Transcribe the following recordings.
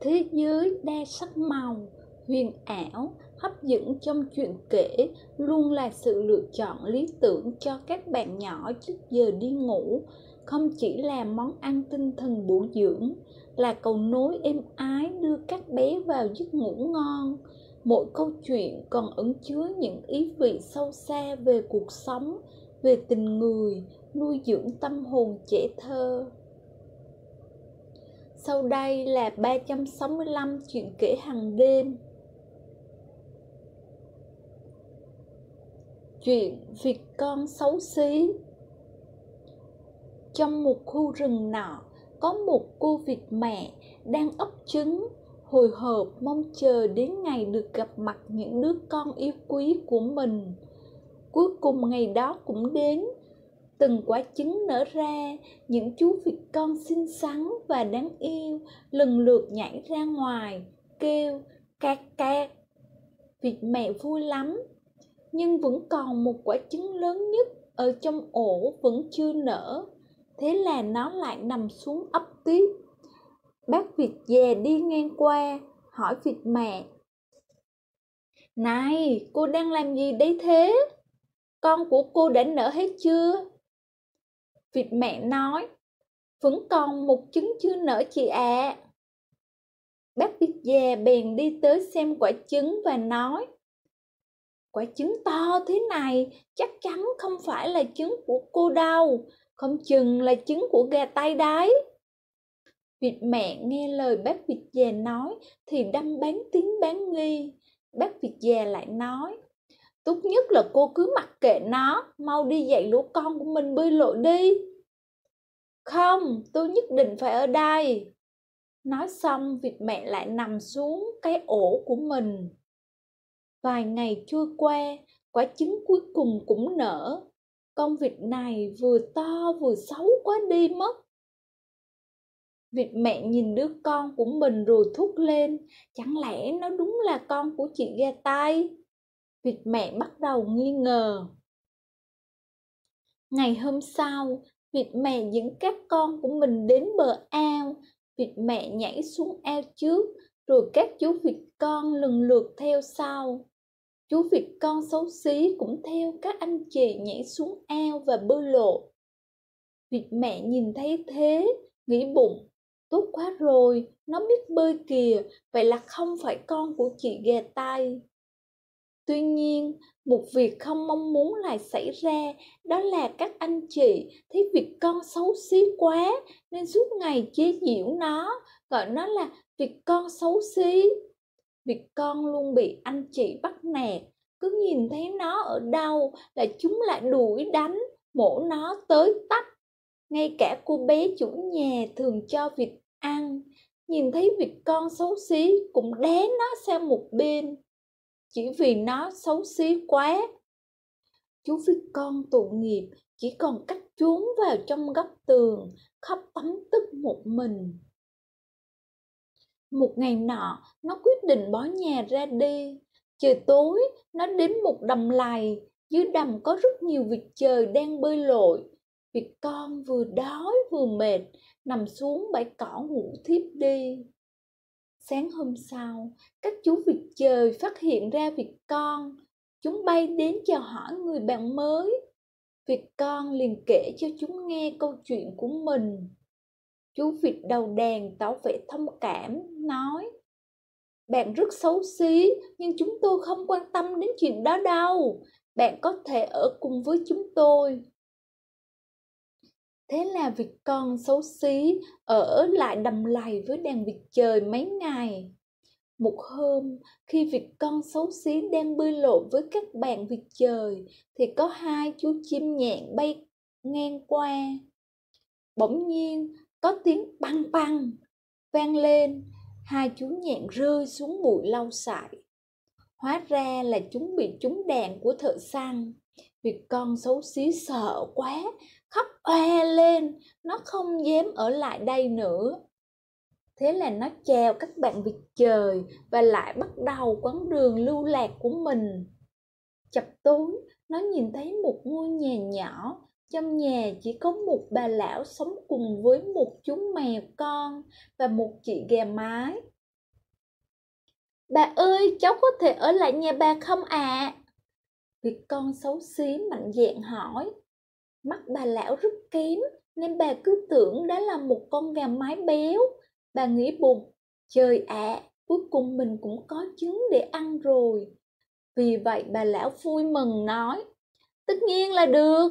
thế giới đa sắc màu, huyền ảo, hấp dẫn trong chuyện kể luôn là sự lựa chọn lý tưởng cho các bạn nhỏ trước giờ đi ngủ. Không chỉ là món ăn tinh thần bổ dưỡng, là cầu nối êm ái đưa các bé vào giấc ngủ ngon. Mỗi câu chuyện còn ẩn chứa những ý vị sâu xa về cuộc sống, về tình người, nuôi dưỡng tâm hồn trẻ thơ sau đây là 365 chuyện kể hàng đêm. Chuyện việc con xấu xí. Trong một khu rừng nọ, có một cô vịt mẹ đang ấp trứng, hồi hộp mong chờ đến ngày được gặp mặt những đứa con yêu quý của mình. Cuối cùng ngày đó cũng đến từng quả trứng nở ra, những chú vịt con xinh xắn và đáng yêu lần lượt nhảy ra ngoài, kêu, cát cát. Vịt mẹ vui lắm. Nhưng vẫn còn một quả trứng lớn nhất ở trong ổ vẫn chưa nở. Thế là nó lại nằm xuống ấp tiếp. Bác vịt già đi ngang qua, hỏi vịt mẹ, này, cô đang làm gì đấy thế? Con của cô đã nở hết chưa? Vịt mẹ nói, vẫn còn một trứng chưa nở chị ạ à. bác vịt già bèn đi tới xem quả trứng và nói, quả trứng to thế này, chắc chắn không phải là trứng của cô đâu, không chừng là trứng của gà tây đấy vịt mẹ nghe lời bác vịt già nói thì đâm bán tiếng bán nghi bác vịt già lại nói tốt nhất là cô cứ mặc kệ nó, mau đi dạy lũ con của mình bơi lội đi. Không, tôi nhất định phải ở đây. Nói xong vịt mẹ lại nằm xuống cái ổ của mình. Vài ngày trôi qua, quả trứng cuối cùng cũng nở. Con vịt này vừa to vừa xấu quá đi mất. Vịt mẹ nhìn đứa con của mình rồi thúc lên, chẳng lẽ nó đúng là con của chị ghe tay? Vịt mẹ bắt đầu nghi ngờ. Ngày hôm sau vịt mẹ dẫn các con của mình đến bờ ao. Vịt mẹ nhảy xuống ao trước, rồi các chú vịt con lần lượt theo sau. Chú vịt con xấu xí cũng theo các anh chị nhảy xuống ao và bơi lộ vịt mẹ nhìn thấy thế, nghĩ bụng, tốt quá rồi, nó biết bơi kìa, vậy là không phải con của chị ghè tay tuy nhiên, một việc không mong muốn lại xảy ra, đó là các anh chị thấy việc con xấu xí quá nên suốt ngày chế giễu nó, gọi nó là việc con xấu xí. Việc con luôn bị anh chị bắt nạt, cứ nhìn thấy nó ở đâu là chúng lại đuổi đánh, mổ nó tới tấp. Ngay cả cô bé chủ nhà thường cho vịt ăn, nhìn thấy vịt con xấu xí cũng đé nó sang một bên chỉ vì nó xấu xí quá. Chú vịt con tội nghiệp chỉ còn cách trốn vào trong góc tường, khóc tấm tức một mình. Một ngày nọ, nó quyết định bỏ nhà ra đi. Trời tối, nó đến một đầm lầy, dưới đầm có rất nhiều vịt trời đang bơi lội. Vịt con vừa đói vừa mệt, nằm xuống bãi cỏ ngủ thiếp đi sáng hôm sau, các chú vịt trời phát hiện ra vịt con. Chúng bay đến chào hỏi người bạn mới. Vịt con liền kể cho chúng nghe câu chuyện của mình. Chú vịt đầu đàn tỏ vẻ thông cảm, nói, bạn rất xấu xí, nhưng chúng tôi không quan tâm đến chuyện đó đâu. Bạn có thể ở cùng với chúng tôi thế là vịt con xấu xí ở lại đầm lầy với đàn vịt trời mấy ngày. Một hôm, khi vịt con xấu xí đang bơi lội với các bạn vịt trời, thì có hai chú chim nhạn bay ngang qua. Bỗng nhiên, có tiếng băng băng vang lên, hai chú nhạn rơi xuống bụi lau sải hóa ra là chúng bị trúng đạn của thợ săn. Vịt con xấu xí sợ quá khóc oe lên nó không dám ở lại đây nữa thế là nó chào các bạn vịt trời và lại bắt đầu quãng đường lưu lạc của mình chập tối nó nhìn thấy một ngôi nhà nhỏ trong nhà chỉ có một bà lão sống cùng với một chú mèo con và một chị gà mái Bà ơi, cháu có thể ở lại nhà bà không ạ? À? Việc con xấu xí mạnh dạn hỏi. Mắt bà lão rất kém, nên bà cứ tưởng đó là một con gà mái béo. Bà nghĩ bụng, trời ạ, à, cuối cùng mình cũng có trứng để ăn rồi. Vì vậy bà lão vui mừng nói, tất nhiên là được.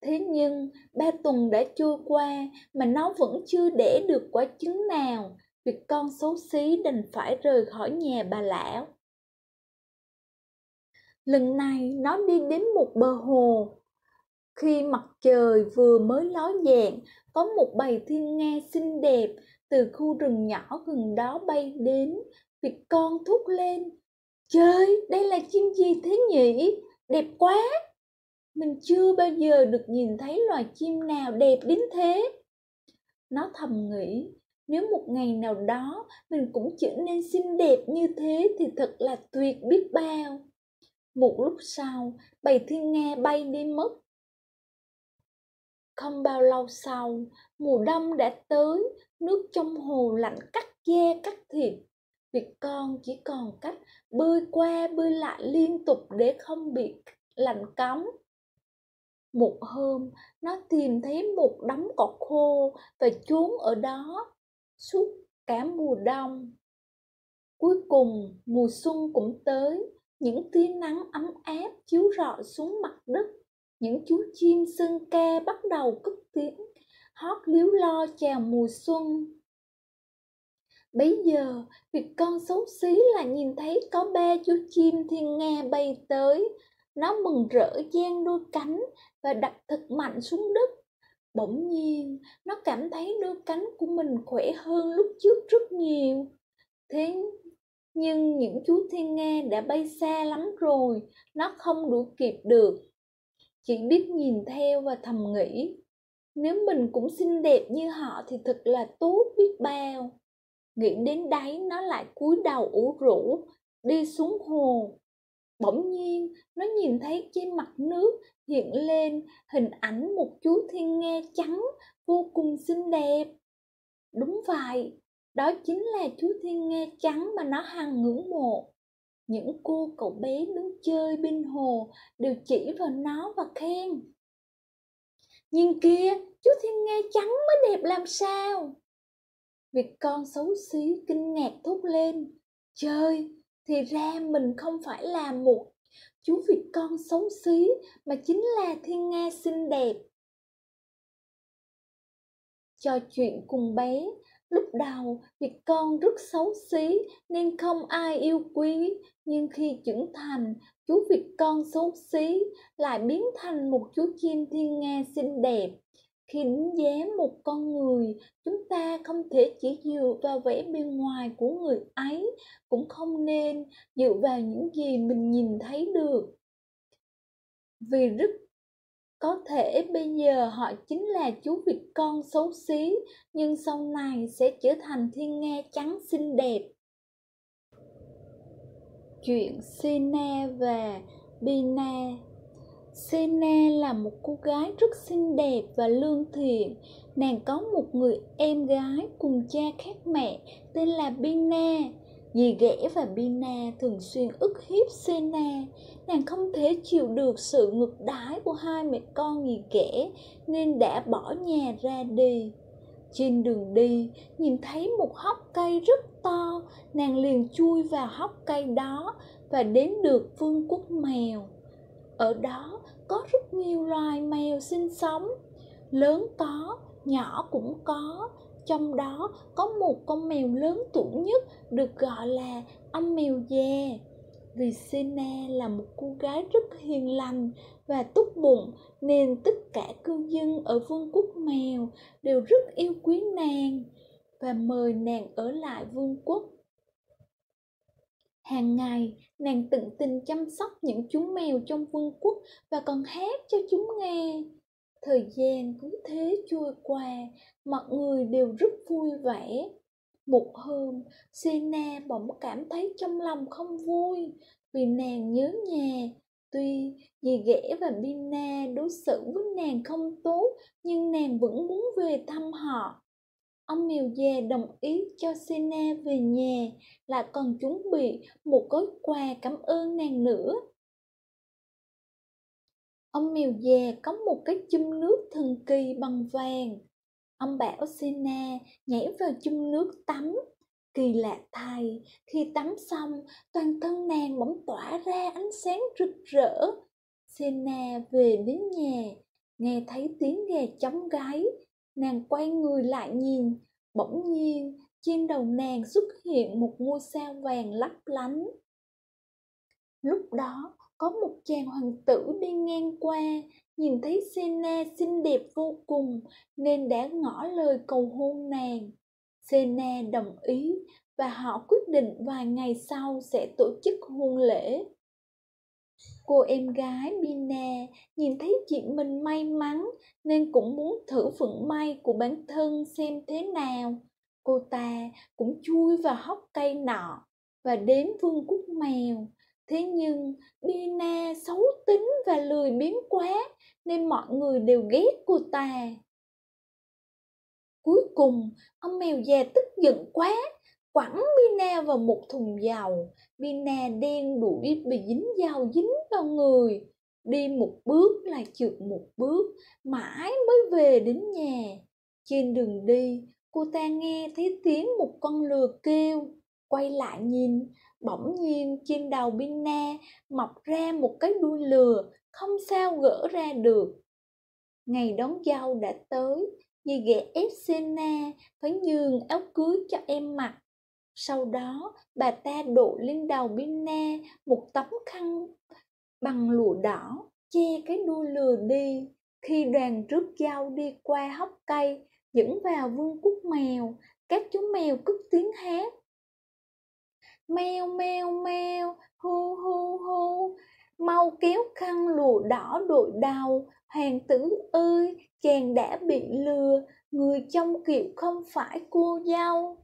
Thế nhưng ba tuần đã trôi qua mà nó vẫn chưa đẻ được quả trứng nào, việc con xấu xí đành phải rời khỏi nhà bà lão. Lần này nó đi đến một bờ hồ. Khi mặt trời vừa mới ló dạng, có một bầy thiên nga xinh đẹp từ khu rừng nhỏ gần đó bay đến. Việc con thúc lên. Trời, đây là chim gì thế nhỉ? Đẹp quá! Mình chưa bao giờ được nhìn thấy loài chim nào đẹp đến thế. Nó thầm nghĩ, nếu một ngày nào đó mình cũng trở nên xinh đẹp như thế thì thật là tuyệt biết bao. Một lúc sau, bầy thiên nga bay đi mất. Không bao lâu sau, mùa đông đã tới, nước trong hồ lạnh cắt da cắt thịt. Việc con chỉ còn cách bơi qua bơi lại liên tục để không bị lạnh cống. Một hôm, nó tìm thấy một đống cỏ khô và trốn ở đó suốt cả mùa đông. Cuối cùng, mùa xuân cũng tới, những tia nắng ấm áp chiếu rọi xuống mặt đất. Những chú chim sơn ca bắt đầu cất tiếng, hót líu lo chào mùa xuân. Bấy giờ, việc con xấu xí là nhìn thấy có ba chú chim thiên nga bay tới. Nó mừng rỡ giang đôi cánh và đặt thật mạnh xuống đất. Bỗng nhiên, nó cảm thấy đôi cánh của mình khỏe hơn lúc trước rất nhiều. Thế nhưng những chú thiên nga đã bay xa lắm rồi, nó không đuổi kịp được. Chỉ biết nhìn theo và thầm nghĩ, nếu mình cũng xinh đẹp như họ thì thật là tốt biết bao. Nghĩ đến đấy nó lại cúi đầu ủ rũ, đi xuống hồ. Bỗng nhiên, nó nhìn thấy trên mặt nước hiện lên hình ảnh một chú thiên nga trắng vô cùng xinh đẹp. Đúng vậy, đó chính là chú thiên nga trắng mà nó hằng ngưỡng mộ. Những cô cậu bé đứng chơi bên hồ đều chỉ vào nó và khen. Nhìn kia, chú thiên nga trắng mới đẹp làm sao? Việc con xấu xí kinh ngạc thốt lên. chơi thì ra mình không phải là một chú vịt con xấu xí mà chính là thiên nga xinh đẹp. Trò chuyện cùng bé, lúc đầu thì con rất xấu xí nên không ai yêu quý, nhưng khi trưởng thành, chú vịt con xấu xí lại biến thành một chú chim thiên nga xinh đẹp. Khi đánh giá một con người, chúng ta không thể chỉ dựa vào vẻ bên ngoài của người ấy, cũng không nên dựa vào những gì mình nhìn thấy được. Vì rất có thể bây giờ họ chính là chú vịt con xấu xí, nhưng sau này sẽ trở thành thiên nga trắng xinh đẹp. Chuyện Sina và Bina Sena là một cô gái rất xinh đẹp và lương thiện. Nàng có một người em gái cùng cha khác mẹ tên là Bina. Dì ghẻ và Bina thường xuyên ức hiếp Sena. Nàng không thể chịu được sự ngược đãi của hai mẹ con dì ghẻ nên đã bỏ nhà ra đi. Trên đường đi, nhìn thấy một hốc cây rất to, nàng liền chui vào hốc cây đó và đến được vương quốc mèo. Ở đó có rất nhiều loài mèo sinh sống, lớn có, nhỏ cũng có. Trong đó có một con mèo lớn tuổi nhất được gọi là ông mèo già. Vì Sena là một cô gái rất hiền lành và tốt bụng nên tất cả cư dân ở vương quốc mèo đều rất yêu quý nàng và mời nàng ở lại vương quốc Hàng ngày, nàng tận tình chăm sóc những chú mèo trong vương quốc và còn hát cho chúng nghe. Thời gian cứ thế trôi qua, mọi người đều rất vui vẻ. Một hôm, Sena bỗng cảm thấy trong lòng không vui vì nàng nhớ nhà. Tuy dì ghẻ và Bina đối xử với nàng không tốt, nhưng nàng vẫn muốn về thăm họ. ông mèo già đồng ý cho Sena về nhà, lại còn chuẩn bị một gói quà cảm ơn nàng nữa. Ông mèo già có một cái chum nước thần kỳ bằng vàng. Ông bảo Sena nhảy vào chum nước tắm. Kỳ lạ thay, khi tắm xong, toàn thân nàng bỗng tỏa ra ánh sáng rực rỡ. Sena về đến nhà, nghe thấy tiếng gà chống gáy, nàng quay người lại nhìn, bỗng nhiên trên đầu nàng xuất hiện một ngôi sao vàng lấp lánh. Lúc đó, có một chàng hoàng tử đi ngang qua, nhìn thấy Sena xinh đẹp vô cùng nên đã ngỏ lời cầu hôn nàng. Sena đồng ý và họ quyết định vài ngày sau sẽ tổ chức hôn lễ. Cô em gái Bina nhìn thấy chị mình may mắn nên cũng muốn thử vận may của bản thân xem thế nào. Cô ta cũng chui vào hốc cây nọ và đến vương quốc mèo. Thế nhưng Bina xấu tính và lười biếng quá nên mọi người đều ghét cô ta. Cuối cùng, ông mèo già tức giận quá quẳng Bina vào một thùng dầu. Bina đen đuổi bị dính dầu dính vào người. Đi một bước là trượt một bước, mãi mới về đến nhà. Trên đường đi, cô ta nghe thấy tiếng một con lừa kêu. Quay lại nhìn, bỗng nhiên trên đầu Bina mọc ra một cái đuôi lừa, không sao gỡ ra được. Ngày đón dâu đã tới, dì ghẻ ép Sena phải nhường áo cưới cho em mặc sau đó, bà ta đổ lên đầu Bina một tấm khăn bằng lụa đỏ, che cái đuôi lừa đi. Khi đoàn rước dâu đi qua hốc cây, dẫn vào vương quốc mèo, các chú mèo cất tiếng hát. Mèo mèo mèo, hu hu hu, mau kéo khăn lụa đỏ đội đầu, hoàng tử ơi, chàng đã bị lừa, người trong kiệu không phải cô dâu.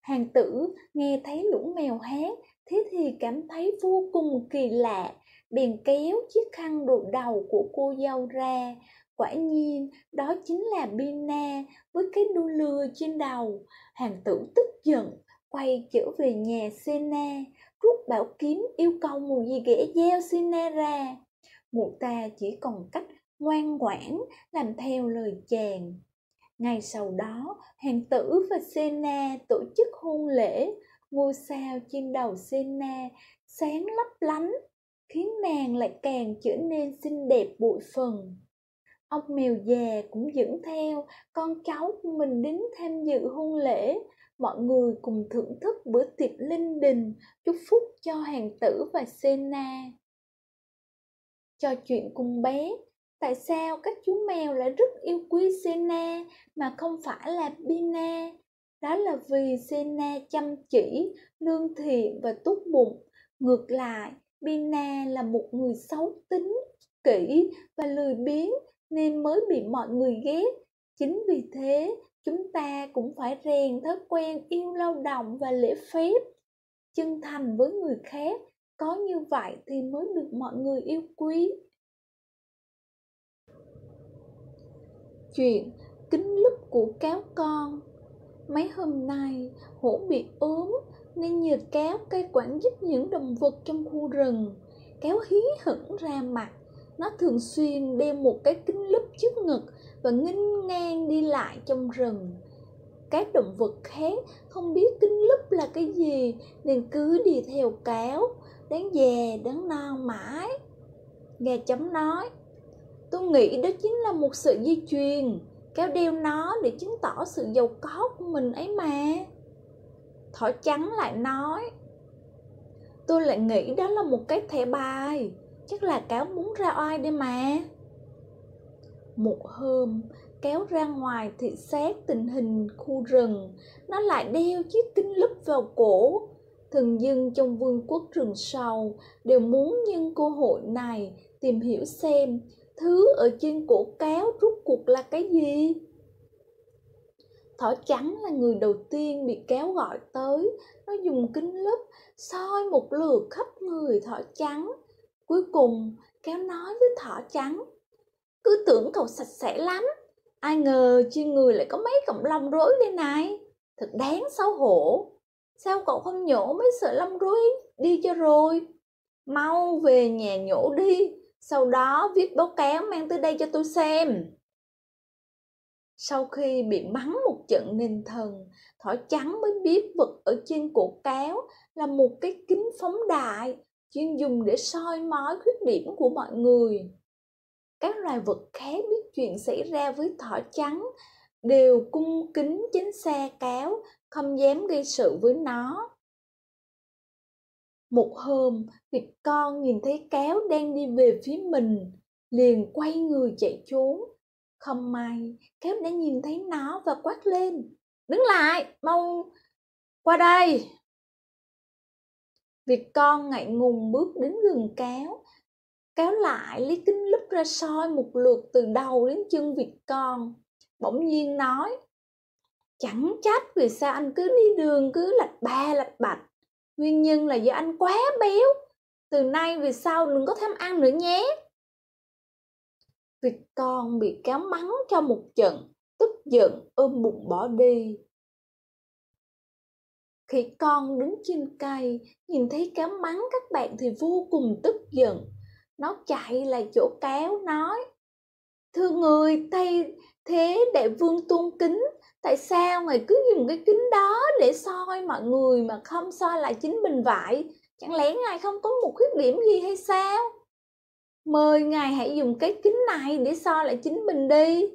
Hàng tử nghe thấy lũ mèo hát, thế thì cảm thấy vô cùng kỳ lạ, bèn kéo chiếc khăn đội đầu của cô dâu ra. Quả nhiên, đó chính là Bina với cái đuôi lừa trên đầu. Hàng tử tức giận, quay trở về nhà Sena, rút bảo kiếm yêu cầu mù gì ghẻ gieo Sena ra. Mụ ta chỉ còn cách ngoan ngoãn làm theo lời chàng. Ngày sau đó, hoàng tử và Sena tổ chức hôn lễ, ngôi sao trên đầu Sena sáng lấp lánh, khiến nàng lại càng trở nên xinh đẹp bụi phần. Ông mèo già cũng dẫn theo con cháu của mình đến tham dự hôn lễ. Mọi người cùng thưởng thức bữa tiệc linh đình, chúc phúc cho hàng tử và Sena. Trò chuyện cùng bé, Tại sao các chú mèo lại rất yêu quý Sena mà không phải là Bina? Đó là vì Sena chăm chỉ, lương thiện và tốt bụng. Ngược lại, Bina là một người xấu tính, kỹ và lười biếng nên mới bị mọi người ghét. Chính vì thế, chúng ta cũng phải rèn thói quen yêu lao động và lễ phép. Chân thành với người khác, có như vậy thì mới được mọi người yêu quý. chuyện kính lúp của cáo con mấy hôm nay hổ bị ốm nên nhờ cáo cây quản giúp những động vật trong khu rừng cáo hí hửng ra mặt nó thường xuyên đeo một cái kính lúp trước ngực và nghênh ngang đi lại trong rừng. Các động vật khác không biết kính lúp là cái gì nên cứ đi theo cáo, đáng già, đáng non mãi. Nghe chấm nói, Tôi nghĩ đó chính là một sợi dây chuyền Kéo đeo nó để chứng tỏ sự giàu có của mình ấy mà. Thỏ trắng lại nói, Tôi lại nghĩ đó là một cái thẻ bài, Chắc là cáo muốn ra oai đây mà. Một hôm, kéo ra ngoài thị xác tình hình khu rừng. Nó lại đeo chiếc kính lúp vào cổ. Thần dân trong vương quốc rừng sâu đều muốn nhân cơ hội này tìm hiểu xem thứ ở trên cổ cáo rút cuộc là cái gì. Thỏ trắng là người đầu tiên bị kéo gọi tới. Nó dùng kính lúp soi một lượt khắp người thỏ trắng. Cuối cùng, kéo nói với thỏ trắng cứ tưởng cậu sạch sẽ lắm. Ai ngờ trên người lại có mấy cọng lông rối đây này. Thật đáng xấu hổ. Sao cậu không nhổ mấy sợi lông rối đi cho rồi? Mau về nhà nhổ đi. Sau đó viết báo cáo mang tới đây cho tôi xem. Sau khi bị mắng một trận nên thần, thỏ trắng mới biết vật ở trên cổ cáo là một cái kính phóng đại chuyên dùng để soi mói khuyết điểm của mọi người các loài vật khác biết chuyện xảy ra với thỏ trắng đều cung kính chính xe cáo, không dám gây sự với nó. Một hôm vịt con nhìn thấy cáo đang đi về phía mình, liền quay người chạy trốn. Không may, cáo đã nhìn thấy nó và quát lên, đứng lại, mau qua đây. Vịt con ngại ngùng bước đến gần cáo Kéo lại, lấy kính lúp ra soi một lượt từ đầu đến chân vịt con. Bỗng nhiên nói, chẳng trách vì sao anh cứ đi đường cứ lạch ba lạch bạch. Nguyên nhân là do anh quá béo. Từ nay về sau đừng có tham ăn nữa nhé. Vịt con bị cáo mắng cho một trận, tức giận ôm bụng bỏ đi. Khi con đứng trên cây, nhìn thấy cá mắng các bạn thì vô cùng tức giận nó chạy là chỗ cáo nói, thưa người, thay thế để vương tôn kính. Tại sao ngài cứ dùng cái kính đó để soi mọi người mà không soi lại chính mình vậy? Chẳng lẽ ngài không có một khuyết điểm gì hay sao? Mời ngài hãy dùng cái kính này để soi lại chính mình đi.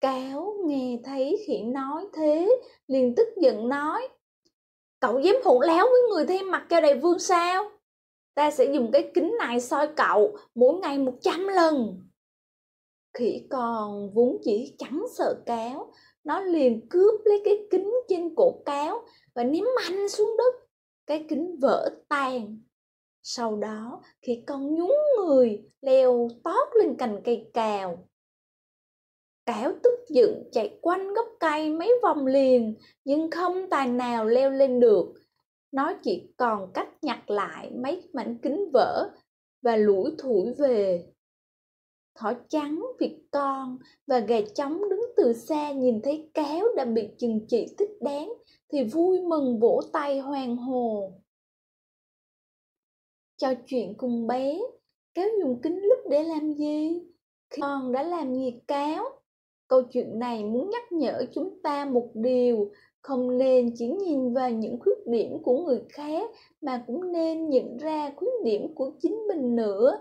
Cáo nghe thấy khỉ nói thế, liền tức giận nói, cậu dám hỗn láo với người thêm mặt cho đại vương sao? Ta sẽ dùng cái kính này soi cậu mỗi ngày một trăm lần. Khỉ con vốn chỉ chẳng sợ cáo, nó liền cướp lấy cái kính trên cổ cáo và ném mạnh xuống đất. Cái kính vỡ tan. Sau đó, khỉ con nhún người, leo tót lên cành cây cào. Cáo tức giận chạy quanh gốc cây mấy vòng liền, nhưng không tài nào leo lên được nó chỉ còn cách nhặt lại mấy mảnh kính vỡ và lủi thủi về. Thỏ trắng, vịt con và gà trống đứng từ xa nhìn thấy kéo đã bị chừng trị thích đáng thì vui mừng vỗ tay hoàng hồ trò chuyện cùng bé, kéo dùng kính lúp để làm gì? Con đã làm gì cáo, câu chuyện này muốn nhắc nhở chúng ta một điều không nên chỉ nhìn vào những khuyết điểm của người khác, mà cũng nên nhận ra khuyết điểm của chính mình nữa.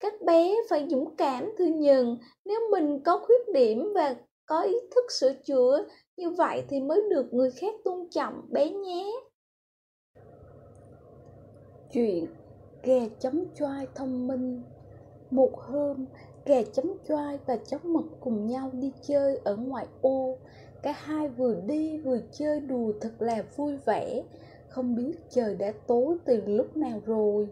Các bé phải dũng cảm thừa nhận, nếu mình có khuyết điểm và có ý thức sửa chữa, như vậy thì mới được người khác tôn trọng bé nhé. Chuyện gà chấm choai thông minh. Một hôm, gà chấm choai và chó mực cùng nhau đi chơi ở ngoài ô cả hai vừa đi vừa chơi đùa thật là vui vẻ. Không biết trời đã tối từ lúc nào rồi.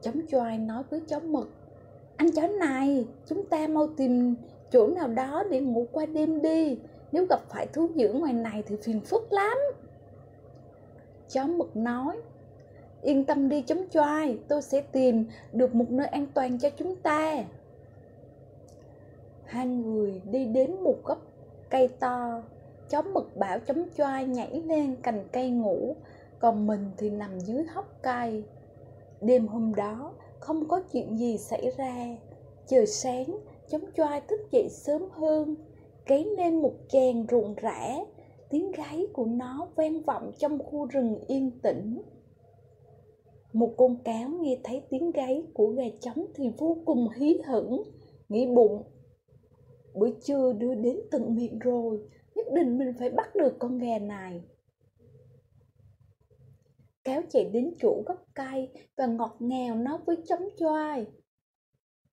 Chấm choai nói với chó mực. Anh chó này, chúng ta mau tìm chỗ nào đó để ngủ qua đêm đi. Nếu gặp phải thú dữ ngoài này thì phiền phức lắm. Chó mực nói, yên tâm đi chấm choai tôi sẽ tìm được một nơi an toàn cho chúng ta. Hai người đi đến một góc cây to, chó mực bảo chấm choai nhảy lên cành cây ngủ, còn mình thì nằm dưới hốc cây. Đêm hôm đó, không có chuyện gì xảy ra. Trời sáng, chấm choai thức dậy sớm hơn gáy lên một chàng ruộng rã. Tiếng gáy của nó vang vọng trong khu rừng yên tĩnh. Một con cáo nghe thấy tiếng gáy của gà trống thì vô cùng hí hửng, nghĩ bụng bữa trưa đưa đến tận miệng rồi, nhất định mình phải bắt được con gà này. Cáo chạy đến chỗ gốc cây và ngọt ngào nói với chấm choai,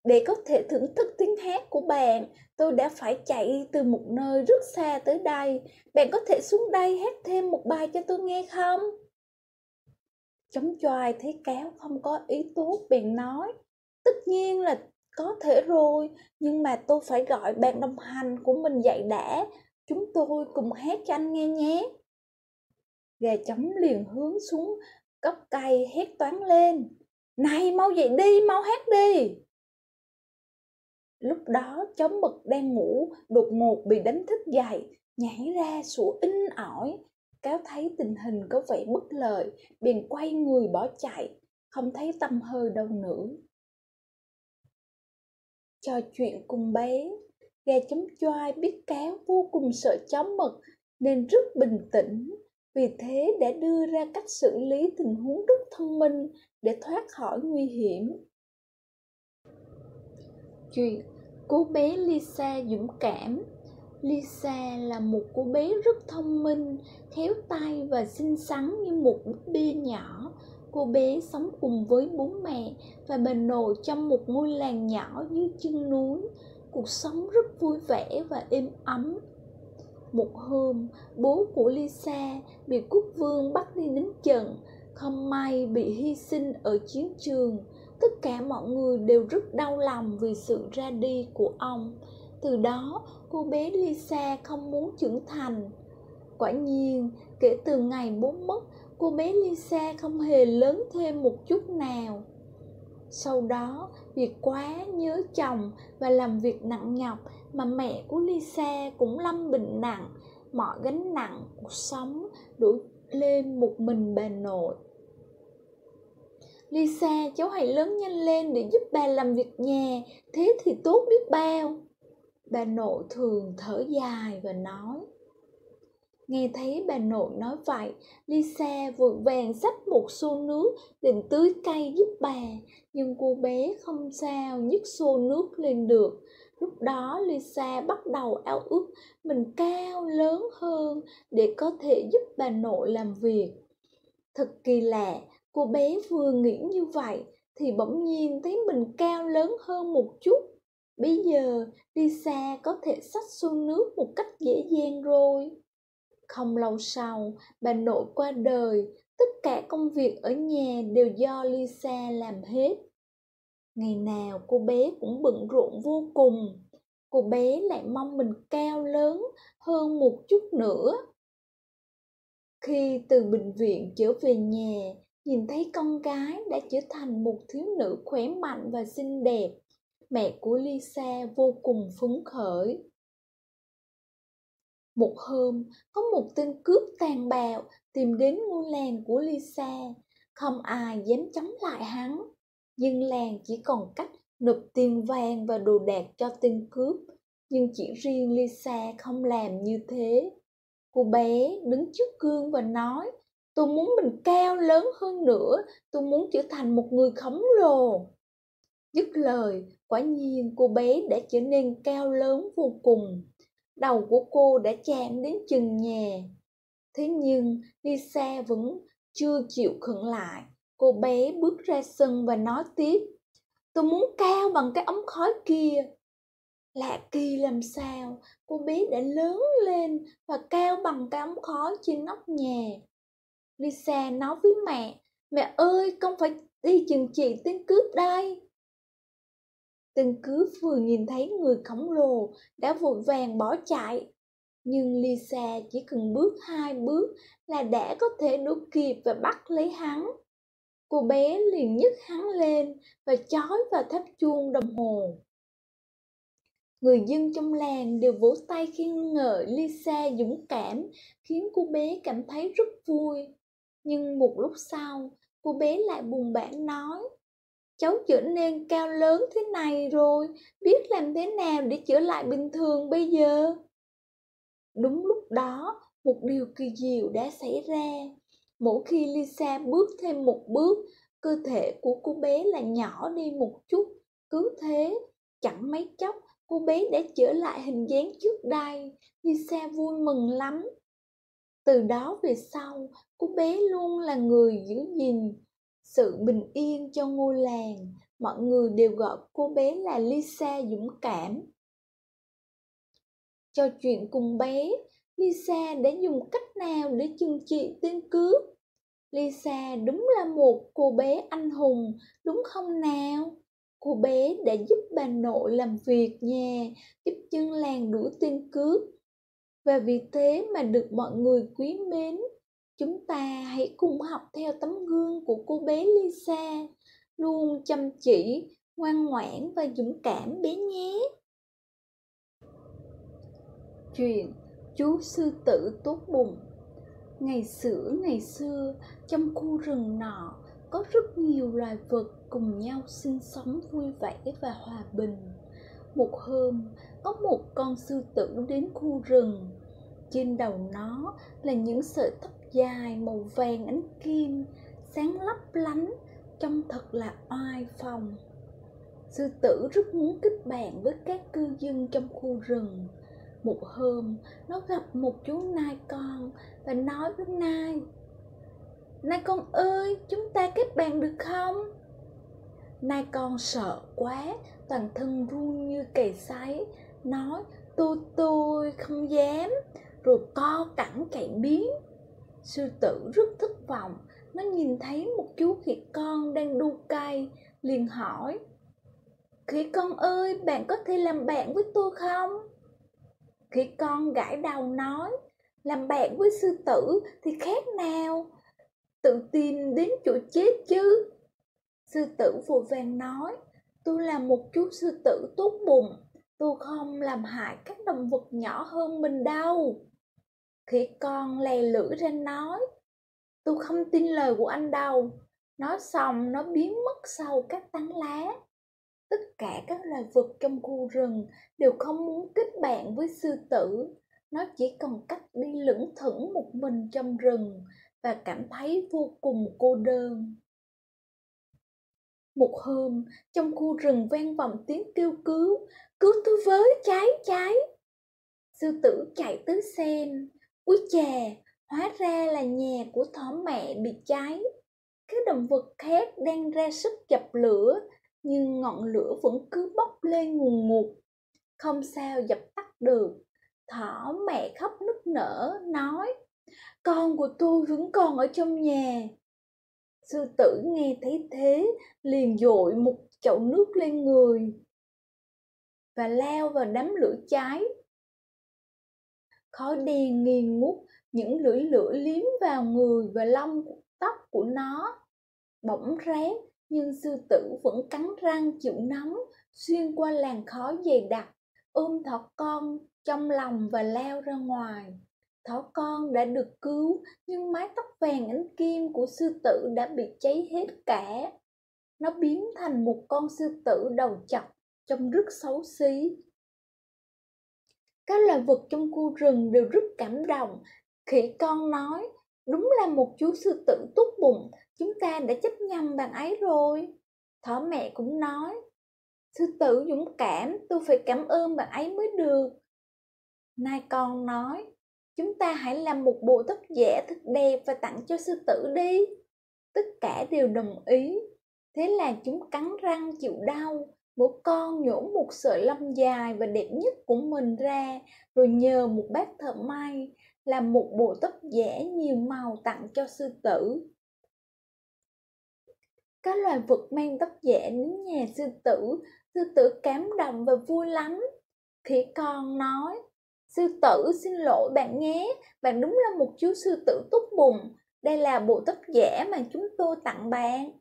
để có thể thưởng thức tiếng hát của bạn, tôi đã phải chạy từ một nơi rất xa tới đây. Bạn có thể xuống đây hát thêm một bài cho tôi nghe không? Chấm choai thấy cáo không có ý tốt bèn nói, tất nhiên là có thể rồi nhưng mà tôi phải gọi bạn đồng hành của mình dậy đã. Chúng tôi cùng hát cho anh nghe nhé. Gà chấm liền hướng xuống cốc cây hét toán lên. Này mau dậy đi mau hát đi. Lúc đó cháu mực đang ngủ, đột ngột bị đánh thức dậy, nhảy ra sủa in ỏi. Cáo thấy tình hình có vẻ bất lợi liền quay người bỏ chạy, không thấy tâm hơi đâu nữa. Trò chuyện cùng bé, gà chấm choai biết cáo vô cùng sợ chó mực nên rất bình tĩnh, vì thế đã đưa ra cách xử lý tình huống rất thông minh để thoát khỏi nguy hiểm. Chuyện cô bé Lisa dũng cảm Lisa là một cô bé rất thông minh, khéo tay và xinh xắn như một búp bê nhỏ. Cô bé sống cùng với bố mẹ và bà nội trong một ngôi làng nhỏ dưới chân núi. Cuộc sống rất vui vẻ và êm ấm. Một hôm, bố của Lisa bị quốc vương bắt đi đánh trận, không may bị hy sinh ở chiến trường. Tất cả mọi người đều rất đau lòng vì sự ra đi của ông. Từ đó, cô bé Lisa không muốn trưởng thành. Quả nhiên, kể từ ngày bố mất, cô bé Lisa không hề lớn thêm một chút nào. Sau đó, vì quá nhớ chồng và làm việc nặng nhọc mà mẹ của Lisa cũng lâm bệnh nặng, mọi gánh nặng cuộc sống đổ lên một mình bà nội. Lisa, cháu hãy lớn nhanh lên để giúp bà làm việc nhà, thế thì tốt biết bao. Bà nội thường thở dài và nói. Nghe thấy bà nội nói vậy, Lisa vội vàng xách một xô nước định tưới cây giúp bà, nhưng cô bé không sao nhấc xô nước lên được. Lúc đó Lisa bắt đầu ao ước mình cao lớn hơn để có thể giúp bà nội làm việc. Thật kỳ lạ, cô bé vừa nghĩ như vậy thì bỗng nhiên thấy mình cao lớn hơn một chút. Bây giờ Lisa có thể xách xô nước một cách dễ dàng rồi. Không lâu sau, bà nội qua đời, tất cả công việc ở nhà đều do Lisa làm hết. Ngày nào cô bé cũng bận rộn vô cùng. Cô bé lại mong mình cao lớn hơn một chút nữa. Khi từ bệnh viện trở về nhà, nhìn thấy con gái đã trở thành một thiếu nữ khỏe mạnh và xinh đẹp, mẹ của Lisa vô cùng phấn khởi. Một hôm, có một tên cướp tàn bạo tìm đến ngôi làng của Lisa. Không ai dám chống lại hắn. Nhưng làng chỉ còn cách nộp tiền vàng và đồ đạc cho tên cướp. Nhưng chỉ riêng Lisa không làm như thế. Cô bé đứng trước gương và nói, tôi muốn mình cao lớn hơn nữa, tôi muốn trở thành một người khổng lồ. Dứt lời, quả nhiên cô bé đã trở nên cao lớn vô cùng. Đầu của cô đã chạm đến chừng nhà. Thế nhưng Lisa vẫn chưa chịu khựng lại. Cô bé bước ra sân và nói tiếp. Tôi muốn cao bằng cái ống khói kia. Lạ kỳ làm sao, cô bé đã lớn lên và cao bằng cái ống khói trên nóc nhà. Lisa nói với mẹ, mẹ ơi, con phải đi chừng trị tên cướp đây. Tên cướp vừa nhìn thấy người khổng lồ đã vội vàng bỏ chạy. Nhưng Lisa chỉ cần bước hai bước là đã có thể đuổi kịp và bắt lấy hắn. Cô bé liền nhấc hắn lên và chói vào tháp chuông đồng hồ. Người dân trong làng đều vỗ tay khen ngợi Lisa dũng cảm, khiến cô bé cảm thấy rất vui. Nhưng một lúc sau, cô bé lại buồn bã nói, cháu trở nên cao lớn thế này rồi, biết làm thế nào để trở lại bình thường bây giờ? Đúng lúc đó, một điều kỳ diệu đã xảy ra. Mỗi khi Lisa bước thêm một bước, cơ thể của cô bé lại nhỏ đi một chút. Cứ thế, chẳng mấy chốc, cô bé đã trở lại hình dáng trước đây. Lisa vui mừng lắm. Từ đó về sau, cô bé luôn là người giữ gìn sự bình yên cho ngôi làng. Mọi người đều gọi cô bé là Lisa dũng cảm. Trò chuyện cùng bé, Lisa đã dùng cách nào để trừng trị tên cướp? Lisa đúng là một cô bé anh hùng, đúng không nào? Cô bé đã giúp bà nội làm việc nhà, giúp dân làng đuổi tên cướp. Và vì thế mà được mọi người quý mến. Chúng ta hãy cùng học theo tấm gương của cô bé Lisa, luôn chăm chỉ, ngoan ngoãn và dũng cảm bé nhé. Chuyện chú sư tử tốt bụng. Ngày xưa ngày xưa trong khu rừng nọ có rất nhiều loài vật cùng nhau sinh sống vui vẻ và hòa bình. Một hôm có một con sư tử đến khu rừng. Trên đầu nó là những sợi tóc dài, màu vàng, ánh kim, sáng lấp lánh. Trông thật là oai phong sư tử rất muốn kết bạn với các cư dân trong khu rừng. Một hôm, nó gặp một chú nai con và nói với nai nai con ơi, chúng ta kết bạn được không? Nai con sợ quá, toàn thân run như cầy sấy. Nói, tôi tôi không dám. Rồi co cẳng chạy biến sư tử rất thất vọng. Nó nhìn thấy một chú khỉ con đang đu cây liền hỏi, khỉ con ơi, bạn có thể làm bạn với tôi không? Khỉ con gãi đầu nói, làm bạn với sư tử thì khác nào? Tự tìm đến chỗ chết chứ. Sư tử vội vàng nói, tôi là một chú sư tử tốt bụng. Tôi không làm hại các động vật nhỏ hơn mình đâu khỉ con lè lưỡi ra nói, tôi không tin lời của anh đâu. Nói xong, nó biến mất sau các tán lá. Tất cả các loài vật trong khu rừng đều không muốn kết bạn với sư tử. Nó chỉ còn cách đi lững thững một mình trong rừng và cảm thấy vô cùng cô đơn. Một hôm, trong khu rừng vang vọng tiếng kêu cứu cứu tôi với, cháy cháy! Sư tử chạy tới xem úi chà, hóa ra là nhà của thỏ mẹ bị cháy. Các động vật khác đang ra sức dập lửa, nhưng ngọn lửa vẫn cứ bốc lên ngùn ngụt. Không sao dập tắt được. Thỏ mẹ khóc nức nở, nói, con của tôi vẫn còn ở trong nhà. Sư tử nghe thấy thế, liền dội một chậu nước lên người và lao vào đám lửa cháy khói đen nghi ngút những lưỡi lửa liếm vào người và lông, tóc của nó. Bỗng rét nhưng sư tử vẫn cắn răng chịu nóng, xuyên qua làn khói dày đặc, ôm thỏ con trong lòng và leo ra ngoài. Thỏ con đã được cứu, nhưng mái tóc vàng ánh kim của sư tử đã bị cháy hết cả. Nó biến thành một con sư tử đầu chọc, trông rất xấu xí các loài vật trong khu rừng đều rất cảm động. Khỉ con nói, đúng là một chú sư tử tốt bụng, chúng ta đã chấp nhầm bạn ấy rồi. Thỏ mẹ cũng nói, sư tử dũng cảm, tôi phải cảm ơn bạn ấy mới được. Nai con nói, chúng ta hãy làm một bộ tóc giả, thật đẹp và tặng cho sư tử đi. Tất cả đều đồng ý. Thế là chúng cắn răng chịu đau mỗi con nhổ một sợi lông dài và đẹp nhất của mình ra, rồi nhờ một bác thợ may làm một bộ tóc giả nhiều màu tặng cho sư tử. Các loài vật mang tóc giả đến nhà sư tử sư tử cảm động và vui lắm. Khỉ con nói, sư tử, xin lỗi bạn nhé, bạn đúng là một chú sư tử tốt bụng, đây là bộ tóc giả mà chúng tôi tặng bạn.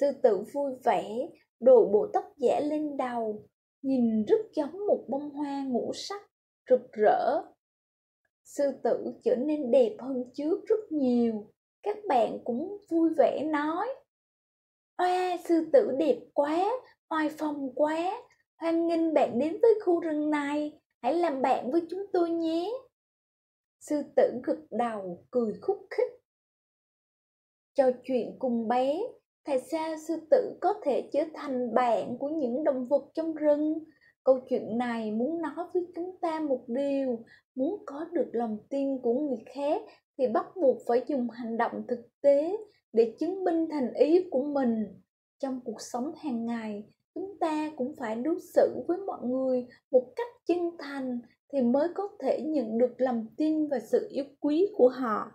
Sư tử vui vẻ đội bộ tóc giả lên đầu, nhìn rất giống một bông hoa ngũ sắc, rực rỡ. Sư tử trở nên đẹp hơn trước rất nhiều, các bạn cũng vui vẻ nói. Oa, sư tử đẹp quá, oai phong quá, hoan nghênh bạn đến với khu rừng này, hãy làm bạn với chúng tôi nhé. Sư tử gật đầu, cười khúc khích. Trò chuyện cùng bé tại sao sư tử có thể trở thành bạn của những động vật trong rừng. Câu chuyện này muốn nói với chúng ta một điều, muốn có được lòng tin của người khác thì bắt buộc phải dùng hành động thực tế để chứng minh thành ý của mình. Trong cuộc sống hàng ngày, chúng ta cũng phải đối xử với mọi người một cách chân thành thì mới có thể nhận được lòng tin và sự yêu quý của họ.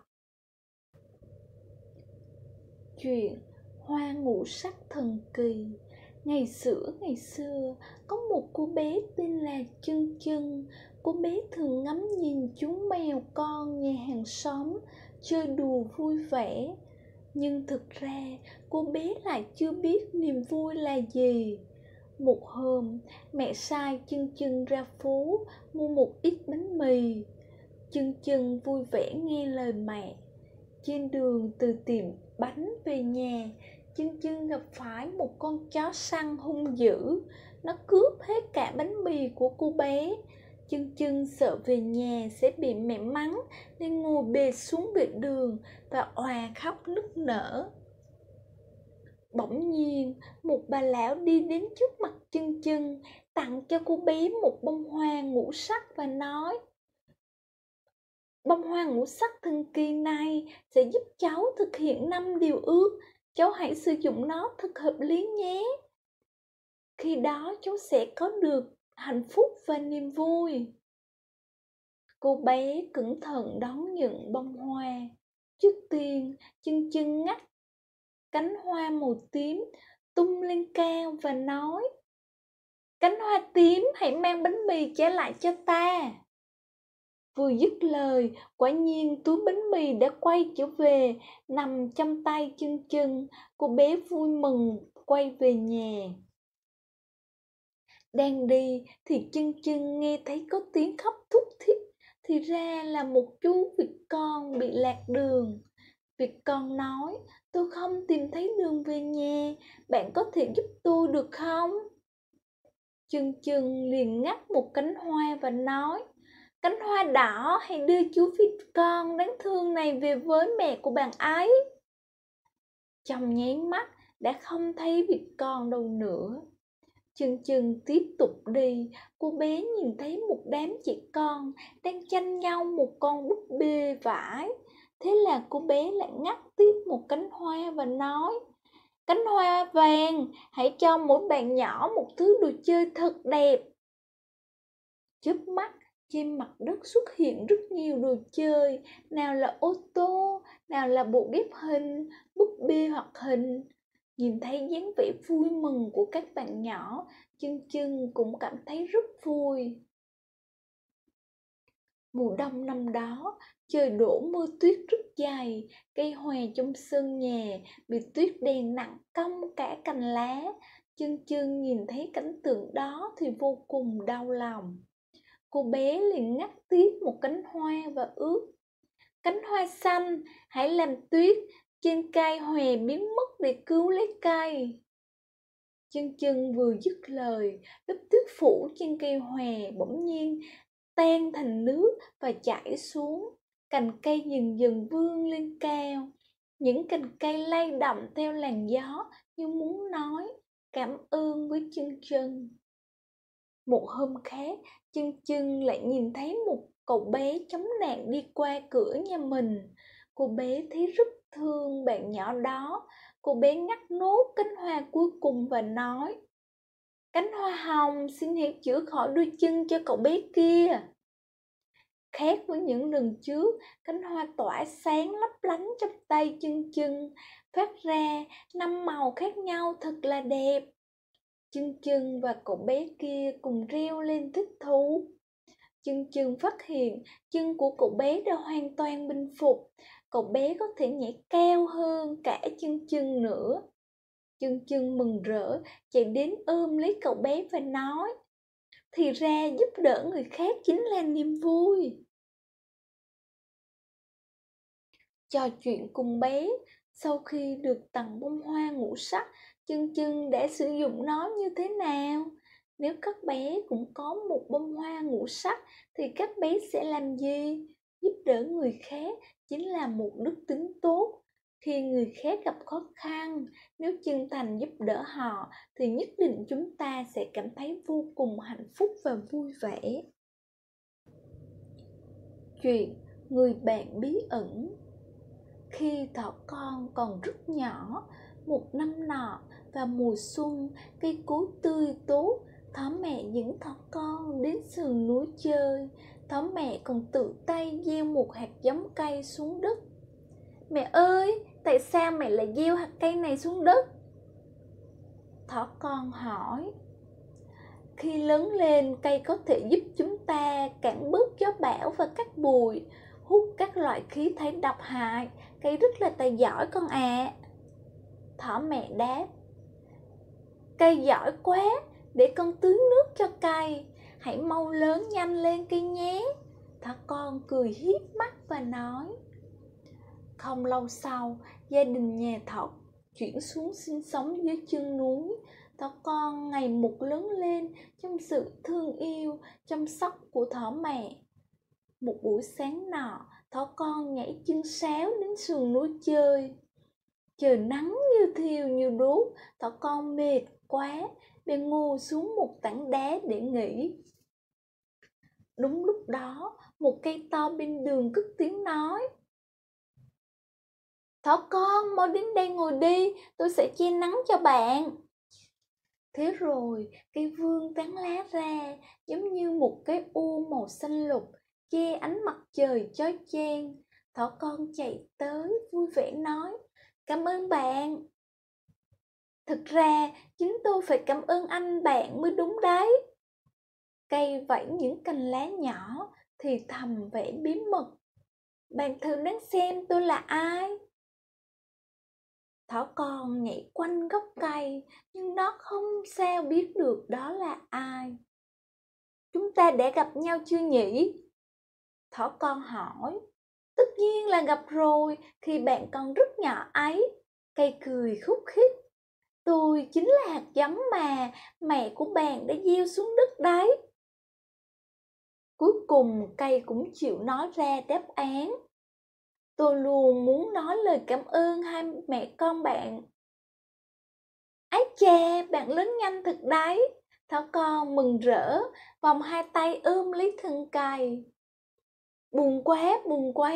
Chuyện hoa ngũ sắc thần kỳ. Ngày xưa ngày xưa, có một cô bé tên là chân chân. Cô bé thường ngắm nhìn chú mèo con nhà hàng xóm, chơi đùa vui vẻ. Nhưng thực ra, cô bé lại chưa biết niềm vui là gì. Một hôm, mẹ sai chân chân ra phố mua một ít bánh mì. Chân chân vui vẻ nghe lời mẹ. Trên đường từ tiệm bánh về nhà chưng chưng gặp phải một con chó săn hung dữ. Nó cướp hết cả bánh mì của cô bé. Chưng chưng sợ về nhà sẽ bị mẹ mắng, nên ngồi bệt xuống vệ đường và òa khóc nức nở. Bỗng nhiên, một bà lão đi đến trước mặt chân chân, tặng cho cô bé một bông hoa ngũ sắc và nói, bông hoa ngũ sắc thần kỳ này sẽ giúp cháu thực hiện năm điều ước cháu hãy sử dụng nó thật hợp lý nhé. Khi đó cháu sẽ có được hạnh phúc và niềm vui. Cô bé cẩn thận đón nhận bông hoa. Trước tiên, chân chân ngắt cánh hoa màu tím tung lên cao và nói, cánh hoa tím hãy mang bánh mì trả lại cho ta vừa dứt lời, quả nhiên túi bánh mì đã quay trở về, nằm trong tay chân chân, cô bé vui mừng quay về nhà. Đang đi thì chân chân nghe thấy có tiếng khóc thúc thích thì ra là một chú vịt con bị lạc đường. Vịt con nói, tôi không tìm thấy đường về nhà, bạn có thể giúp tôi được không? Chân chân liền ngắt một cánh hoa và nói cánh hoa đỏ hãy đưa chú vịt con đáng thương này về với mẹ của bạn ấy? Trong nháy mắt đã không thấy vịt con đâu nữa. Chừng chừng tiếp tục đi, cô bé nhìn thấy một đám trẻ con đang tranh nhau một con búp bê vải. Thế là cô bé lại ngắt tiếp một cánh hoa và nói, cánh hoa vàng, hãy cho mỗi bạn nhỏ một thứ đồ chơi thật đẹp. Chớp mắt trên mặt đất xuất hiện rất nhiều đồ chơi, nào là ô tô, nào là bộ ghép hình, búp bê hoặc hình. Nhìn thấy dáng vẻ vui mừng của các bạn nhỏ, chân chân cũng cảm thấy rất vui. Mùa đông năm đó, trời đổ mưa tuyết rất dày cây hòe trong sân nhà bị tuyết đè nặng cong cả cành lá. Chân chân nhìn thấy cảnh tượng đó thì vô cùng đau lòng cô bé liền ngắt tiếp một cánh hoa và ướt cánh hoa xanh, hãy làm tuyết, trên cây hòe biến mất để cứu lấy cây. Chân chân vừa dứt lời, lớp tuyết phủ trên cây hòe bỗng nhiên tan thành nước và chảy xuống. Cành cây dần dần vươn lên cao. Những cành cây lay động theo làn gió như muốn nói, cảm ơn với chân chân một hôm khác. Chân chân lại nhìn thấy một cậu bé chống nạn đi qua cửa nhà mình. Cô bé thấy rất thương bạn nhỏ đó. Cô bé ngắt nốt cánh hoa cuối cùng và nói, cánh hoa hồng, xin hãy chữa khỏi đôi chân cho cậu bé kia. Khác với những lần trước, cánh hoa tỏa sáng lấp lánh trong tay chân chân, phát ra năm màu khác nhau thật là đẹp chân chân và cậu bé kia cùng reo lên thích thú. Chân chân phát hiện chân của cậu bé đã hoàn toàn bình phục. Cậu bé có thể nhảy cao hơn cả chân chân nữa. Chân chân mừng rỡ, chạy đến ôm lấy cậu bé và nói, thì ra giúp đỡ người khác chính là niềm vui. Trò chuyện cùng bé, sau khi được tặng bông hoa ngũ sắc chân chân đã sử dụng nó như thế nào? Nếu các bé cũng có một bông hoa ngũ sắc thì các bé sẽ làm gì? Giúp đỡ người khác chính là một đức tính tốt. Khi người khác gặp khó khăn, nếu chân thành giúp đỡ họ thì nhất định chúng ta sẽ cảm thấy vô cùng hạnh phúc và vui vẻ. Chuyện người bạn bí ẩn khi thỏ con còn rất nhỏ, một năm nọ và mùa xuân cây cối tươi tốt thắm mẹ những thỏ con đến sườn núi chơi thắm mẹ còn tự tay gieo một hạt giống cây xuống đất mẹ ơi tại sao mẹ lại gieo hạt cây này xuống đất thỏ con hỏi khi lớn lên cây có thể giúp chúng ta cản bớt gió bão và cắt bụi hút các loại khí thải độc hại, cây rất là tài giỏi con ạ. À. Thỏ mẹ đáp. Cây giỏi quá, để con tưới nước cho cây, hãy mau lớn nhanh lên cây nhé. Thỏ con cười hiếp mắt và nói. Không lâu sau, gia đình nhà thọ chuyển xuống sinh sống dưới chân núi. Thỏ con ngày một lớn lên trong sự thương yêu, chăm sóc của thỏ mẹ. Một buổi sáng nọ, thỏ con nhảy chân sáo đến sườn núi chơi. Trời nắng như thiêu như đuốc, thỏ con mệt quá, bèn ngồi xuống một tảng đá để nghỉ. Đúng lúc đó, một cây to bên đường cất tiếng nói. Thỏ con, mau đến đây ngồi đi, tôi sẽ che nắng cho bạn. Thế rồi, cây vương tán lá ra, giống như một cái u màu xanh lục, che ánh mặt trời chói chang. Thỏ con chạy tới, vui vẻ nói, cảm ơn bạn. Thực ra, chính tôi phải cảm ơn anh bạn mới đúng đấy. Cây vẫy những cành lá nhỏ, thì thầm vẽ bí mật. Bạn thử đến xem tôi là ai? Thỏ con nhảy quanh gốc cây, nhưng nó không sao biết được đó là ai. Chúng ta đã gặp nhau chưa nhỉ? Thỏ con hỏi. Tất nhiên là gặp rồi, khi bạn còn rất nhỏ ấy. Cây cười khúc khích. Tôi chính là hạt giống mà mẹ của bạn đã gieo xuống đất đấy. Cuối cùng cây cũng chịu nói ra đáp án. Tôi luôn muốn nói lời cảm ơn hai mẹ con bạn. Ái cha, bạn lớn nhanh thật đấy. Thỏ con mừng rỡ, vòng hai tay ôm lấy thân cây. Buồn quá, buồn quá.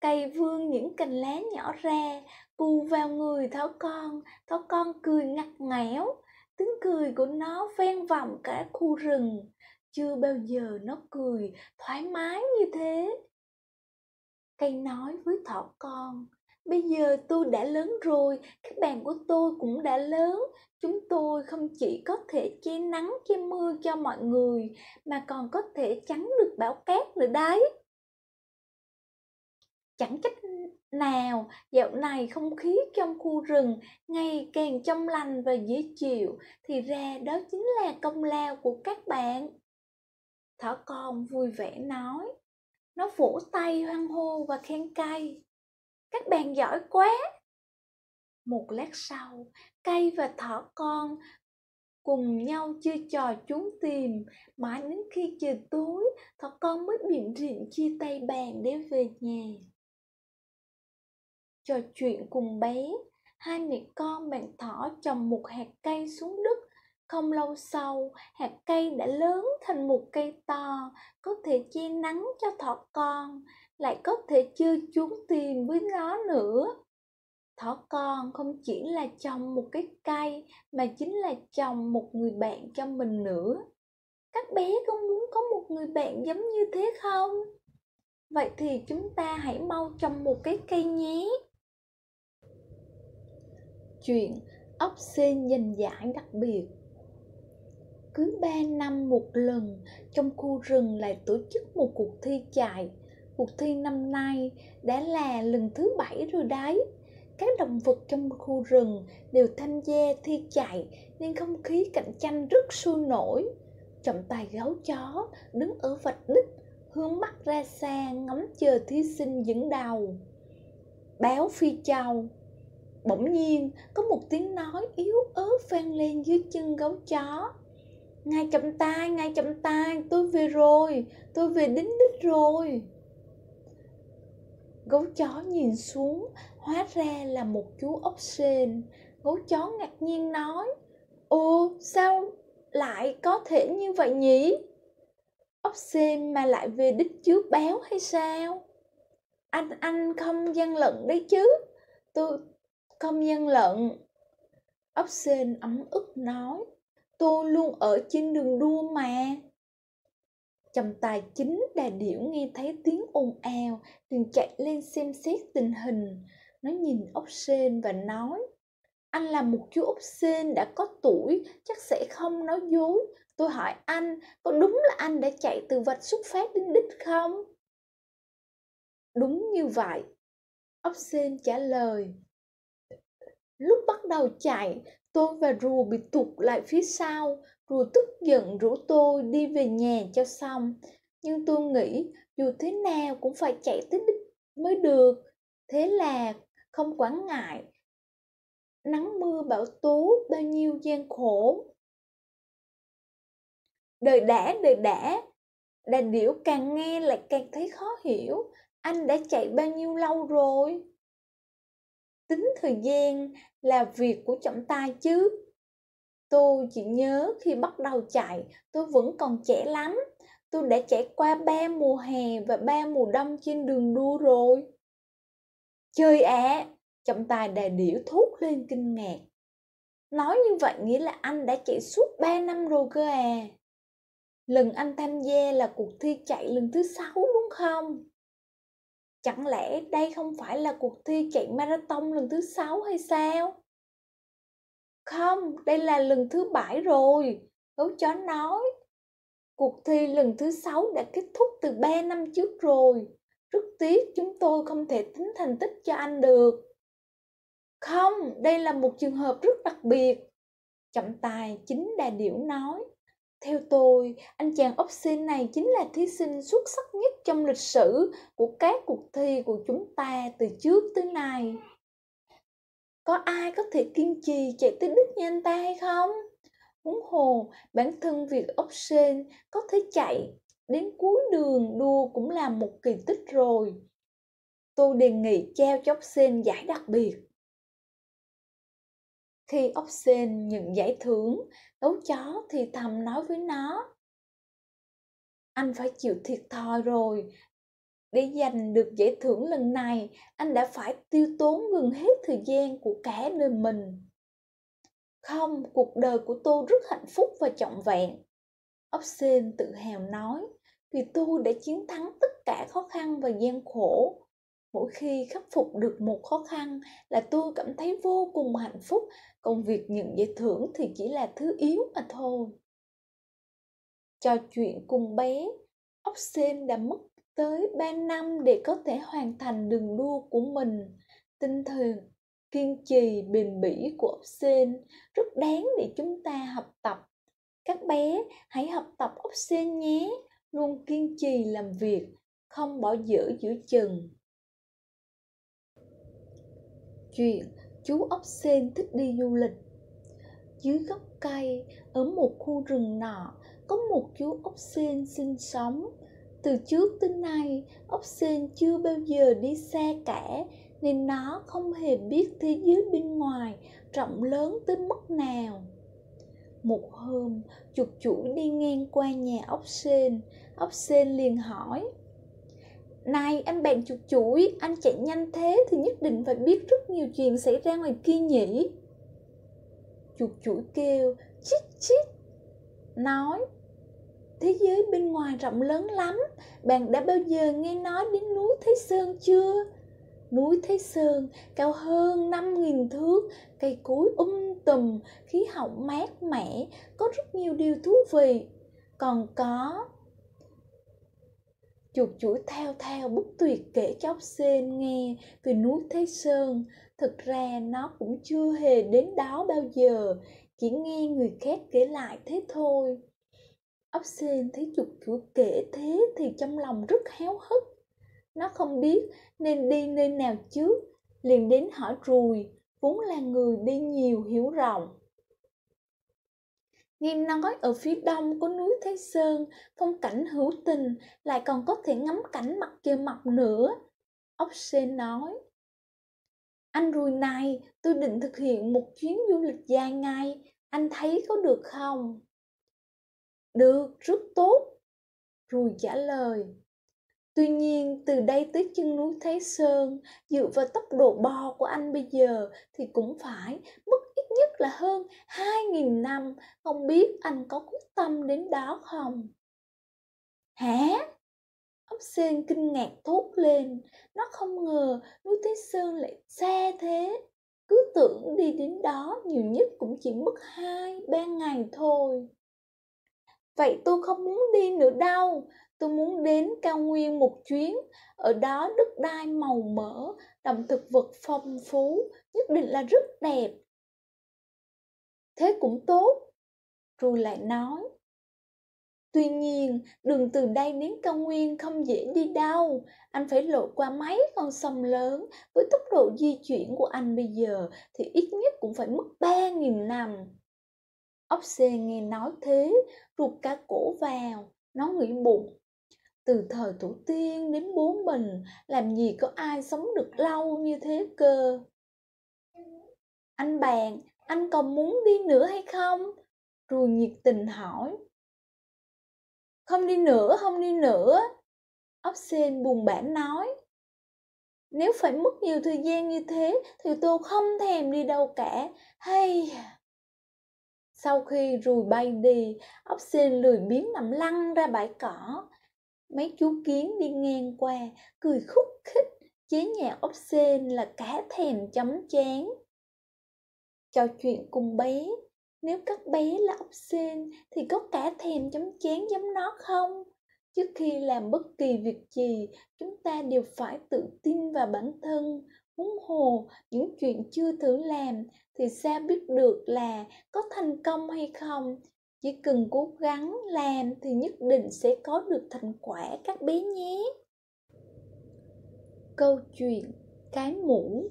Cây vương những cành lá nhỏ ra, bù vào người thỏ con, thỏ con cười ngặt nghẽo. Tiếng cười của nó vang vọng cả khu rừng. Chưa bao giờ nó cười thoải mái như thế. Cây nói với thỏ con, bây giờ tôi đã lớn rồi, các bạn của tôi cũng đã lớn. Chúng tôi không chỉ có thể che nắng che mưa cho mọi người, mà còn có thể chắn được bão cát nữa đấy. Chẳng cách nào, dạo này không khí trong khu rừng ngày càng trong lành và dễ chịu, thì ra đó chính là công lao của các bạn. Thỏ con vui vẻ nói. Nó vỗ tay hoan hô và khen cây. Các bạn giỏi quá! Một lát sau, cây và thỏ con cùng nhau chơi trò trốn tìm mãi đến khi trời tối thỏ con mới biện rịn chia tay bàn để về nhà trò chuyện cùng bé hai mẹ con bạn thỏ trồng một hạt cây xuống đất không lâu sau, hạt cây đã lớn thành một cây to, có thể che nắng cho thỏ con, lại có thể chơi trốn tìm với nó nữa. Thỏ con không chỉ là trồng một cái cây mà chính là trồng một người bạn cho mình nữa. Các bé có muốn có một người bạn giống như thế không? Vậy thì chúng ta hãy mau trồng một cái cây nhé. Chuyện ốc sên giành giải đặc biệt cứ 3 năm một lần trong khu rừng lại tổ chức một cuộc thi chạy. Cuộc thi năm nay đã là lần thứ bảy rồi đấy. Các động vật trong khu rừng đều tham gia thi chạy nên không khí cạnh tranh rất sôi nổi. Trọng tài gấu chó đứng ở vạch đích, hướng mắt ra xa ngắm chờ thí sinh dẫn đầu. Báo phi châu Bỗng nhiên có một tiếng nói yếu ớt vang lên dưới chân gấu chó. Ngài chậm tay, ngài chậm tay, tôi về rồi, tôi về đến đích rồi. Gấu chó nhìn xuống, hóa ra là một chú ốc sên. Gấu chó ngạc nhiên nói, Ồ, sao lại có thể như vậy nhỉ? Ốc sên mà lại về đích trước béo hay sao? Anh, anh không gian lận đấy chứ? Tôi không gian lận. Ốc sên ấm ức nói, tôi luôn ở trên đường đua mà chồng tài chính đà điểu nghe thấy tiếng ồn ào liền chạy lên xem xét tình hình nó nhìn ốc sên và nói anh là một chú ốc sên đã có tuổi chắc sẽ không nói dối tôi hỏi anh có đúng là anh đã chạy từ vạch xuất phát đến đích không Đúng như vậy. Ốc sên trả lời. Lúc bắt đầu chạy, tôi và rùa bị tụt lại phía sau, rùa tức giận rủ tôi đi về nhà cho xong. Nhưng tôi nghĩ dù thế nào cũng phải chạy tới đích mới được. Thế là không quản ngại. Nắng mưa bão tố bao nhiêu gian khổ. Đời đã, đời đã. Đàn điểu càng nghe lại càng thấy khó hiểu. Anh đã chạy bao nhiêu lâu rồi? Tính thời gian là việc của trọng tài chứ. Tôi chỉ nhớ khi bắt đầu chạy, tôi vẫn còn trẻ lắm. Tôi đã chạy qua ba mùa hè và ba mùa đông trên đường đua rồi. chơi ạ! À, trọng tài đà điểu thốt lên kinh ngạc. Nói như vậy nghĩa là anh đã chạy suốt ba năm rồi cơ à. Lần anh tham gia là cuộc thi chạy lần thứ sáu đúng không? Chẳng lẽ đây không phải là cuộc thi chạy marathon lần thứ sáu hay sao? Không, đây là lần thứ bảy rồi. Gấu chó nói. Cuộc thi lần thứ sáu đã kết thúc từ 3 năm trước rồi. Rất tiếc chúng tôi không thể tính thành tích cho anh được. Không, đây là một trường hợp rất đặc biệt. Trọng tài chính đà điểu nói. Theo tôi, anh chàng ốc xin này chính là thí sinh xuất sắc nhất trong lịch sử của các cuộc thi của chúng ta từ trước tới nay. Có ai có thể kiên trì chạy tới đích như anh ta hay không? Huống hồ, bản thân việc ốc sên có thể chạy đến cuối đường đua cũng là một kỳ tích rồi. Tôi đề nghị treo cho ốc sên giải đặc biệt. Khi ốc sên nhận giải thưởng, gấu chó thì thầm nói với nó. Anh phải chịu thiệt thòi rồi. Để giành được giải thưởng lần này, anh đã phải tiêu tốn gần hết thời gian của cả đời mình. Không, cuộc đời của tôi rất hạnh phúc và trọn vẹn. Ốc sên tự hào nói, vì tôi đã chiến thắng tất cả khó khăn và gian khổ mỗi khi khắc phục được một khó khăn là tôi cảm thấy vô cùng hạnh phúc. Công việc nhận giải thưởng thì chỉ là thứ yếu mà thôi. Trò chuyện cùng bé ốc sen đã mất tới 3 năm để có thể hoàn thành đường đua của mình. Tinh thần kiên trì bền bỉ của ốc sen rất đáng để chúng ta học tập. Các bé, hãy học tập ốc sen nhé. Luôn kiên trì làm việc, không bỏ dở giữa chừng chuyện chú ốc sên thích đi du lịch. Dưới gốc cây, ở một khu rừng nọ, có một chú ốc sên sinh sống. Từ trước tới nay, ốc sên chưa bao giờ đi xe cả, nên nó không hề biết thế giới bên ngoài rộng lớn tới mức nào. Một hôm chuột chuỗi đi ngang qua nhà ốc sên ốc sên liền hỏi này anh bạn chuột chuỗi, anh chạy nhanh thế thì nhất định phải biết rất nhiều chuyện xảy ra ngoài kia nhỉ? Chuột chuỗi kêu, chít chít. Nói, thế giới bên ngoài rộng lớn lắm, bạn đã bao giờ nghe nói đến núi Thế Sơn chưa? Núi Thế Sơn cao hơn 5.000 thước, cây cối um tùm, khí hậu mát mẻ, có rất nhiều điều thú vị. Còn có chuột chuỗi theo theo bút tuyệt kể chóc xên nghe về núi Thế Sơn. Thực ra nó cũng chưa hề đến đó bao giờ, chỉ nghe người khác kể lại thế thôi. Ốc sên thấy chuột chuỗi kể thế thì trong lòng rất héo hức. Nó không biết nên đi nơi nào trước, liền đến hỏi rùi, vốn là người đi nhiều hiểu rộng. Nghe nói ở phía đông có núi Thế Sơn, phong cảnh hữu tình, lại còn có thể ngắm cảnh mặt trời mọc nữa. Ốc sên nói. Anh rùi này, tôi định thực hiện một chuyến du lịch dài ngày, anh thấy có được không? Được, rất tốt. Rùi trả lời. Tuy nhiên, từ đây tới chân núi Thái Sơn, dựa vào tốc độ bò của anh bây giờ thì cũng phải mất nhất là hơn 2.000 năm, không biết anh có quyết tâm đến đó không? Hả? Ốc sen kinh ngạc thốt lên, nó không ngờ núi Thế Sơn lại xa thế. Cứ tưởng đi đến đó nhiều nhất cũng chỉ mất hai ba ngày thôi. Vậy tôi không muốn đi nữa đâu, tôi muốn đến cao nguyên một chuyến. Ở đó đất đai màu mỡ, động thực vật phong phú, nhất định là rất đẹp. Thế cũng tốt. Rồi lại nói, Tuy nhiên, đường từ đây đến cao nguyên không dễ đi đâu. Anh phải lội qua mấy con sông lớn. Với tốc độ di chuyển của anh bây giờ thì ít nhất cũng phải mất ba nghìn năm. Ốc xê nghe nói thế, ruột cả cổ vào, nó nghĩ bụng. Từ thời tổ tiên đến bố mình, làm gì có ai sống được lâu như thế cơ. Anh bạn, anh còn muốn đi nữa hay không? Rồi nhiệt tình hỏi. Không đi nữa, không đi nữa. Ốc sen buồn bã nói. Nếu phải mất nhiều thời gian như thế thì tôi không thèm đi đâu cả. Hay... À. Sau khi rùi bay đi, ốc sen lười biếng nằm lăn ra bãi cỏ. Mấy chú kiến đi ngang qua, cười khúc khích, chế nhạo ốc sen là cá thèm chấm chán. Trò chuyện cùng bé, nếu các bé là ốc sên thì có cả thèm chấm chén giống nó không? Trước khi làm bất kỳ việc gì, chúng ta đều phải tự tin vào bản thân. Huống hồ, những chuyện chưa thử làm thì sao biết được là có thành công hay không? Chỉ cần cố gắng làm thì nhất định sẽ có được thành quả các bé nhé. Câu chuyện Cái mũ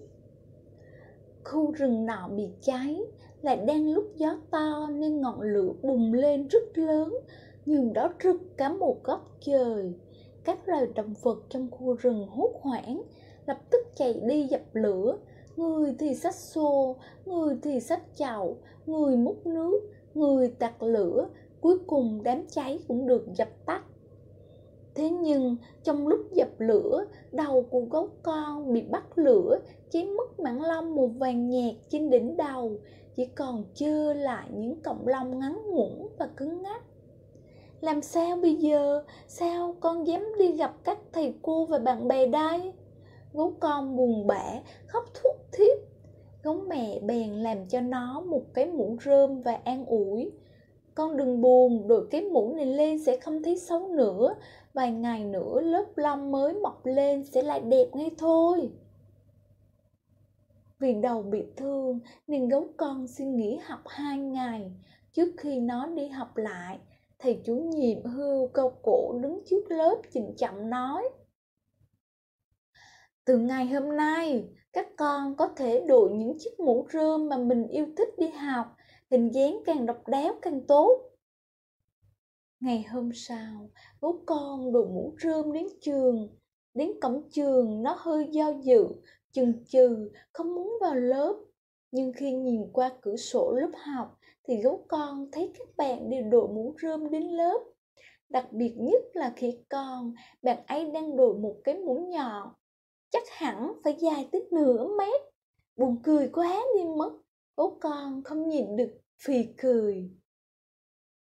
Khu rừng nọ bị cháy, lại đang lúc gió to nên ngọn lửa bùng lên rất lớn, nhưng đó rực cả một góc trời. Các loài động vật trong khu rừng hốt hoảng, lập tức chạy đi dập lửa. Người thì xách xô, người thì xách chậu, người múc nước, người tạt lửa. Cuối cùng đám cháy cũng được dập tắt. Thế nhưng trong lúc dập lửa, đầu của gấu con bị bắt lửa, cháy mất mảng lông màu vàng nhạt trên đỉnh đầu, chỉ còn chưa lại những cọng lông ngắn ngủn và cứng ngắc. Làm sao bây giờ? Sao con dám đi gặp các thầy cô và bạn bè đây? Gấu con buồn bã, khóc thút thít. Gấu mẹ bèn làm cho nó một cái mũ rơm và an ủi. Con đừng buồn, đội cái mũ này lên sẽ không thấy xấu nữa. Vài ngày nữa lớp lông mới mọc lên sẽ lại đẹp ngay thôi. Vì đầu bị thương nên gấu con xin nghỉ học hai ngày. Trước khi nó đi học lại, thầy chủ nhiệm hưu câu cổ đứng trước lớp chỉnh chậm nói. Từ ngày hôm nay, các con có thể đội những chiếc mũ rơm mà mình yêu thích đi học, hình dáng càng độc đáo càng tốt. Ngày hôm sau, gấu con đội mũ rơm đến trường. Đến cổng trường, nó hơi do dự chừng chừ, không muốn vào lớp. Nhưng khi nhìn qua cửa sổ lớp học, thì gấu con thấy các bạn đều đội mũ rơm đến lớp. Đặc biệt nhất là khi con, bạn ấy đang đội một cái mũ nhọn chắc hẳn phải dài tới nửa mét. Buồn cười quá đi mất, gấu con không nhìn được phì cười.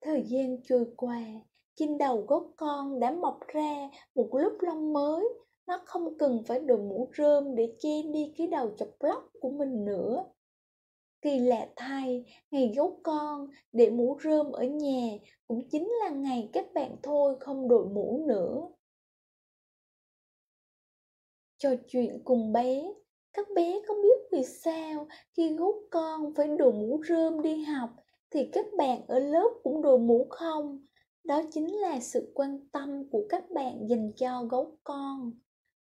Thời gian trôi qua, trên đầu gấu con đã mọc ra một lớp lông mới nó không cần phải đội mũ rơm để che đi cái đầu chọc lóc của mình nữa. Kỳ lạ thay, ngày gấu con để mũ rơm ở nhà cũng chính là ngày các bạn thôi không đội mũ nữa. Trò chuyện cùng bé. Các bé có biết vì sao khi gấu con phải đội mũ rơm đi học thì các bạn ở lớp cũng đội mũ không. Đó chính là sự quan tâm của các bạn dành cho gấu con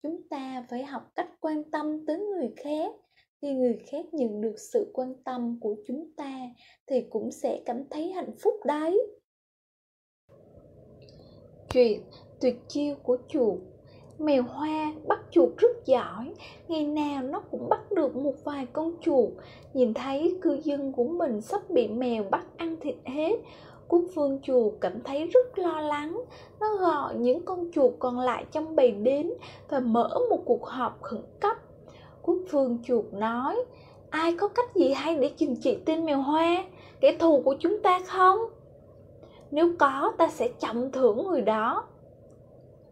chúng ta phải học cách quan tâm tới người khác. Khi người khác nhận được sự quan tâm của chúng ta thì cũng sẽ cảm thấy hạnh phúc đấy. Chuyện tuyệt chiêu của chuột. Mèo hoa bắt chuột rất giỏi. Ngày nào nó cũng bắt được một vài con chuột. Nhìn thấy cư dân của mình sắp bị mèo bắt ăn thịt hết. Quốc vương chuột cảm thấy rất lo lắng. Nó gọi những con chuột còn lại trong bầy đến và mở một cuộc họp khẩn cấp. Quốc vương chuột nói, ai có cách gì hay để chừng trị tên mèo hoa, kẻ thù của chúng ta không? Nếu có, ta sẽ trọng thưởng người đó.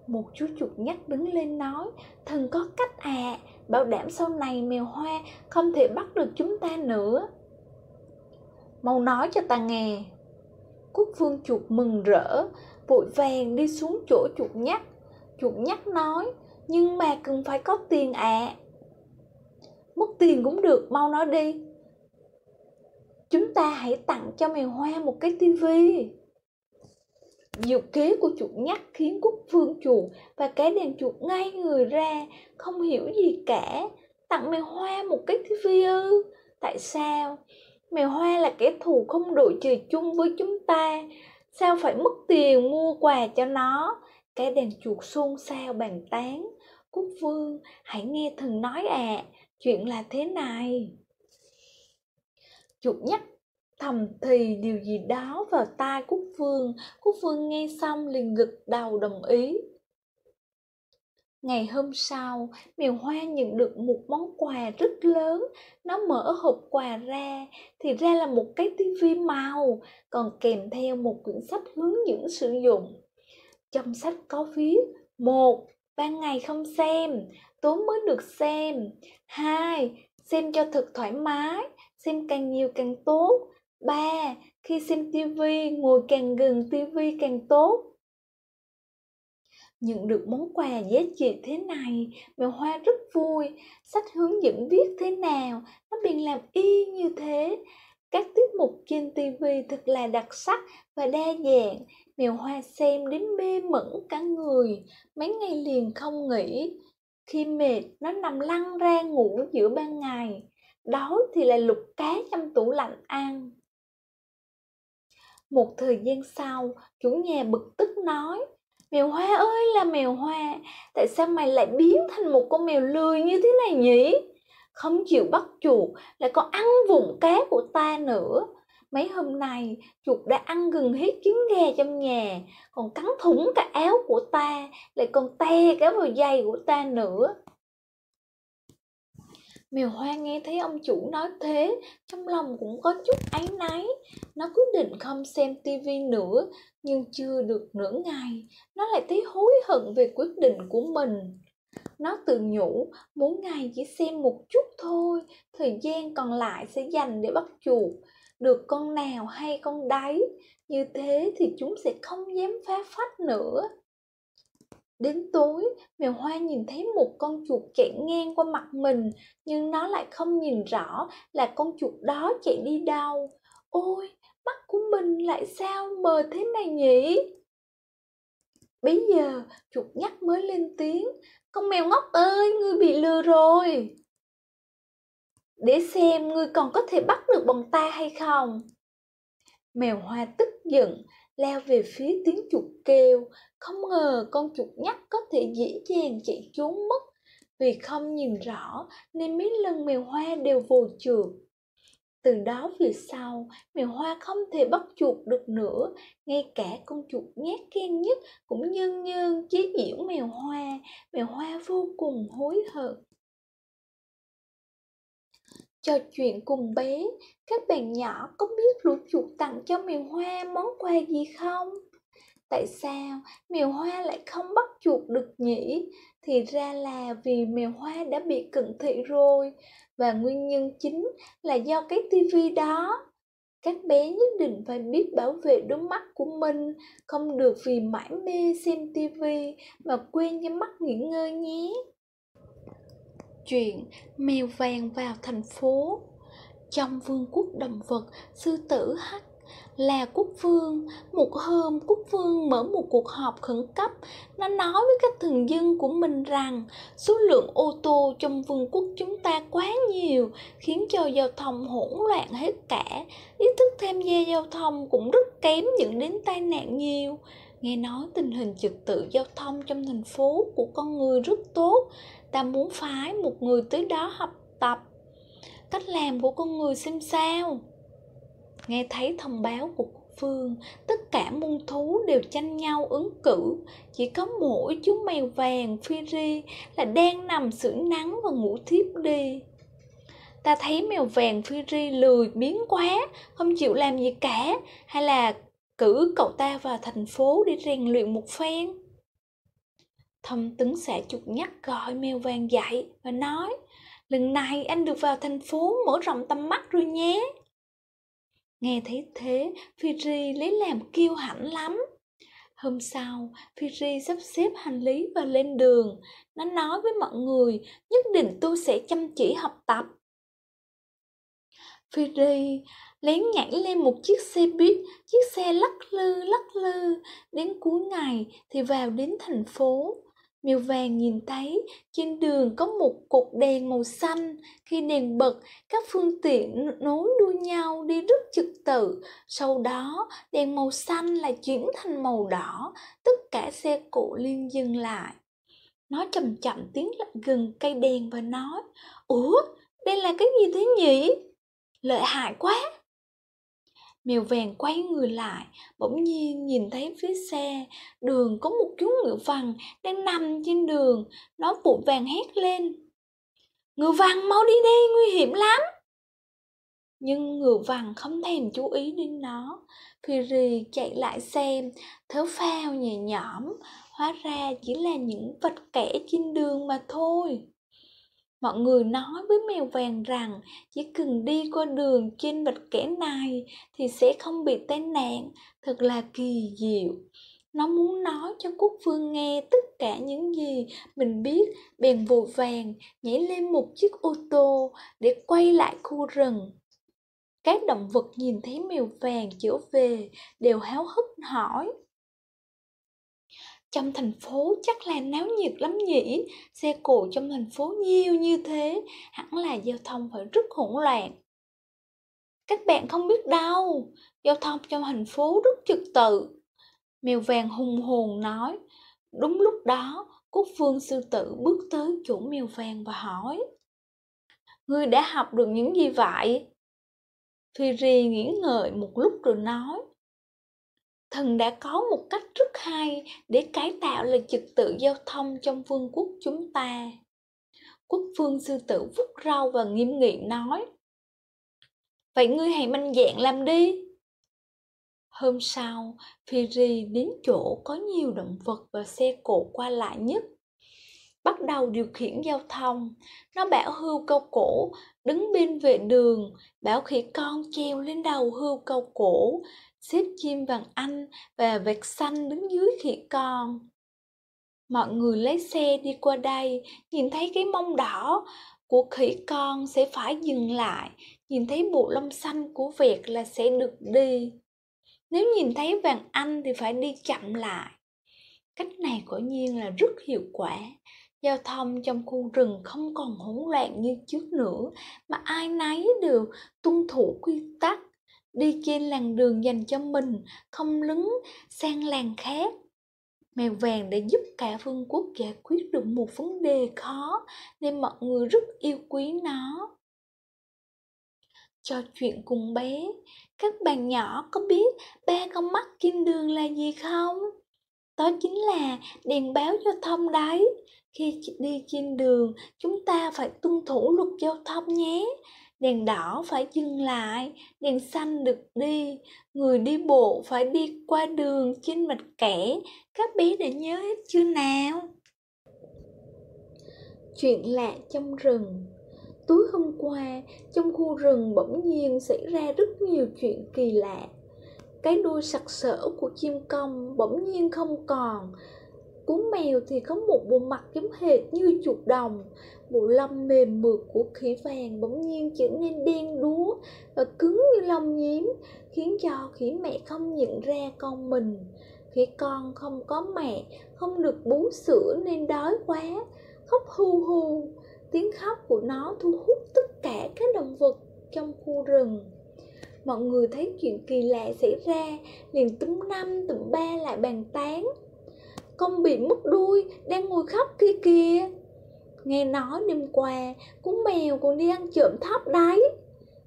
Một chú chuột nhắc đứng lên nói, thần có cách à, bảo đảm sau này mèo hoa không thể bắt được chúng ta nữa. Mau nói cho ta nghe, Quốc vương chuột mừng rỡ, vội vàng đi xuống chỗ chuột nhắt. Chuột nhắt nói, nhưng mà cần phải có tiền ạ. À. Mất tiền cũng được, mau nói đi. Chúng ta hãy tặng cho mèo hoa một cái tivi. Diệu kế của chuột nhắt khiến Cúc Phương chuột và cái đèn chuột ngay người ra, không hiểu gì cả. Tặng mèo hoa một cái tivi ư? Tại sao? Mèo hoa là kẻ thù không đội trời chung với chúng ta. Sao phải mất tiền mua quà cho nó? Cái đèn chuột xôn xao bàn tán. Cúc Phương, hãy nghe thần nói à, chuyện là thế này. Chuột nhắt thầm thì điều gì đó vào tai Cúc Phương. Cúc Phương nghe xong liền gật đầu đồng ý. Ngày hôm sau, Miều hoa nhận được một món quà rất lớn. Nó mở hộp quà ra, thì ra là một cái tivi màu, còn kèm theo một quyển sách hướng dẫn sử dụng. Trong sách có viết, một Ban ngày không xem, tối mới được xem. hai Xem cho thật thoải mái, xem càng nhiều càng tốt. ba Khi xem tivi, ngồi càng gần tivi càng tốt. Nhận được món quà giá trị thế này, mèo hoa rất vui. Sách hướng dẫn viết thế nào, nó 便 làm y như thế. Các tiết mục trên TV thật là đặc sắc và đa dạng. Mèo hoa xem đến mê mẩn cả người, mấy ngày liền không nghỉ. Khi mệt, nó nằm lăn ra ngủ giữa ban ngày. Đói thì lại lục cá trong tủ lạnh ăn. Một thời gian sau, chủ nhà bực tức nói, Mèo hoa ơi là mèo hoa, tại sao mày lại biến thành một con mèo lười như thế này nhỉ? Không chịu bắt chuột, lại còn ăn vụn cá của ta nữa. Mấy hôm nay, chuột đã ăn gần hết trứng gà trong nhà, còn cắn thủng cả áo của ta, lại còn te cả vào giày của ta nữa. Mèo hoa nghe thấy ông chủ nói thế, trong lòng cũng có chút áy náy. Nó quyết định không xem tivi nữa, nhưng chưa được nửa ngày, nó lại thấy hối hận về quyết định của mình. Nó tự nhủ, mỗi ngày chỉ xem một chút thôi, thời gian còn lại sẽ dành để bắt chuột. Được con nào hay con đấy, như thế thì chúng sẽ không dám phá phách nữa. Đến tối, mèo hoa nhìn thấy một con chuột chạy ngang qua mặt mình, nhưng nó lại không nhìn rõ là con chuột đó chạy đi đâu. Ôi, mắt của mình lại sao mờ thế này nhỉ? Bây giờ, chuột nhắc mới lên tiếng. Con mèo ngốc ơi, ngươi bị lừa rồi. Để xem ngươi còn có thể bắt được bọn ta hay không. Mèo hoa tức giận, lao về phía tiếng chuột kêu, không ngờ con chuột nhắt có thể dễ dàng chạy trốn mất. Vì không nhìn rõ nên mấy lần mèo hoa đều vồ trượt. Từ đó về sau, mèo hoa không thể bắt chuột được nữa, ngay cả con chuột nhát ghen nhất cũng nhân nhân chế giễu mèo hoa, mèo hoa vô cùng hối hận. Trò chuyện cùng bé, các bạn nhỏ có biết lũ chuột tặng cho mèo hoa món quà gì không? Tại sao mèo hoa lại không bắt chuột được nhỉ? Thì ra là vì mèo hoa đã bị cận thị rồi và nguyên nhân chính là do cái tivi đó. Các bé nhất định phải biết bảo vệ đôi mắt của mình, không được vì mãi mê xem tivi mà quên nhắm mắt nghỉ ngơi nhé. Chuyện mèo vàng vào thành phố. Trong vương quốc động vật, sư tử hắc là quốc vương. Một hôm quốc vương mở một cuộc họp khẩn cấp. Nó nói với các thường dân của mình rằng số lượng ô tô trong vương quốc chúng ta quá nhiều khiến cho giao thông hỗn loạn hết cả. Ý thức tham gia giao thông cũng rất kém dẫn đến tai nạn nhiều. Nghe nói tình hình trật tự giao thông trong thành phố của con người rất tốt ta muốn phái một người tới đó học tập. Cách làm của con người xem sao? Nghe thấy thông báo của quốc vương, tất cả muôn thú đều tranh nhau ứng cử. Chỉ có mỗi chú mèo vàng Phi ri là đang nằm sưởi nắng và ngủ thiếp đi. Ta thấy mèo vàng Phi ri lười biến quá, không chịu làm gì cả, hay là cử cậu ta vào thành phố để rèn luyện một phen? Thông tướng xã chuột nhắc gọi mèo vàng dậy và nói lần này anh được vào thành phố mở rộng tầm mắt rồi nhé Nghe thấy thế, Phi Ri lấy làm kiêu hãnh lắm. Hôm sau, Phi sắp xếp hành lý và lên đường. Nó nói với mọi người, nhất định tôi sẽ chăm chỉ học tập. Phi lén nhảy lên một chiếc xe buýt, chiếc xe lắc lư lắc lư, đến cuối ngày thì vào đến thành phố. Mèo vàng nhìn thấy trên đường có một cột đèn màu xanh, khi đèn bật, các phương tiện nối đuôi nhau đi rất trực tự. Sau đó, đèn màu xanh lại chuyển thành màu đỏ, tất cả xe cộ liên dừng lại. Nó chậm chậm tiến lại gần cây đèn và nói, Ủa, đây là cái gì thế nhỉ? Lợi hại quá! Mèo vàng quay người lại, bỗng nhiên nhìn thấy phía xe, đường có một chú ngựa vằn đang nằm trên đường, nó vội vàng hét lên. Ngựa vằn mau đi đi, nguy hiểm lắm. Nhưng ngựa vằn không thèm chú ý đến nó, Phi chạy lại xem, thớ phao nhẹ nhõm, hóa ra chỉ là những vật kẻ trên đường mà thôi. Mọi người nói với mèo vàng rằng chỉ cần đi qua đường trên vạch kẻ này thì sẽ không bị tai nạn, thật là kỳ diệu. Nó muốn nói cho Quốc Phương nghe tất cả những gì mình biết, bèn vội vàng nhảy lên một chiếc ô tô để quay lại khu rừng. Các động vật nhìn thấy mèo vàng trở về đều háo hức hỏi. Trong thành phố chắc là náo nhiệt lắm nhỉ, xe cộ trong thành phố nhiều như thế, hẳn là giao thông phải rất hỗn loạn. Các bạn không biết đâu, giao thông trong thành phố rất trật tự. Mèo vàng hùng hồn nói, đúng lúc đó, Quốc vương sư tử bước tới chỗ mèo vàng và hỏi. Ngươi đã học được những gì vậy? Phi Ri nghĩ ngợi một lúc rồi nói thần đã có một cách rất hay để cải tạo lại trật tự giao thông trong vương quốc chúng ta. Quốc vương sư tử vút rau và nghiêm nghị nói, vậy ngươi hãy manh dạng làm đi. Hôm sau Phi đến chỗ có nhiều động vật và xe cộ qua lại nhất, bắt đầu điều khiển giao thông. Nó bảo hươu câu cổ, đứng bên vệ đường, bảo khỉ con treo lên đầu hươu câu cổ xếp chim vàng anh và vẹt xanh đứng dưới khỉ con. Mọi người lấy xe đi qua đây, nhìn thấy cái mông đỏ của khỉ con sẽ phải dừng lại, nhìn thấy bộ lông xanh của vẹt là sẽ được đi. Nếu nhìn thấy vàng anh thì phải đi chậm lại. Cách này quả nhiên là rất hiệu quả. Giao thông trong khu rừng không còn hỗn loạn như trước nữa, mà ai nấy đều tuân thủ quy tắc đi trên làn đường dành cho mình, không lấn sang làng khác. Mèo vàng đã giúp cả vương quốc giải quyết được một vấn đề khó nên mọi người rất yêu quý nó. Trò chuyện cùng bé, các bạn nhỏ có biết ba con mắt trên đường là gì không? Đó chính là đèn báo giao thông đấy. Khi đi trên đường, chúng ta phải tuân thủ luật giao thông nhé đèn đỏ phải dừng lại, đèn xanh được đi, người đi bộ phải đi qua đường trên mặt kẻ, các bé đã nhớ hết chưa nào? Chuyện lạ trong rừng Tối hôm qua, trong khu rừng bỗng nhiên xảy ra rất nhiều chuyện kỳ lạ. Cái đuôi sặc sỡ của chim công bỗng nhiên không còn, Cú mèo thì có một bộ mặt giống hệt như chuột đồng. Bộ lông mềm mượt của khỉ vàng bỗng nhiên trở nên đen đúa và cứng như lông nhím Khiến cho khỉ mẹ không nhận ra con mình. Khỉ con không có mẹ, không được bú sữa nên đói quá Khóc hu hu Tiếng khóc của nó thu hút tất cả các động vật trong khu rừng. Mọi người thấy chuyện kỳ lạ xảy ra liền túm năm tụm ba lại bàn tán con bị mất đuôi, đang ngồi khóc kia kìa. Nghe nói đêm qua cú mèo còn đi ăn trộm thóc đấy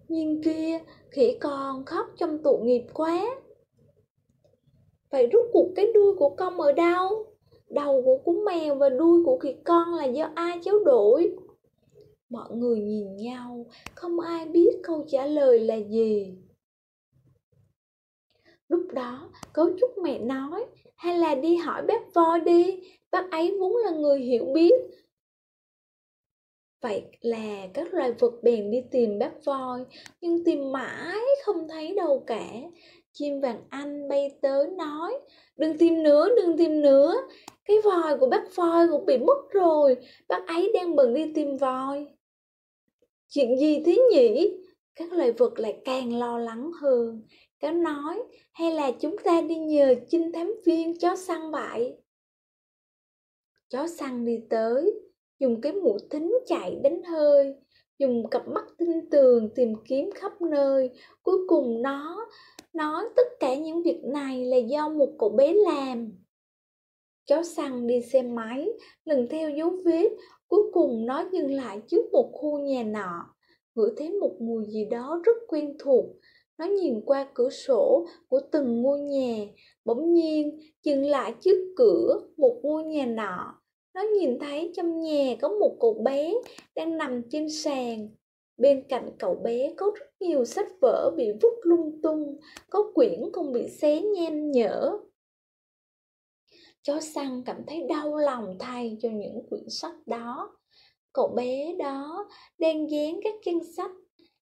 nhìn kia khỉ con khóc trong tụ nghiệp quá. Vậy rút cuộc cái đuôi của con ở đâu? Đầu của cú mèo và đuôi của khỉ con là do ai cháu đổi? Mọi người nhìn nhau, không ai biết câu trả lời là gì. Lúc đó, cấu trúc mẹ nói hay là đi hỏi bác voi đi, bác ấy vốn là người hiểu biết. Vậy là các loài vật bèn đi tìm bác voi nhưng tìm mãi không thấy đâu cả. Chim vàng anh bay tới nói, đừng tìm nữa, đừng tìm nữa. Cái vòi của bác voi cũng bị mất rồi, bác ấy đang bận đi tìm voi. Chuyện gì thế nhỉ? Các loài vật lại càng lo lắng hơn cáo nói hay là chúng ta đi nhờ chinh thám viên chó săn vậy chó săn đi tới, dùng cái mũi thính chạy đánh hơi, dùng cặp mắt tinh tường tìm kiếm khắp nơi. Cuối cùng nó nói tất cả những việc này là do một cậu bé làm. Chó săn đi xe máy, lần theo dấu vết, cuối cùng nó dừng lại trước một khu nhà nọ. Ngửi thấy một mùi gì đó rất quen thuộc nó nhìn qua cửa sổ của từng ngôi nhà. Bỗng nhiên, dừng lại trước cửa một ngôi nhà nọ. Nó nhìn thấy trong nhà có một cậu bé đang nằm trên sàn. Bên cạnh cậu bé có rất nhiều sách vở bị vứt lung tung, có quyển còn bị xé nhem nhở. Chó săn cảm thấy đau lòng thay cho những quyển sách đó. Cậu bé đó đang dán các chân sách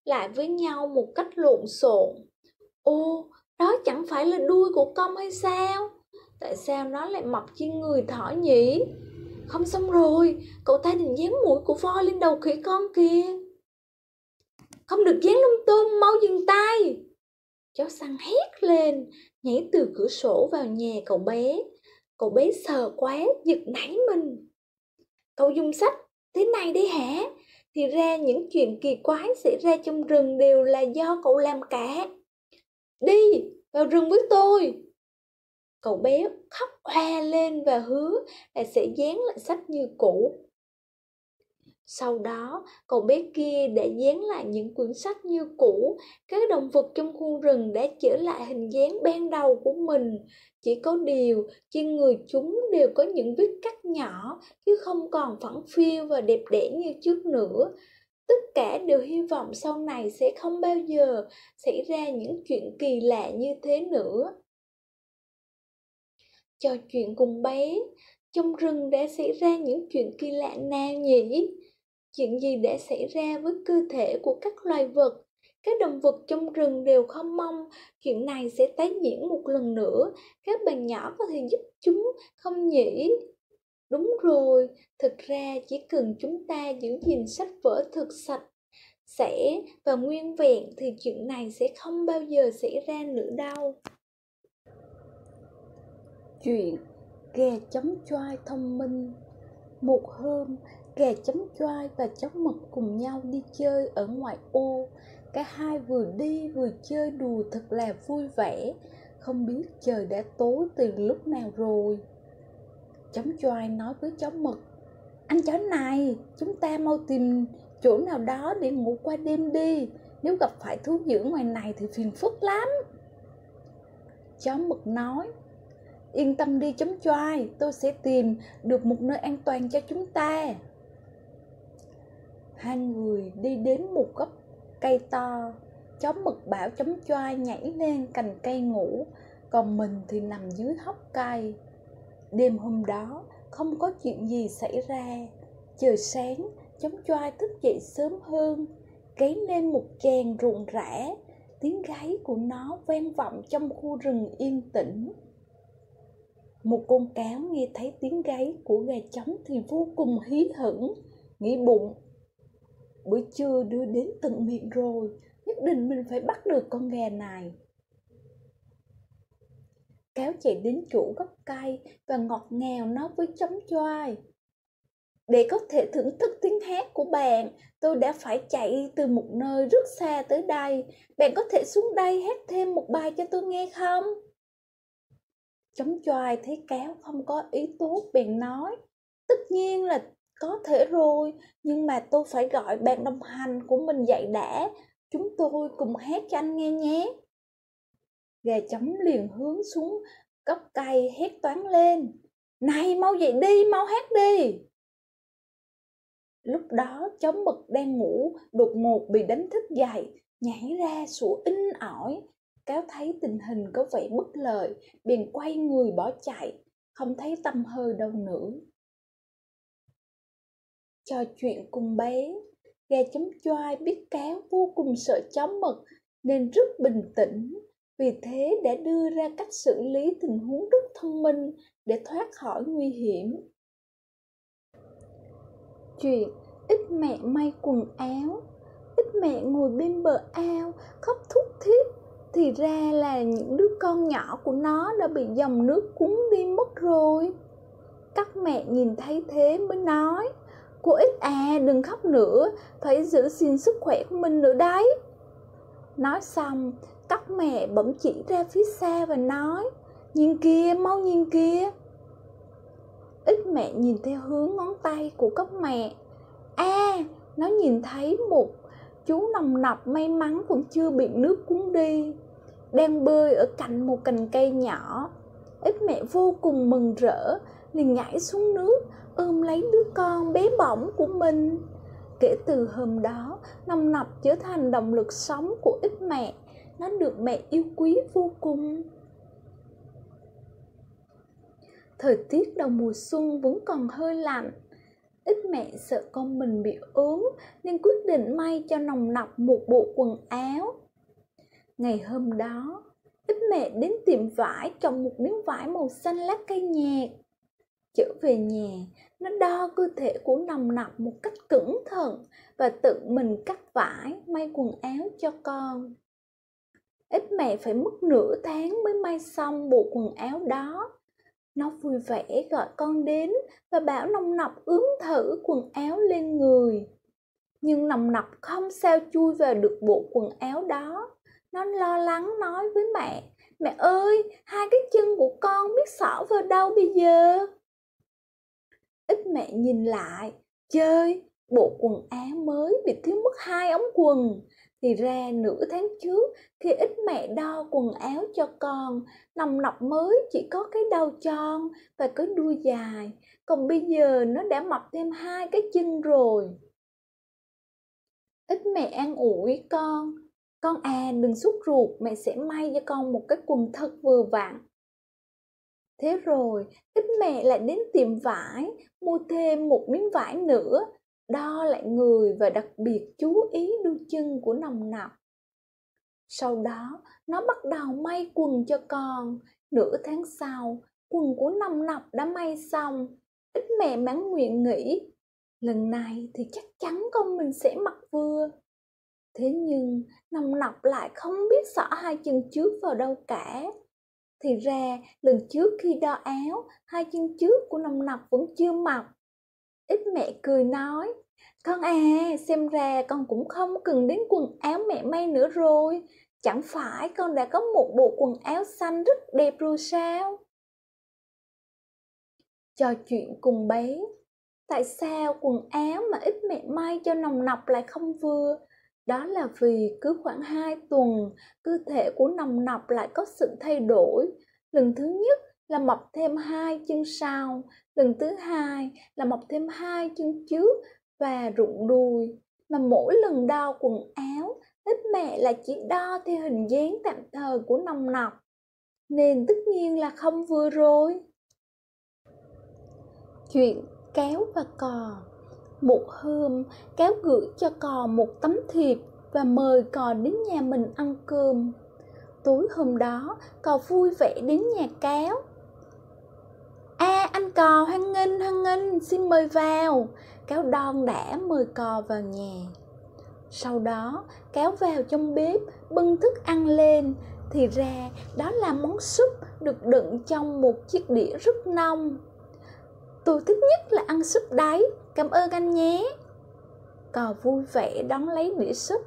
lại với nhau một cách lộn xộn. Ô, đó chẳng phải là đuôi của con hay sao? Tại sao nó lại mọc trên người thỏ nhỉ? Không xong rồi, cậu ta định dán mũi của voi lên đầu khỉ con kìa. Không được dán lung tung, mau dừng tay. Chó săn hét lên, nhảy từ cửa sổ vào nhà cậu bé. Cậu bé sờ quá, giật nảy mình. Cậu dùng sách, thế này đi hả? Thì ra những chuyện kỳ quái xảy ra trong rừng đều là do cậu làm cả. Đi, vào rừng với tôi. Cậu bé khóc hoa lên và hứa là sẽ dán lại sách như cũ sau đó, cậu bé kia đã dán lại những quyển sách như cũ, các động vật trong khu rừng đã trở lại hình dáng ban đầu của mình. Chỉ có điều, trên người chúng đều có những vết cắt nhỏ, chứ không còn phẳng phiu và đẹp đẽ như trước nữa. Tất cả đều hy vọng sau này sẽ không bao giờ xảy ra những chuyện kỳ lạ như thế nữa. Trò chuyện cùng bé, trong rừng đã xảy ra những chuyện kỳ lạ nào nhỉ? Chuyện gì đã xảy ra với cơ thể của các loài vật? Các động vật trong rừng đều không mong chuyện này sẽ tái diễn một lần nữa. Các bạn nhỏ có thể giúp chúng, không nhỉ? Đúng rồi thực ra chỉ cần chúng ta giữ gìn sách vở thật sạch, sẽ và nguyên vẹn thì chuyện này sẽ không bao giờ xảy ra nữa đâu. Chuyện ghe chấm choai thông minh. Một hôm gà chấm choai và chấm mực cùng nhau đi chơi ở ngoại ô. Cả hai vừa đi vừa chơi đùa thật là vui vẻ. Không biết trời đã tối từ lúc nào rồi. Chấm choai nói với chấm mực, anh chó này, chúng ta mau tìm chỗ nào đó để ngủ qua đêm đi. Nếu gặp phải thú dữ ngoài này thì phiền phức lắm. Chó mực nói, yên tâm đi chấm choai, tôi sẽ tìm được một nơi an toàn cho chúng ta hai người đi đến một gốc cây to, chó mực bảo chấm choai nhảy lên cành cây ngủ. Còn mình thì nằm dưới hốc cây. Đêm hôm đó, không có chuyện gì xảy ra. Trời sáng, chấm choai thức dậy sớm hơn, cấy lên một chàng ruộng rã. Tiếng gáy của nó vang vọng trong khu rừng yên tĩnh. Một con cáo nghe thấy tiếng gáy của gà trống thì vô cùng hí hửng, nghĩ bụng bữa trưa đưa đến tận miệng rồi, nhất định mình phải bắt được con gà này. Cáo chạy đến chỗ gốc cây và ngọt ngào nói với chấm choai, để có thể thưởng thức tiếng hát của bạn, tôi đã phải chạy từ một nơi rất xa tới đây. Bạn có thể xuống đây hát thêm một bài cho tôi nghe không? Chấm choai thấy cáo không có ý tốt bèn nói, tất nhiên là có thể rồi, nhưng mà tôi phải gọi bạn đồng hành của mình dậy đã. Chúng tôi cùng hát cho anh nghe nhé. Gà chấm liền hướng xuống cốc cây hét toán lên. Này mau dậy đi, mau hát đi. Lúc đó cháu mực đang ngủ đột ngột bị đánh thức dậy, nhảy ra sủa in ỏi. Cáo thấy tình hình có vẻ bất lợi, bèn quay người bỏ chạy, không thấy tâm hơi đâu nữa trò chuyện cùng bé. Gà chấm choai biết cáo vô cùng sợ chó mực nên rất bình tĩnh. Vì thế đã đưa ra cách xử lý tình huống rất thông minh để thoát khỏi nguy hiểm. Chuyện ít mẹ may quần áo. Ít mẹ ngồi bên bờ ao, khóc thút thít. Thì ra là những đứa con nhỏ của nó đã bị dòng nước cuốn đi mất rồi. Các mẹ nhìn thấy thế mới nói cô ít à đừng khóc nữa. Phải giữ gìn sức khỏe của mình nữa đấy. Nói xong Tóc mẹ bỗng chỉ ra phía xa và nói nhìn kia mau nhìn kia ít mẹ nhìn theo hướng ngón tay của cốc mẹ. A à, nó nhìn thấy một chú nồng nọc may mắn vẫn chưa bị nước cuốn đi đang bơi ở cạnh một cành cây nhỏ. Ít mẹ vô cùng mừng rỡ liền nhảy xuống nước, ôm lấy đứa con bé bỏng của mình. Kể từ hôm đó nồng nọc trở thành động lực sống của ít mẹ, nó được mẹ yêu quý vô cùng. Thời tiết đầu mùa xuân vẫn còn hơi lạnh. Ít mẹ sợ con mình bị ốm, nên quyết định may cho nồng nọc một bộ quần áo. Ngày hôm đó ít mẹ đến tiệm vải chọn một miếng vải màu xanh lá cây nhạt chở về nhà, nó đo cơ thể của nồng nọc một cách cẩn thận và tự mình cắt vải, may quần áo cho con. Ít mẹ phải mất nửa tháng mới may xong bộ quần áo đó. Nó vui vẻ gọi con đến và bảo nồng nọc ướm thử quần áo lên người. Nhưng nồng nọc không sao chui vào được bộ quần áo đó. Nó lo lắng nói với mẹ mẹ ơi, hai cái chân của con biết xỏ vào đâu bây giờ? Ít mẹ nhìn lại, chơi, bộ quần áo mới bị thiếu mất hai ống quần. Thì ra nửa tháng trước khi ít mẹ đo quần áo cho con, nòng nọc mới chỉ có cái đầu tròn và cái đuôi dài. Còn bây giờ nó đã mọc thêm hai cái chân rồi. Ít mẹ an ủi con con à đừng sốt ruột, mẹ sẽ may cho con một cái quần thật vừa vặn thế rồi ít mẹ lại đến tiệm vải, mua thêm một miếng vải nữa. Đo lại người và đặc biệt chú ý đôi chân của nòng nọc sau đó, nó bắt đầu may quần cho con. Nửa tháng sau, quần của nòng nọc đã may xong. Ít mẹ mãn nguyện nghĩ, lần này thì chắc chắn con mình sẽ mặc vừa. Thế nhưng nòng nọc lại không biết xỏ hai chân trước vào đâu cả thì ra, lần trước khi đo áo, hai chân trước của nòng nọc vẫn chưa mọc. ít mẹ cười nói, con à xem ra con cũng không cần đến quần áo mẹ may nữa rồi. Chẳng phải con đã có một bộ quần áo xanh rất đẹp rồi sao? Trò chuyện cùng bé, tại sao quần áo mà ít mẹ may cho nồng nọc lại không vừa? Đó là vì cứ khoảng hai tuần, cơ thể của nồng nọc lại có sự thay đổi. Lần thứ nhất là mọc thêm hai chân sau, lần thứ hai là mọc thêm hai chân trước và rụng đùi. Mà mỗi lần đo quần áo ít mẹ là chỉ đo theo hình dáng tạm thời của nòng nọc. Nên tất nhiên là không vừa rồi. Chuyện kéo và cò một hôm kéo gửi cho cò một tấm thiệp và mời cò đến nhà mình ăn cơm. Tối hôm đó cò vui vẻ đến nhà cáo a à, anh cò hoan nghênh hoan nghênh xin mời vào. Cáo đon đã mời cò vào nhà. Sau đó kéo vào trong bếp bưng thức ăn lên. Thì ra đó là món súp được đựng trong một chiếc đĩa rất nông tôi thích nhất là ăn súp đáy. Cảm ơn anh nhé. Cò vui vẻ đón lấy đĩa súp.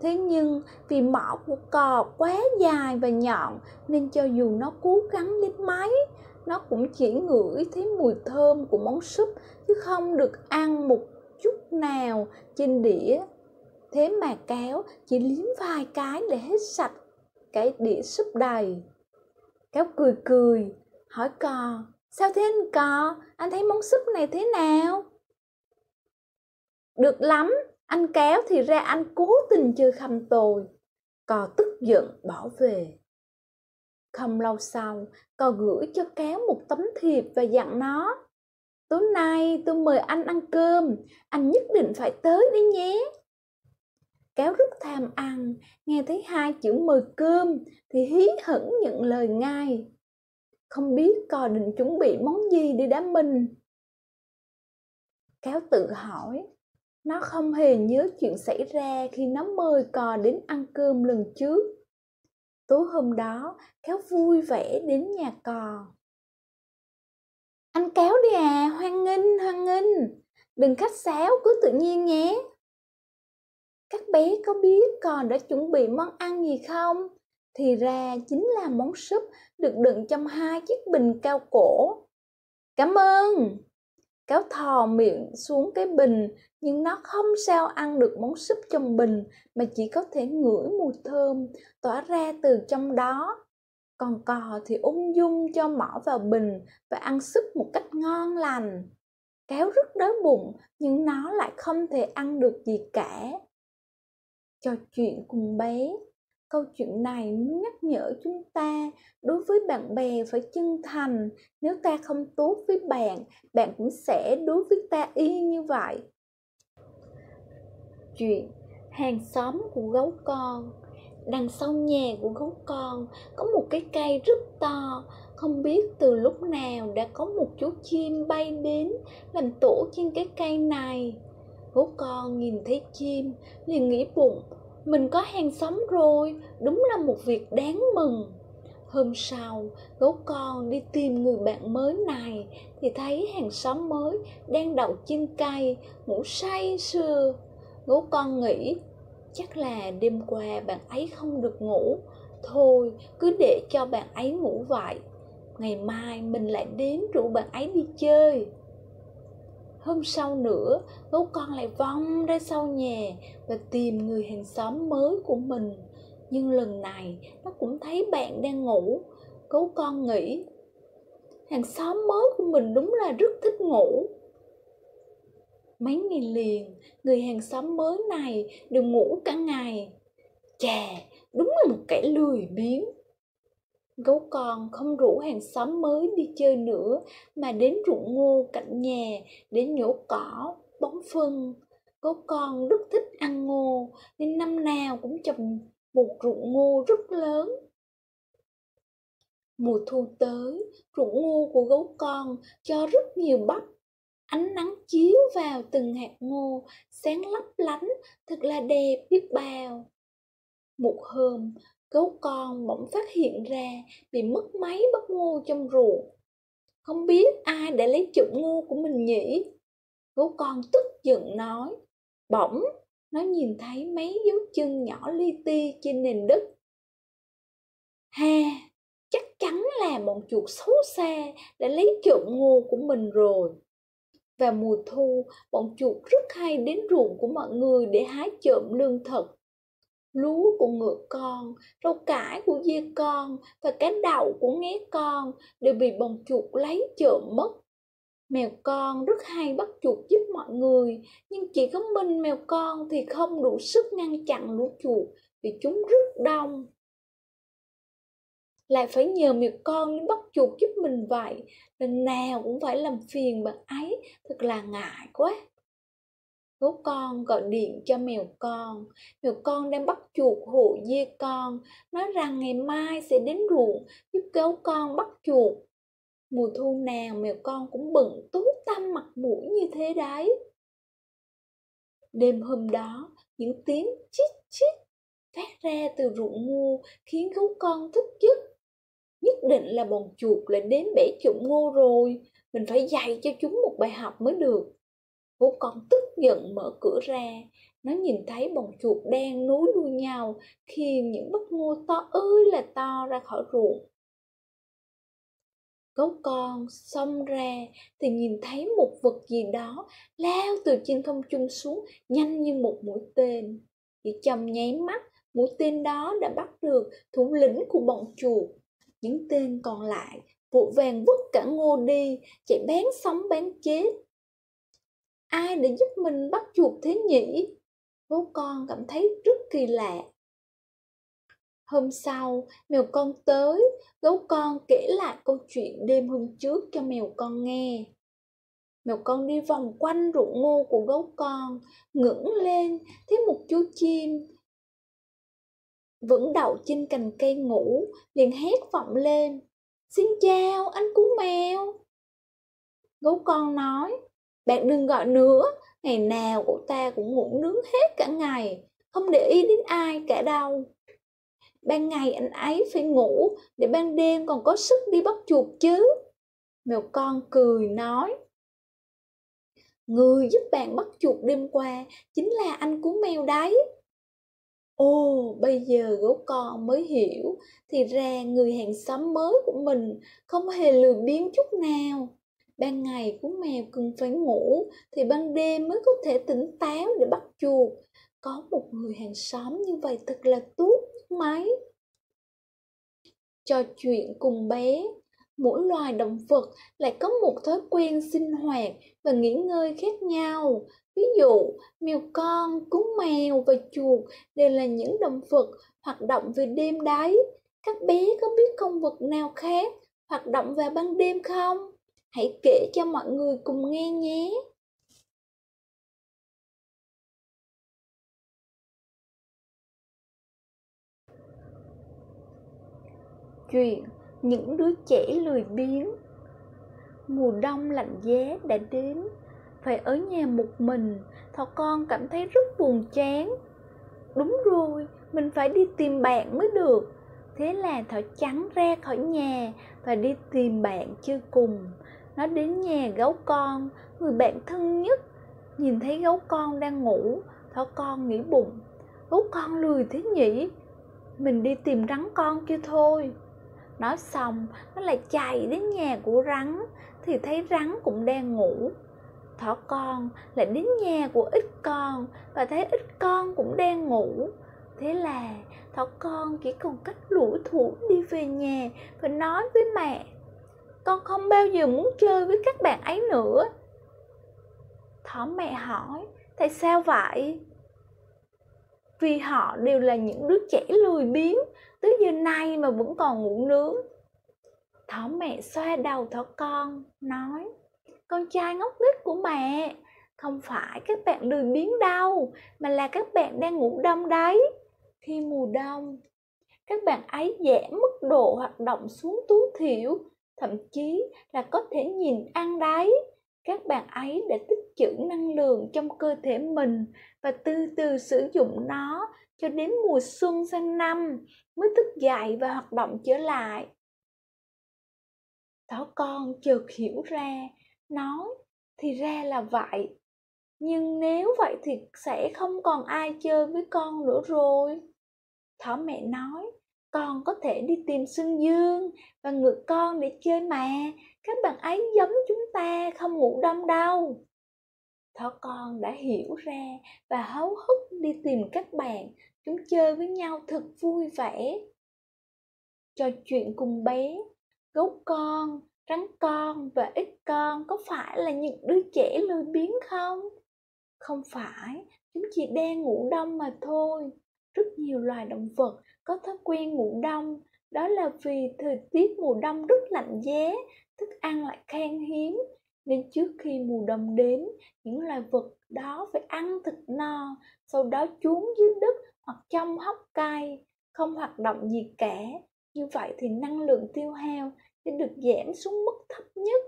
Thế nhưng vì mỏ của cò quá dài và nhọn, nên cho dù nó cố gắng đến mấy, nó cũng chỉ ngửi thấy mùi thơm của món súp, chứ không được ăn một chút nào trên đĩa. Thế mà cáo chỉ liếm vài cái để hết sạch cái đĩa súp đầy. Cáo cười cười, hỏi cò sao thế anh cò? Anh thấy món súp này thế nào? Được lắm, anh kéo thì ra anh cố tình chơi khăm tôi cò tức giận, bỏ về. Không lâu sau, cò gửi cho kéo một tấm thiệp và dặn nó, tối nay tôi mời anh ăn cơm, anh nhất định phải tới đấy nhé. Kéo rất tham ăn, nghe thấy hai chữ mời cơm thì hí hửng nhận lời ngay không biết cò định chuẩn bị món gì để đám mình. Cáo tự hỏi, nó không hề nhớ chuyện xảy ra khi nó mời cò đến ăn cơm lần trước. Tối hôm đó, cáo vui vẻ đến nhà cò. Anh cáo đi à hoan nghênh hoan nghênh. Đừng khách sáo, cứ tự nhiên nhé. Các bé có biết cò đã chuẩn bị món ăn gì không? Thì ra chính là món súp được đựng trong hai chiếc bình cao cổ. Cảm ơn! Cáo thò miệng xuống cái bình, nhưng nó không sao ăn được món súp trong bình mà chỉ có thể ngửi mùi thơm tỏa ra từ trong đó. Còn cò thì ung dung cho mỏ vào bình và ăn súp một cách ngon lành. Cáo rất đói bụng, nhưng nó lại không thể ăn được gì cả. Trò chuyện cùng bé câu chuyện này nhắc nhở chúng ta đối với bạn bè phải chân thành. Nếu ta không tốt với bạn bạn cũng sẽ đối với ta y như vậy. Chuyện hàng xóm của gấu con. Đằng sau nhà của gấu con có một cái cây rất to. Không biết từ lúc nào đã có một chú chim bay đến làm tổ trên cái cây này. Gấu con nhìn thấy chim liền nghĩ bụng mình có hàng xóm rồi, đúng là một việc đáng mừng. Hôm sau gấu con đi tìm người bạn mới này, thì thấy hàng xóm mới đang đậu trên cây, ngủ say sưa. Gấu con nghĩ, chắc là đêm qua bạn ấy không được ngủ. Thôi, cứ để cho bạn ấy ngủ vậy. Ngày mai mình lại đến rủ bạn ấy đi chơi hôm sau nữa gấu con lại vong ra sau nhà và tìm người hàng xóm mới của mình. Nhưng lần này nó cũng thấy bạn đang ngủ. Gấu con nghĩ, hàng xóm mới của mình đúng là rất thích ngủ. Mấy ngày liền, người hàng xóm mới này đều ngủ cả ngày. Chà, đúng là một kẻ lười biếng gấu con không rủ hàng xóm mới đi chơi nữa, mà đến ruộng ngô cạnh nhà để nhổ cỏ, bón phân. Gấu con rất thích ăn ngô, nên năm nào cũng trồng một ruộng ngô rất lớn. Mùa thu tới, ruộng ngô của gấu con cho rất nhiều bắp. Ánh nắng chiếu vào từng hạt ngô, sáng lấp lánh, thật là đẹp biết bao. Một hôm gấu con bỗng phát hiện ra bị mất máy bắp ngô trong ruộng. Không biết ai đã lấy chụp ngô của mình nhỉ? Gấu con tức giận nói. Bỗng, nó nhìn thấy mấy dấu chân nhỏ li ti trên nền đất. Ha, chắc chắn là bọn chuột xấu xa đã lấy trộm ngô của mình rồi. Vào mùa thu, bọn chuột rất hay đến ruộng của mọi người để hái trộm lương thực lúa của ngựa con, rau cải của dê con và cái đậu của nghé con đều bị bông chuột lấy trộm mất. Mèo con rất hay bắt chuột giúp mọi người, nhưng chỉ có mình mèo con thì không đủ sức ngăn chặn lũ chuột vì chúng rất đông. Lại phải nhờ mèo con đi bắt chuột giúp mình vậy, lần nào cũng phải làm phiền bạn ấy, thật là ngại quá. Gấu con gọi điện cho mèo con. Mèo con đang bắt chuột hộ dê con, nói rằng ngày mai sẽ đến ruộng giúp gấu con bắt chuột. Mùa thu nào mèo con cũng bận tối tăm mặt mũi như thế đấy. Đêm hôm đó, những tiếng chít chít phát ra từ ruộng ngô khiến gấu con thức giấc. Nhất định là bọn chuột lại đến bể trộm ngô rồi, mình phải dạy cho chúng một bài học mới được. Gấu con tức giận mở cửa ra. Nó nhìn thấy bọn chuột đen nối đuôi nhau khi những bắp ngô to ơi là to ra khỏi ruộng. Gấu con xông ra thì nhìn thấy một vật gì đó lao từ trên không trung xuống, nhanh như một mũi tên. Chỉ chầm nháy mắt, mũi tên đó đã bắt được thủ lĩnh của bọn chuột. Những tên còn lại vội vàng vứt cả ngô đi, chạy bán sống bán chết ai để giúp mình bắt chuột thế nhỉ? Gấu con cảm thấy rất kỳ lạ. Hôm sau, mèo con tới, gấu con kể lại câu chuyện đêm hôm trước cho mèo con nghe. Mèo con đi vòng quanh ruộng ngô của gấu con, ngẩng lên, thấy một chú chim vẫn đậu trên cành cây ngủ, liền hét vọng lên, xin chào, anh cú mèo. Gấu con nói bạn đừng gọi nữa. Ngày nào của ta cũng ngủ nướng hết cả ngày, không để ý đến ai cả đâu. Ban ngày anh ấy phải ngủ để ban đêm còn có sức đi bắt chuột chứ. Mèo con cười nói. Người giúp bạn bắt chuột đêm qua chính là anh cú mèo đấy. Ồ, bây giờ gấu con mới hiểu thì ra người hàng xóm mới của mình không hề lười biếng chút nào ban ngày cú mèo cần phải ngủ, thì ban đêm mới có thể tỉnh táo để bắt chuột. Có một người hàng xóm như vậy thật là tốt, máy. Trò chuyện cùng bé. Mỗi loài động vật lại có một thói quen sinh hoạt và nghỉ ngơi khác nhau. Ví dụ, mèo con, cú mèo và chuột đều là những động vật hoạt động về đêm đấy. Các bé có biết con vật nào khác hoạt động vào ban đêm không? Hãy kể cho mọi người cùng nghe nhé. Chuyện những đứa trẻ lười biếng. Mùa đông lạnh giá đã đến. Phải ở nhà một mình thỏ con cảm thấy rất buồn chán. Đúng rồi, mình phải đi tìm bạn mới được. Thế là thỏ trắng ra khỏi nhà và đi tìm bạn chơi cùng nó đến nhà gấu con, người bạn thân nhất. Nhìn thấy gấu con đang ngủ, thỏ con nghĩ bụng. Gấu con lười thế nhỉ? Mình đi tìm rắn con kia thôi. Nói xong, nó lại chạy đến nhà của rắn, thì thấy rắn cũng đang ngủ. Thỏ con lại đến nhà của ít con, và thấy ít con cũng đang ngủ. Thế là thỏ con chỉ còn cách lủi thủ đi về nhà và nói với mẹ con không bao giờ muốn chơi với các bạn ấy nữa. Thỏ mẹ hỏi, tại sao vậy? Vì họ đều là những đứa trẻ lười biếng, tới giờ nay mà vẫn còn ngủ nướng. Thỏ mẹ xoa đầu thỏ con, nói, con trai ngốc nghếch của mẹ, không phải các bạn lười biếng đâu, mà là các bạn đang ngủ đông đấy. Khi mùa đông, các bạn ấy giảm mức độ hoạt động xuống tối thiểu thậm chí là có thể nhìn ăn đáy. Các bạn ấy đã tích trữ năng lượng trong cơ thể mình và từ từ sử dụng nó cho đến mùa xuân sang năm mới thức dậy và hoạt động trở lại. Thỏ con chợt hiểu ra, nói, thì ra là vậy. Nhưng nếu vậy thì sẽ không còn ai chơi với con nữa rồi. Thỏ mẹ nói con có thể đi tìm Xuân Dương và ngược con để chơi mà. Các bạn ấy giống chúng ta không ngủ đông đâu. Thỏ con đã hiểu ra và háo hức đi tìm các bạn. Chúng chơi với nhau thật vui vẻ. Trò chuyện cùng bé, gấu con, rắn con và ít con có phải là những đứa trẻ lười biếng không? Không phải, chúng chỉ đang ngủ đông mà thôi. Rất nhiều loài động vật có thói quen ngủ đông. Đó là vì thời tiết mùa đông rất lạnh giá, thức ăn lại khan hiếm. Nên trước khi mùa đông đến, những loài vật đó phải ăn thật no, sau đó trốn dưới đất hoặc trong hốc cây, không hoạt động gì cả. Như vậy thì năng lượng tiêu hao sẽ được giảm xuống mức thấp nhất.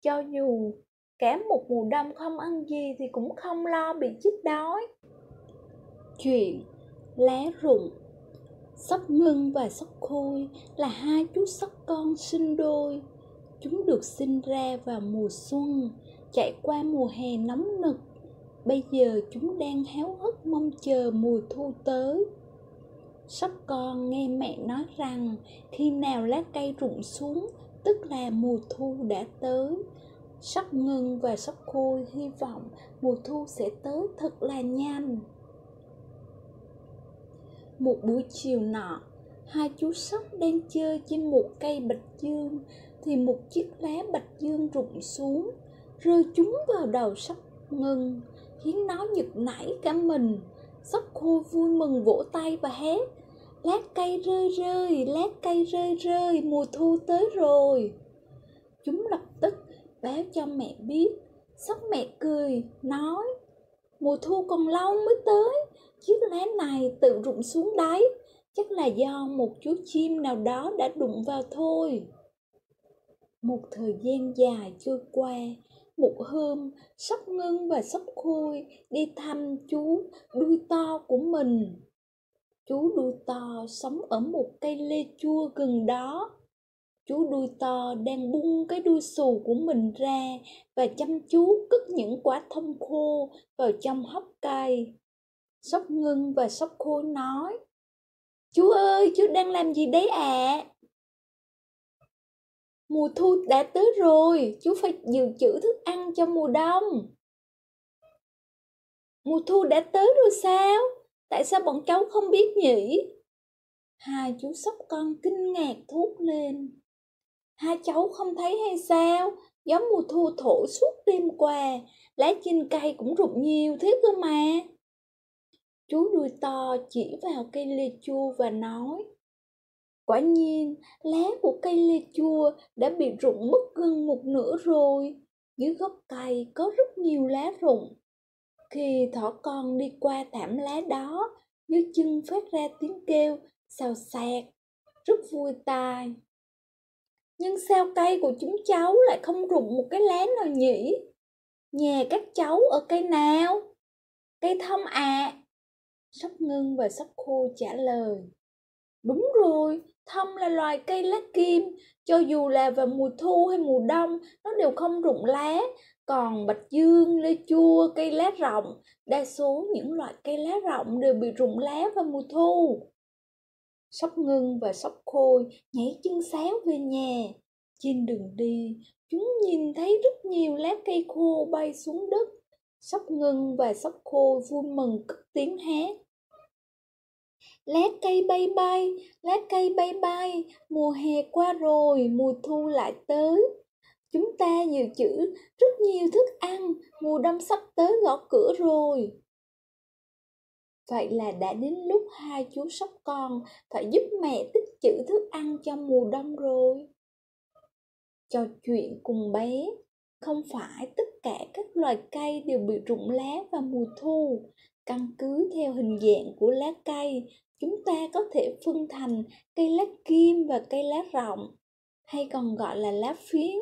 Cho dù cả một mùa đông không ăn gì thì cũng không lo bị chết đói. Chuyện lá rụng Sóc Ngân và Sóc Khôi là hai chú sóc con sinh đôi. Chúng được sinh ra vào mùa xuân, chạy qua mùa hè nóng nực. Bây giờ chúng đang háo hức mong chờ mùa thu tới. Sóc con nghe mẹ nói rằng khi nào lá cây rụng xuống, tức là mùa thu đã tới. Sóc Ngân và Sóc Khôi hy vọng mùa thu sẽ tới thật là nhanh. Một buổi chiều nọ, hai chú sóc đang chơi trên một cây bạch dương thì một chiếc lá bạch dương rụng xuống, rơi trúng vào đầu sóc ngân, khiến nó giật nảy cả mình. Sóc khô vui mừng vỗ tay và hét, lá cây rơi rơi, lá cây rơi rơi, mùa thu tới rồi. Chúng lập tức báo cho mẹ biết, sóc mẹ cười nói mùa thu còn lâu mới tới chiếc lá này tự rụng xuống đáy. Chắc là do một chú chim nào đó đã đụng vào thôi. Một thời gian dài trôi qua, một hôm sóc ngưng và sóc khôi, đi thăm chú đuôi to của mình. Chú đuôi to sống ở một cây lê chua gần đó. Chú đuôi to đang bung cái đuôi xù của mình ra và chăm chú cất những quả thông khô vào trong hốc cây sóc ngưng và sóc khôi nói chú ơi chú đang làm gì đấy ạ à? Mùa thu đã tới rồi, chú phải dự trữ thức ăn cho mùa đông. Mùa thu đã tới rồi sao? Tại sao bọn cháu không biết nhỉ? Hai chú sóc con kinh ngạc thốt lên. Hai cháu không thấy hay sao? Gió mùa thu thổi suốt đêm qua, lá trên cây cũng rụng nhiều thế cơ mà. Chú đuôi to chỉ vào cây lê chua và nói Quả nhiên, lá của cây lê chua đã bị rụng mất gần một nửa rồi. Dưới gốc cây có rất nhiều lá rụng. Khi thỏ con đi qua thảm lá đó, dưới chân phát ra tiếng kêu xào xạc, rất vui tai. Nhưng sao cây của chúng cháu lại không rụng một cái lá nào nhỉ? Nhà các cháu ở cây nào? Cây thông ạ. À. Sóc ngưng và sóc khô trả lời. Đúng rồi, Thông là loài cây lá kim, cho dù là vào mùa thu hay mùa đông, nó đều không rụng lá. Còn bạch dương, lê chua, cây lá rộng, đa số những loại cây lá rộng đều bị rụng lá vào mùa thu. Sóc ngưng và sóc khôi nhảy chân sáo về nhà. Trên đường đi, chúng nhìn thấy rất nhiều lá cây khô bay xuống đất. Sóc ngưng và sóc khôi vui mừng cất tiếng hát lá cây bay bay lá cây bay bay, mùa hè qua rồi, mùa thu lại tới. Chúng ta dự trữ rất nhiều thức ăn, mùa đông sắp tới gõ cửa rồi. Vậy là đã đến lúc hai chú sóc con phải giúp mẹ tích trữ thức ăn cho mùa đông rồi. Trò chuyện cùng bé, không phải tất cả các loài cây đều bị rụng lá vào mùa thu. Căn cứ theo hình dạng của lá cây chúng ta có thể phân thành cây lá kim và cây lá rộng, hay còn gọi là lá phiến.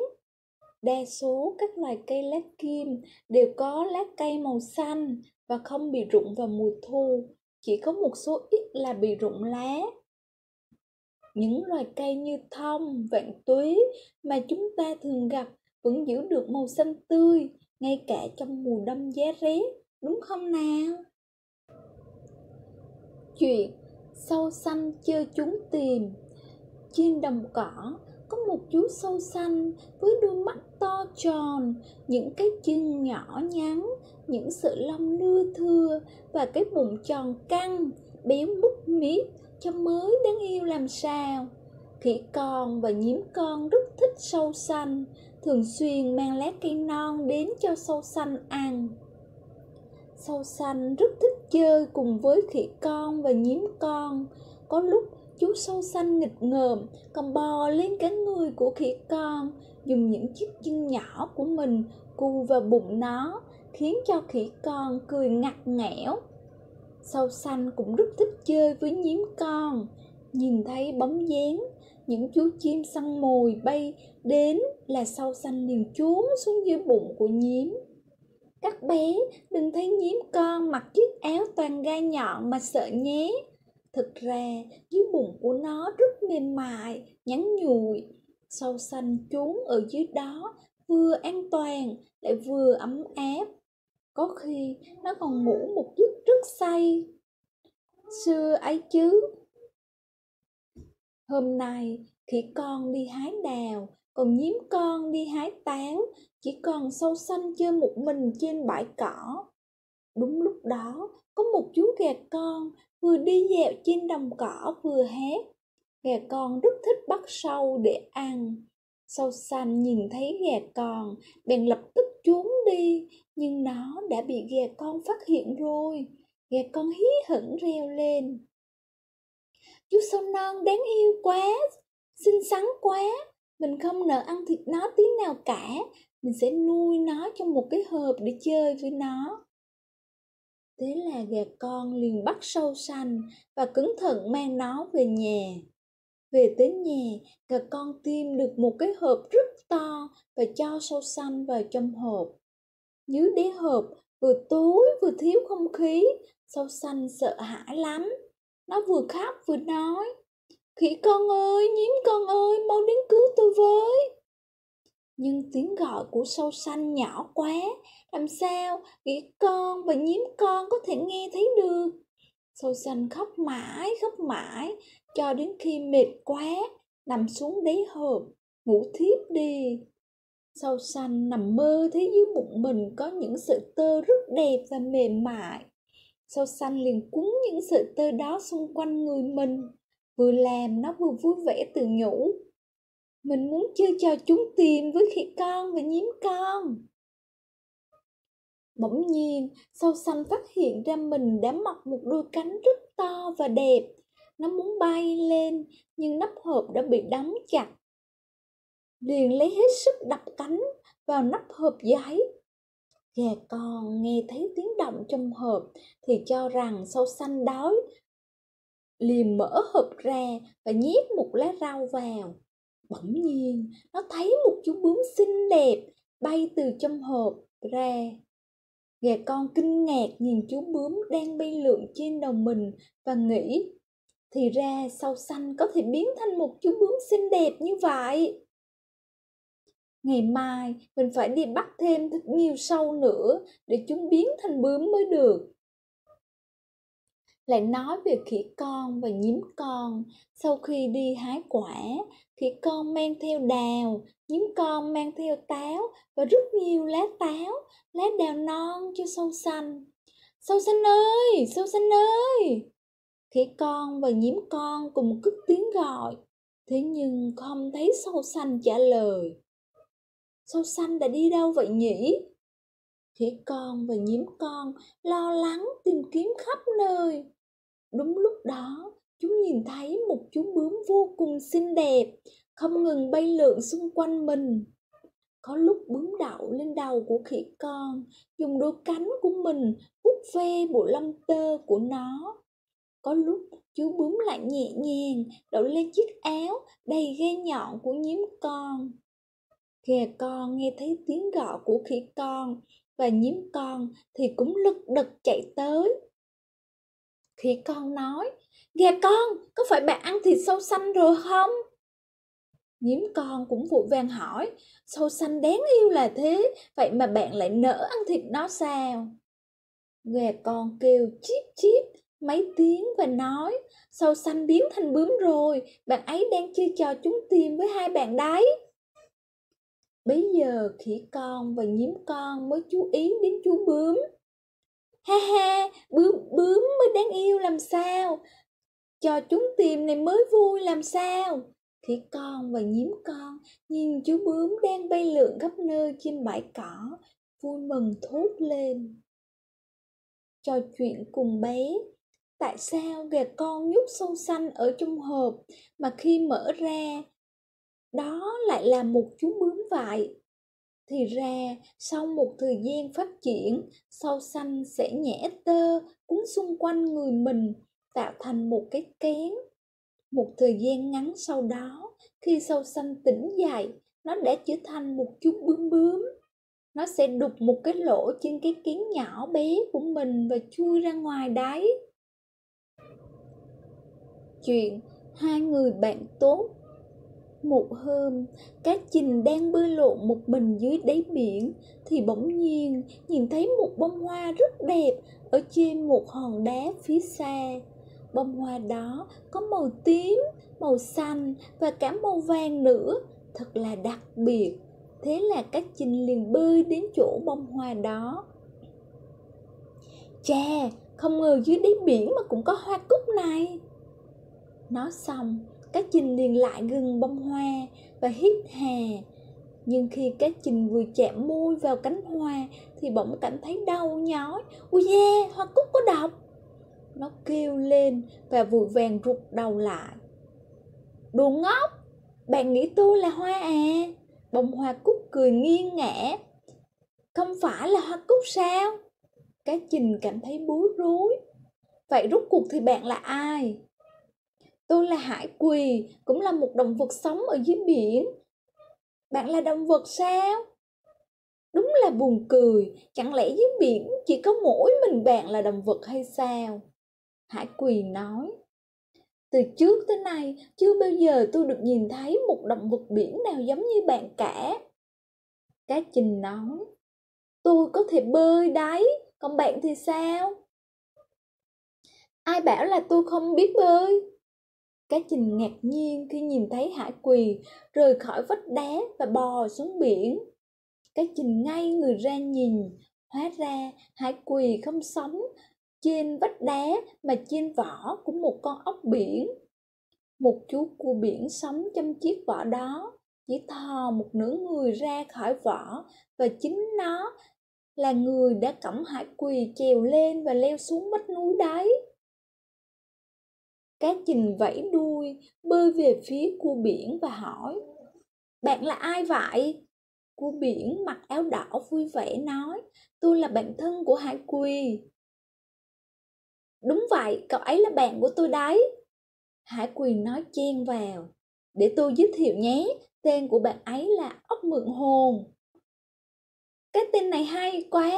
Đa số các loài cây lá kim đều có lá cây màu xanh và không bị rụng vào mùa thu, chỉ có một số ít là bị rụng lá. Những loài cây như thông, vạn tuế mà chúng ta thường gặp vẫn giữ được màu xanh tươi ngay cả trong mùa đông giá rét, đúng không nào? Chuyện sâu xanh chơi chúng tìm. Trên đồng cỏ có một chú sâu xanh với đôi mắt to tròn, những cái chân nhỏ nhắn, những sợi lông lưa thưa và cái bụng tròn căng, béo mút mít cho mới đáng yêu làm sao. Khỉ con và nhím con rất thích sâu xanh, thường xuyên mang lá cây non đến cho sâu xanh ăn sâu xanh rất thích chơi cùng với khỉ con và nhím con? Có lúc chú sâu xanh nghịch ngợm còn bò lên cái người của khỉ con, dùng những chiếc chân nhỏ của mình cù vào bụng nó, khiến cho khỉ con cười ngặt nghẽo. Sâu xanh cũng rất thích chơi với nhím con. Nhìn thấy bóng dáng, những chú chim săn mồi bay đến là sâu xanh liền trốn xuống dưới bụng của nhím các bé, đừng thấy nhím con mặc chiếc áo toàn gai nhọn mà sợ nhé. Thực ra, dưới bụng của nó rất mềm mại, nhắn nhủi sâu xanh trốn ở dưới đó, vừa an toàn, lại vừa ấm áp. Có khi, nó còn ngủ một giấc rất say. Xưa ấy chứ. Hôm nay, khi con đi hái đào, còn nhím con đi hái táo chỉ còn sâu xanh chơi một mình trên bãi cỏ. Đúng lúc đó, có một chú gà con vừa đi dạo trên đồng cỏ vừa hét gà con rất thích bắt sâu để ăn. Sâu xanh nhìn thấy gà con, bèn lập tức trốn đi, nhưng nó đã bị gà con phát hiện rồi. Gà con hí hửng reo lên. Chú sâu non đáng yêu quá, xinh xắn quá, mình không nỡ ăn thịt nó tí nào cả mình sẽ nuôi nó trong một cái hộp để chơi với nó. Thế là gà con liền bắt sâu xanh và cẩn thận mang nó về nhà. Về tới nhà, gà con tìm được một cái hộp rất to và cho sâu xanh vào trong hộp. Dưới đế hộp, vừa tối vừa thiếu không khí, sâu xanh sợ hãi lắm. Nó vừa khóc vừa nói, khỉ con ơi, nhím con ơi, mau đến cứu tôi với nhưng tiếng gọi của sâu xanh nhỏ quá, làm sao nghĩa con và nhím con có thể nghe thấy được? Sâu xanh khóc mãi khóc mãi, cho đến khi mệt quá, nằm xuống đáy hộp ngủ thiếp đi. Sâu xanh nằm mơ thấy dưới bụng mình có những sợi tơ rất đẹp và mềm mại. Sâu xanh liền quấn những sợi tơ đó xung quanh người mình, vừa làm nó vừa vui vẻ tự nhủ mình muốn chơi trò chúng tìm với khỉ con và nhím con. Bỗng nhiên sâu xanh phát hiện ra mình đã mặc một đôi cánh rất to và đẹp. Nó muốn bay lên, nhưng nắp hộp đã bị đóng chặt. Liền lấy hết sức đập cánh vào nắp hộp giấy. Gà con nghe thấy tiếng động trong hộp thì cho rằng sâu xanh đói, liền mở hộp ra và nhét một lá rau vào bỗng nhiên, nó thấy một chú bướm xinh đẹp bay từ trong hộp ra. Gà con kinh ngạc nhìn chú bướm đang bay lượn trên đầu mình và nghĩ, thì ra sâu xanh có thể biến thành một chú bướm xinh đẹp như vậy? Ngày mai, mình phải đi bắt thêm thật nhiều sâu nữa để chúng biến thành bướm mới được lại nói về khỉ con và nhím con. Sau khi đi hái quả, khỉ con mang theo đào, nhím con mang theo táo và rất nhiều lá táo, lá đào non cho sâu xanh. Sâu xanh ơi! Sâu xanh ơi! Khỉ con và nhím con cùng cất tiếng gọi, thế nhưng không thấy sâu xanh trả lời. Sâu xanh đã đi đâu vậy nhỉ? Khỉ con và nhím con lo lắng tìm kiếm khắp nơi đúng lúc đó chúng nhìn thấy một chú bướm vô cùng xinh đẹp, không ngừng bay lượn xung quanh mình. Có lúc bướm đậu lên đầu của khỉ con, dùng đôi cánh của mình vuốt ve bộ lông tơ của nó. Có lúc chú bướm lại nhẹ nhàng đậu lên chiếc áo đầy gai nhọn của nhím con. Gà con, nghe thấy tiếng gọi của khỉ con và nhím con thì cũng lật đật chạy tới khi con nói gà con, có phải bạn ăn thịt sâu xanh rồi không? Nhím con cũng vội vàng hỏi, sâu xanh đáng yêu là thế, vậy mà bạn lại nỡ ăn thịt nó sao? Gà con kêu chip chip mấy tiếng và nói, sâu xanh biến thành bướm rồi, bạn ấy đang chơi trò chúng tìm với hai bạn đấy. Bây giờ khỉ con và nhím con mới chú ý đến chú bướm ha ha bướm bướm mới đáng yêu làm sao? Cho chúng tìm này mới vui làm sao? Khỉ con và nhím con nhìn chú bướm đang bay lượn khắp nơi trên bãi cỏ, vui mừng thốt lên. Trò chuyện cùng bé, tại sao gà con nhúc sâu xanh ở trong hộp mà khi mở ra, đó lại là một chú bướm vậy thì ra, sau một thời gian phát triển sâu xanh sẽ nhẽ tơ, cuốn xung quanh người mình, tạo thành một cái kén. Một thời gian ngắn sau đó, khi sâu xanh tỉnh dậy, nó đã trở thành một chú bướm bướm. Nó sẽ đục một cái lỗ trên cái kén nhỏ bé của mình và chui ra ngoài đáy chuyện hai người bạn tốt một hôm cá chình đang bơi lộn một mình dưới đáy biển, thì bỗng nhiên nhìn thấy một bông hoa rất đẹp ở trên một hòn đá phía xa. Bông hoa đó có màu tím, màu xanh và cả màu vàng nữa, thật là đặc biệt. Thế là các chinh liền bơi đến chỗ bông hoa đó. Chà, không ngờ dưới đáy biển mà cũng có hoa cúc này. Nói xong các trình liền lại gần bông hoa và hít hà. Nhưng khi các trình vừa chạm môi vào cánh hoa thì bỗng cảm thấy đau nhói. Ui da, hoa cúc có độc. Nó kêu lên và vội vàng rụt đầu lại. Đồ ngốc, bạn nghĩ tôi là hoa à? Bông hoa cúc cười nghiêng ngã không phải là hoa cúc sao? Cá trình cảm thấy bối rối. Vậy rốt cuộc thì bạn là ai? Tôi là hải quỳ, cũng là một động vật sống ở dưới biển. Bạn là động vật sao? Đúng là buồn cười. Chẳng lẽ dưới biển chỉ có mỗi mình bạn là động vật hay sao? Hải quỳ nói. Từ trước tới nay, chưa bao giờ tôi được nhìn thấy một động vật biển nào giống như bạn cả. Cá trình nói. Tôi có thể bơi đấy, còn bạn thì sao? Ai bảo là tôi không biết bơi? Cá trình ngạc nhiên khi nhìn thấy hải quỳ rời khỏi vách đá và bò xuống biển. Cá trình ngay người ra nhìn, hóa ra hải quỳ không sống trên vách đá mà trên vỏ của một con ốc biển. Một chú cua biển sống trong chiếc vỏ đó, chỉ thò một nửa người ra khỏi vỏ và chính nó là người đã cõng hải quỳ trèo lên và leo xuống vách núi đấy cá trình vẫy đuôi, bơi về phía cua biển và hỏi, bạn là ai vậy? Cua biển mặc áo đỏ vui vẻ nói, tôi là bạn thân của hải quỳ. Đúng vậy, cậu ấy là bạn của tôi đấy. Hải quỳ nói chen vào, để tôi giới thiệu nhé, tên của bạn ấy là ốc mượn hồn. Cái tên này hay quá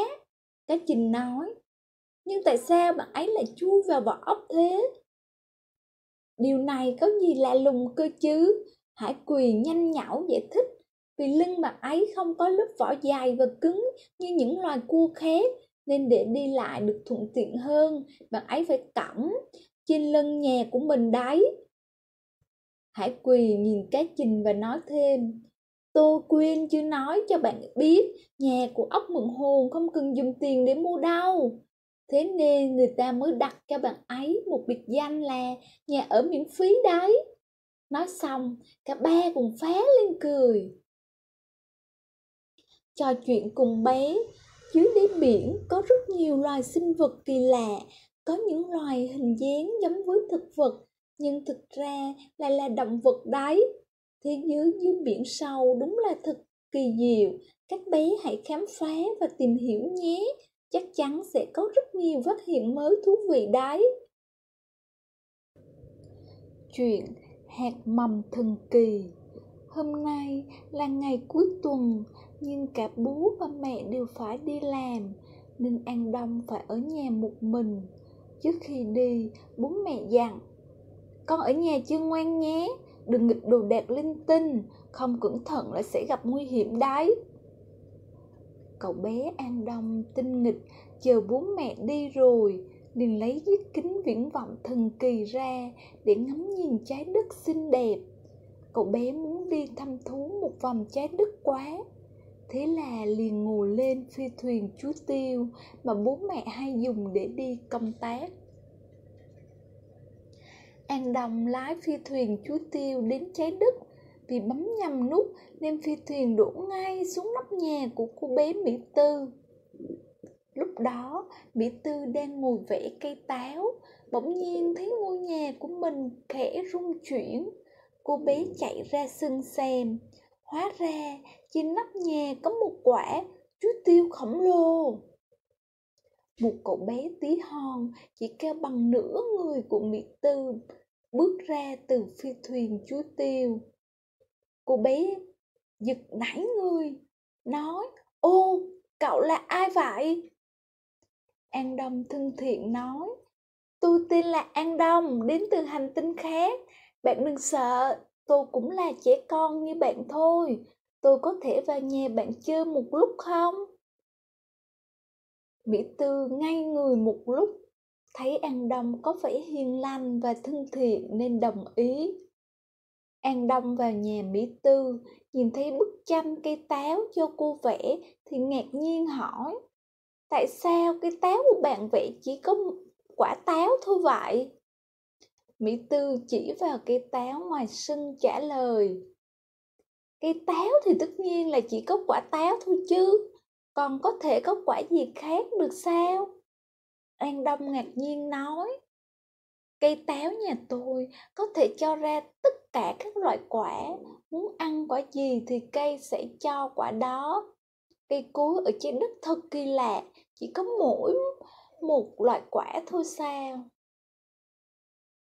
cá trình nói, nhưng tại sao bạn ấy lại chui vào vỏ ốc thế? Điều này có gì lạ lùng cơ chứ? Hải quỳ nhanh nhảu giải thích, vì lưng bạn ấy không có lớp vỏ dài và cứng như những loài cua khác, nên để đi lại được thuận tiện hơn, bạn ấy phải cõng trên lưng nhà của mình đấy. Hải quỳ nhìn cá trình và nói thêm tôi quên chưa nói cho bạn biết, nhà của ốc mượn hồn không cần dùng tiền để mua đâu thế nên người ta mới đặt cho bạn ấy một biệt danh là nhà ở miễn phí đấy. Nói xong, cả ba cùng phá lên cười. Trò chuyện cùng bé, dưới đáy biển có rất nhiều loài sinh vật kỳ lạ, có những loài hình dáng giống với thực vật, nhưng thực ra lại là động vật đấy. Thế giới dưới biển sâu đúng là thật kỳ diệu, các bé hãy khám phá và tìm hiểu nhé chắc chắn sẽ có rất nhiều phát hiện mới thú vị đấy. Chuyện hạt mầm thần kỳ. Hôm nay là ngày cuối tuần, nhưng cả bố và mẹ đều phải đi làm, nên an đông phải ở nhà một mình. Trước khi đi, bố mẹ dặn, con ở nhà chưa ngoan nhé, đừng nghịch đồ đạc linh tinh, không cẩn thận là sẽ gặp nguy hiểm đấy cậu bé an đông, tinh nghịch, chờ bố mẹ đi rồi. Liền lấy chiếc kính viễn vọng thần kỳ ra để ngắm nhìn trái đất xinh đẹp. Cậu bé muốn đi thăm thú một vòng trái đất quá. Thế là liền ngồi lên phi thuyền chú tiêu mà bố mẹ hay dùng để đi công tác. An đồng lái phi thuyền chú tiêu đến trái đất vì bấm nhầm nút nên phi thuyền đổ ngay xuống nóc nhà của cô bé mỹ tư. Lúc đó, mỹ tư đang ngồi vẽ cây táo, bỗng nhiên thấy ngôi nhà của mình khẽ rung chuyển. Cô bé chạy ra sân xem, hóa ra trên nóc nhà có một quả chuối tiêu khổng lồ. Một cậu bé tí hon chỉ cao bằng nửa người của mỹ tư bước ra từ phi thuyền chuối tiêu cô bé giật nảy người, nói, ô, cậu là ai vậy? An đông thân thiện nói, tôi tên là an đông, đến từ hành tinh khác. Bạn đừng sợ, tôi cũng là trẻ con như bạn thôi. Tôi có thể vào nhà bạn chơi một lúc không? Mỹ tư ngay người một lúc, thấy an đông có vẻ hiền lành và thân thiện nên đồng ý an đông vào nhà mỹ tư, nhìn thấy bức tranh cây táo cho cô vẽ thì ngạc nhiên hỏi, tại sao cây táo của bạn vẽ chỉ có quả táo thôi vậy? Mỹ tư chỉ vào cây táo ngoài sân trả lời, cây táo thì tất nhiên là chỉ có quả táo thôi chứ, còn có thể có quả gì khác được sao? An đông ngạc nhiên nói Cây táo nhà tôi có thể cho ra tất cả các loại quả, muốn ăn quả gì thì cây sẽ cho quả đó. Cây cối ở trên đất thật kỳ lạ, chỉ có mỗi một loại quả thôi sao?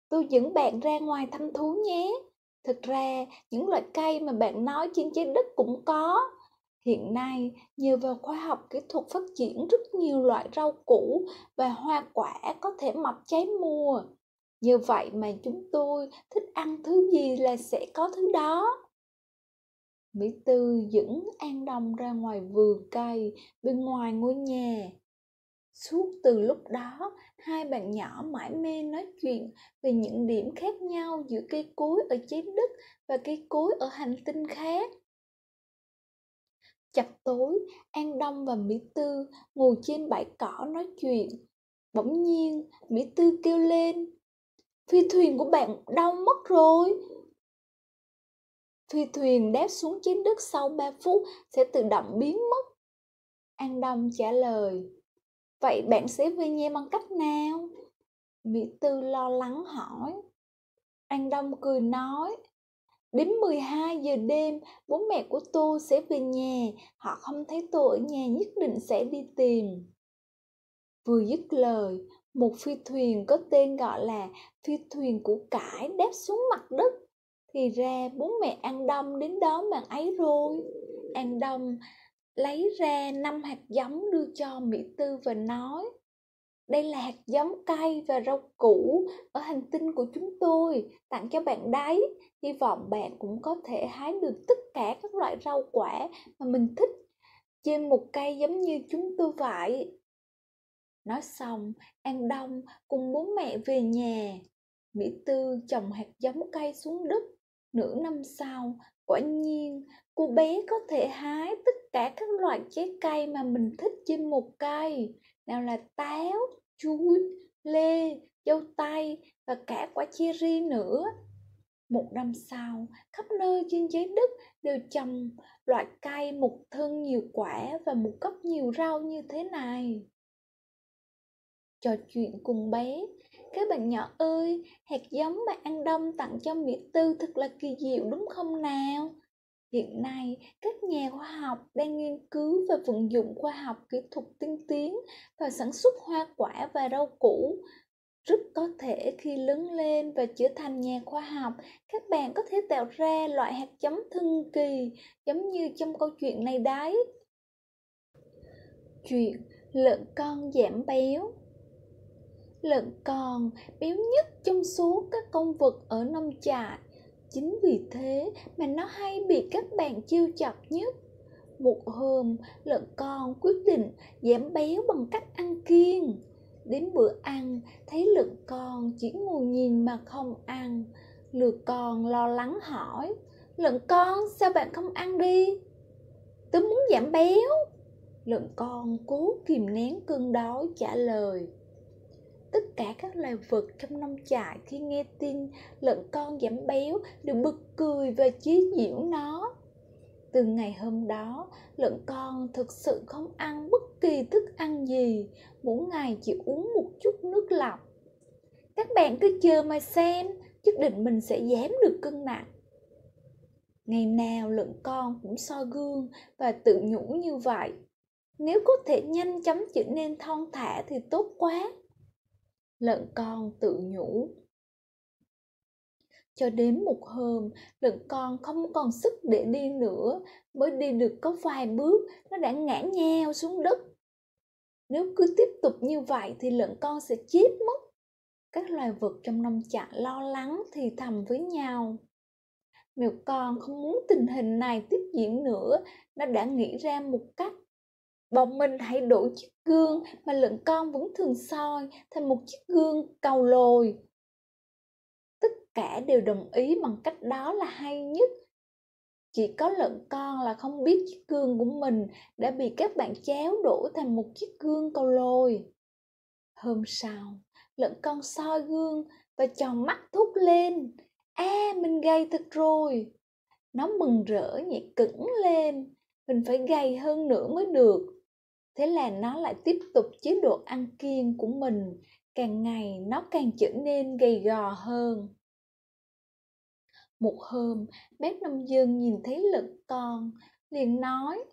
Tôi dẫn bạn ra ngoài thăm thú nhé. Thực ra, những loại cây mà bạn nói trên trái đất cũng có. Hiện nay, nhờ vào khoa học kỹ thuật phát triển rất nhiều loại rau củ và hoa quả có thể mọc trái mùa. Như vậy mà chúng tôi thích ăn thứ gì là sẽ có thứ đó. Mỹ Tư dẫn An Đông ra ngoài vườn cây bên ngoài ngôi nhà. Suốt từ lúc đó, hai bạn nhỏ mãi mê nói chuyện về những điểm khác nhau giữa cây cối ở trái đất và cây cối ở hành tinh khác. Chập tối, An Đông và Mỹ Tư ngồi trên bãi cỏ nói chuyện. Bỗng nhiên, Mỹ Tư kêu lên. Phi thuyền của bạn đau mất rồi? Phi thuyền đáp xuống trên đất sau 3 phút sẽ tự động biến mất. An Đông trả lời. Vậy bạn sẽ về nhà bằng cách nào? Mỹ Tư lo lắng hỏi. An Đông cười nói. Đến 12 giờ đêm, bố mẹ của tôi sẽ về nhà. Họ không thấy tôi ở nhà nhất định sẽ đi tìm. Vừa dứt lời, một phi thuyền có tên gọi là phi thuyền của cải đáp xuống mặt đất. Thì ra bố mẹ An Đông đến đó mà ấy rồi. An Đông lấy ra năm hạt giống đưa cho Mỹ Tư và nói đây là hạt giống cây và rau củ ở hành tinh của chúng tôi, tặng cho bạn đấy. Hy vọng bạn cũng có thể hái được tất cả các loại rau quả mà mình thích trên một cây giống như chúng tôi vậy. Nói xong, An Đông cùng bố mẹ về nhà. Mỹ Tư trồng hạt giống cây xuống đất. Nửa năm sau, quả nhiên cô bé có thể hái tất cả các loại trái cây mà mình thích trên một cây. Nào là táo, chuối, lê, dâu tây và cả quả cherry nữa. Một năm sau, khắp nơi trên trái đất đều trồng loại cây một thân nhiều quả và một gốc nhiều rau như thế này trò chuyện cùng bé. Các bạn nhỏ ơi, hạt giống mà ăn Đông tặng cho Mỹ Tư thật là kỳ diệu đúng không nào? Hiện nay, các nhà khoa học đang nghiên cứu và vận dụng khoa học kỹ thuật tiên tiến vào sản xuất hoa quả và rau củ. Rất có thể khi lớn lên và trở thành nhà khoa học, các bạn có thể tạo ra loại hạt giống thân kỳ giống như trong câu chuyện này đấy. Chuyện lợn con giảm béo lợn con béo nhất trong số các con vật ở nông trại. Chính vì thế mà nó hay bị các bạn chiêu chọc nhất. Một hôm, lợn con quyết định giảm béo bằng cách ăn kiêng. Đến bữa ăn, thấy lợn con chỉ ngồi nhìn mà không ăn. Lợn con lo lắng hỏi, lợn con sao bạn không ăn đi? Tôi muốn giảm béo. Lợn con cố kìm nén cơn đói trả lời tất cả các loài vật trong nông trại khi nghe tin lợn con giảm béo đều bật cười và chế giễu nó. Từ ngày hôm đó, lợn con thực sự không ăn bất kỳ thức ăn gì, mỗi ngày chỉ uống một chút nước lọc. Các bạn cứ chờ mà xem nhất định mình sẽ giảm được cân nặng. Ngày nào lợn con cũng soi gương và tự nhủ như vậy. Nếu có thể nhanh chóng trở nên thon thả thì tốt quá lợn con tự nhủ. Cho đến một hôm lợn con không còn sức để đi nữa, mới đi được có vài bước, nó đã ngã nheo xuống đất. Nếu cứ tiếp tục như vậy thì lợn con sẽ chết mất. Các loài vật trong nông trại lo lắng thì thầm với nhau. Mèo con không muốn tình hình này tiếp diễn nữa, nó đã nghĩ ra một cách Bọn mình hãy đổi chiếc gương mà lợn con vẫn thường soi thành một chiếc gương cầu lồi. Tất cả đều đồng ý bằng cách đó là hay nhất. Chỉ có lợn con là không biết chiếc gương của mình đã bị các bạn chéo đổi thành một chiếc gương cầu lồi. Hôm sau, lợn con soi gương và tròn mắt thúc lên. À, mình gầy thật rồi. Nó mừng rỡ nhảy cứng lên. Mình phải gầy hơn nữa mới được thế là nó lại tiếp tục chế độ ăn kiêng của mình, càng ngày nó càng trở nên gầy gò hơn. Một hôm bác nông dân nhìn thấy lợn con, liền nói,